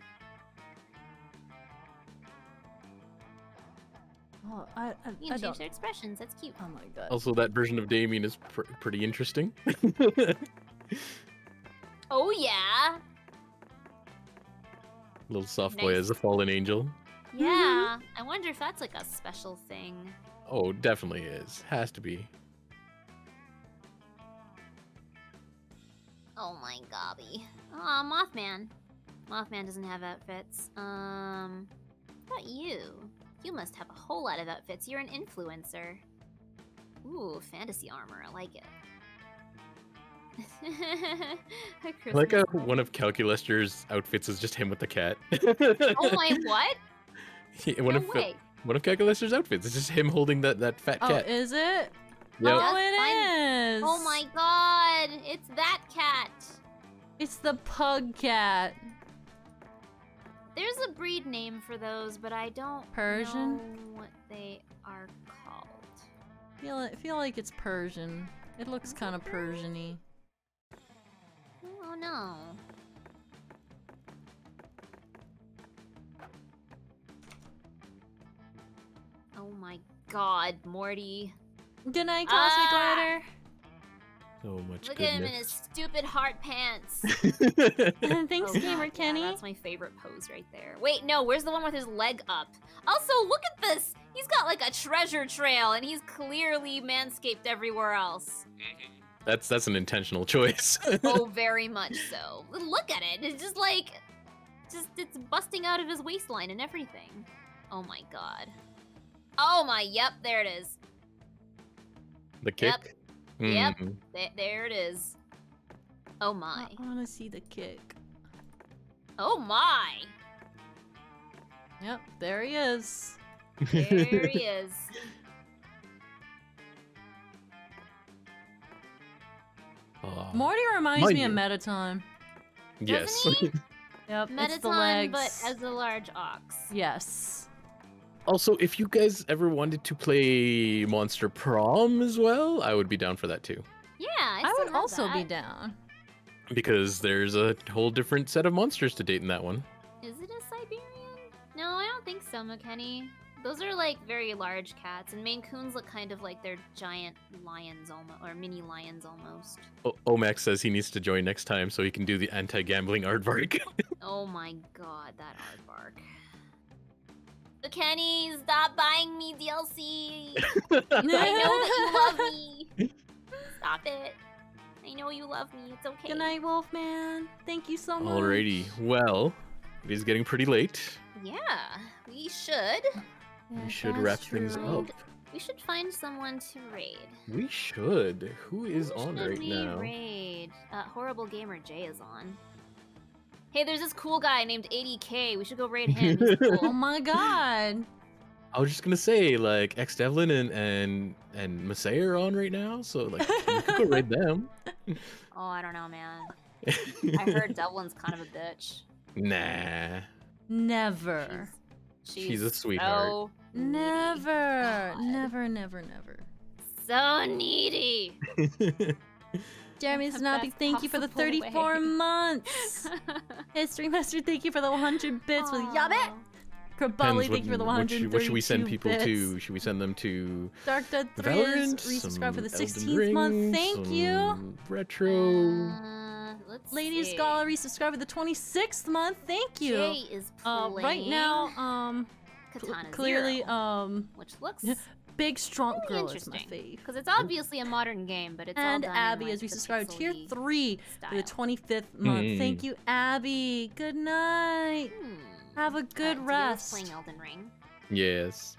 Oh, I, I, You I change their expressions. That's cute. Oh my god. Also, that version of Damien is pr- pretty interesting. Oh yeah. Little soft boy Nice. as a fallen angel. Yeah. I wonder if that's like a special thing. Oh, definitely is. Has to be. Oh my gobby. Aw, Mothman. Mothman doesn't have outfits. Um, what about you? You must have a whole lot of outfits. You're an influencer. Ooh, fantasy armor. I like it. A I like how one of Calculester's outfits is just him with the cat. Oh my what? He- one no of way. one of Calculester's outfits is just him holding that that fat Oh, cat. is it? Yep. Oh, oh That's it fine. Oh is. Oh my god! It's that cat. It's the pug cat. There's a breed name for those, but I don't Persian? know what they are called. Feel I feel like it's Persian. It looks kind of Persian-y. Oh no. Oh my god, Morty. Good night, Cosmic Ah! Glider. So much Look at him in his stupid heart pants. Thanks, Oh Gamer God, yeah, Kenny. that's my favorite pose right there. Wait, no, where's the one with his leg up? Also, look at this! He's got like a treasure trail and he's clearly manscaped everywhere else. that's that's an intentional choice. oh, very much so. Look at it. It's just like, just it's busting out of his waistline and everything. Oh my god. Oh my, yep, there it is. the kick. Yep. Mm. Th- there it is. Oh my. I want to see the kick. Oh my. Yep, there he is. There he is. Aw. Morty reminds Mind me of you. Metatime. yes. he? Yep, it's the legs. but as a large ox. Yes. Also, if you guys ever wanted to play Monster Prom as well, I would be down for that too. Yeah, I, I would have also be down. Because there's a whole different set of monsters to date in that one. Is it a Siberian? No, I don't think so, McKenny. Those are like very large cats, and Maine Coons look kind of like they're giant lions almost, or mini lions almost. O- Omax says he needs to join next time so he can do the anti-gambling aardvark. Oh my god, that aardvark. McKenny, stop buying me DLC! I know that you love me! Stop it. I know you love me, it's okay. Good night, Wolfman. Thank you so much. Alrighty, well, it is getting pretty late. Yeah, we should. We Yeah, should that's wrap things up. We should find someone to raid. We should. Who is Who on should right we now? raid? Uh, Horrible Gamer J is on. Hey, there's this cool guy named EightEK. We should go raid him. He's Oh my god. I was just gonna say, like, Exdevlin and and and Masae are on right now, so like, we could go raid them. oh, I don't know, man. I heard Devlin's kind of a bitch. nah. Never. She's, She's a sweetheart. So. Never. God. Never, never, never. So needy. Jeremy the Snobby, thank you for the 34 way. months. History Master, thank you for the 100 bits with Yabbit. Aw. Krabali, thank you for the what, what, 132 should, what should we send people bits. to? Should we send them to Dark Dead 3 Valorant? is resubscribed for the some 16th Elden month. Ring, Thank you. some Retro. Uh, let's Lady see. Scholar resubscribed for the 26th month. Thank you. Jay is Uh, right now, um, Katana clearly, Zero, um, which looks Big Strong really Girl is my interesting fave. because it's obviously a modern game, but it's all And done in, Abby like, is the resubscribed tier pixely 3 for the 25th month. Mm. Thank you, Abby. Good night. Hmm. Have a Uh, good Dio's rest. Playing Elden Ring. Yes.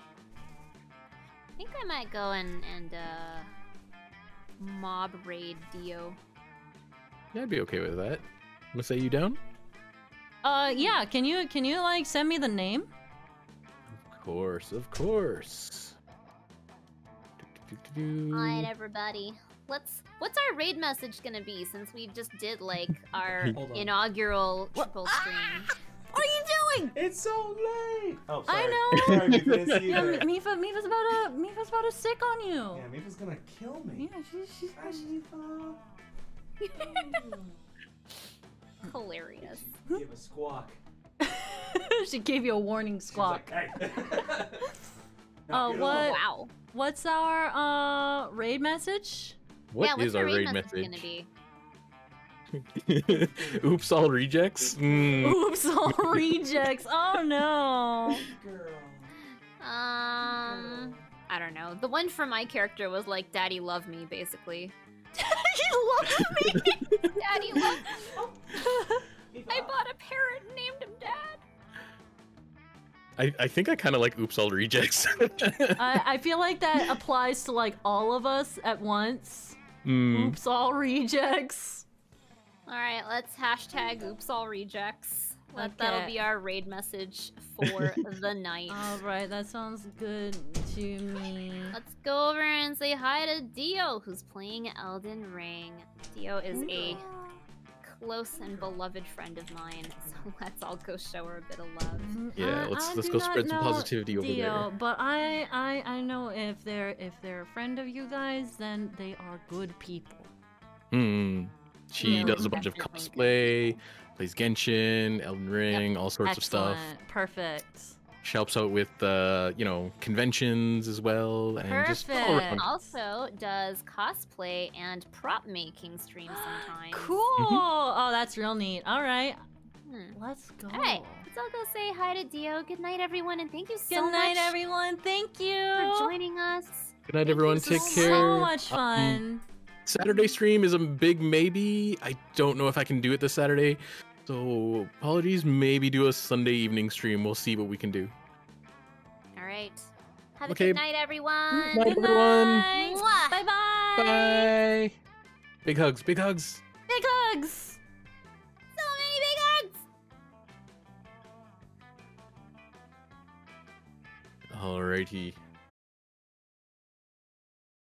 I think I might go and and uh, mob raid Dio. Yeah, I'd be okay with that. I'm gonna say you down. Uh, yeah. Can you can you like send me the name? Of course, of course. Do-do-do-do-do. Alright, everybody. Let's. What's our raid message gonna be since we just did like our inaugural triple ah! stream? What are you doing? It's so late. Oh, sorry. I know. Sorry, Mipha, didn't see you Yeah, there. M- Mipha, Mipha's about to Mipha's about to sick on you. Yeah, Mipha's gonna kill me. Yeah, she's she's. Hi, Mipha. Hilarious. Give a squawk. she gave you a warning She was squawk. like, "Hey." Uh, what- Wow. What's our uh raid message? What yeah, what's is the our raid raid message, message? gonna be? Oops, all rejects. Mm. Oops, all rejects. Oh no. Girl. Um, I don't know. The one for my character was like "Daddy love me," basically. you love me. Daddy love me. I bought a parrot and named him Dad. I, I think I kind of like oops, all rejects. I, I feel like that applies to like all of us at once. Mm. Oops, all rejects. All right, let's hashtag Oops All Rejects. Let, That'll be our raid message for the night. All right, that sounds good to me. Let's go over and say hi to Dio, who's playing Elden Ring. Dio is a close and beloved friend of mine, so let's all go show her a bit of love. Yeah, I- let's- I let's go spread some know positivity over Dio, there. But I, I, I know if they're if they're a friend of you guys, then they are good people. Hmm. She Yeah, does a bunch of cosplay, plays Genshin, Elden Ring, all sorts of stuff. Excellent. Perfect. She helps out with, uh, you know, conventions as well, and just all Perfect. around. Also does cosplay and prop making streams sometimes. Cool. Mm-hmm. Oh, that's real neat. All right, Hmm. let's go. All right, let's all go say hi to Dio. Good night, everyone, and thank you so Good night, much everyone. Thank you. for joining us. Good night, everyone. This Take is care. So much Um, fun. Saturday stream is a big maybe. I don't know if I can do it this Saturday. So apologies. Maybe do a Sunday evening stream. We'll see what we can do. All right. Have a Okay. good night, everyone. Night, Good everyone. night. Mwah. Bye bye. Bye. Big hugs. Big hugs. Big hugs. So many big hugs. Alrighty.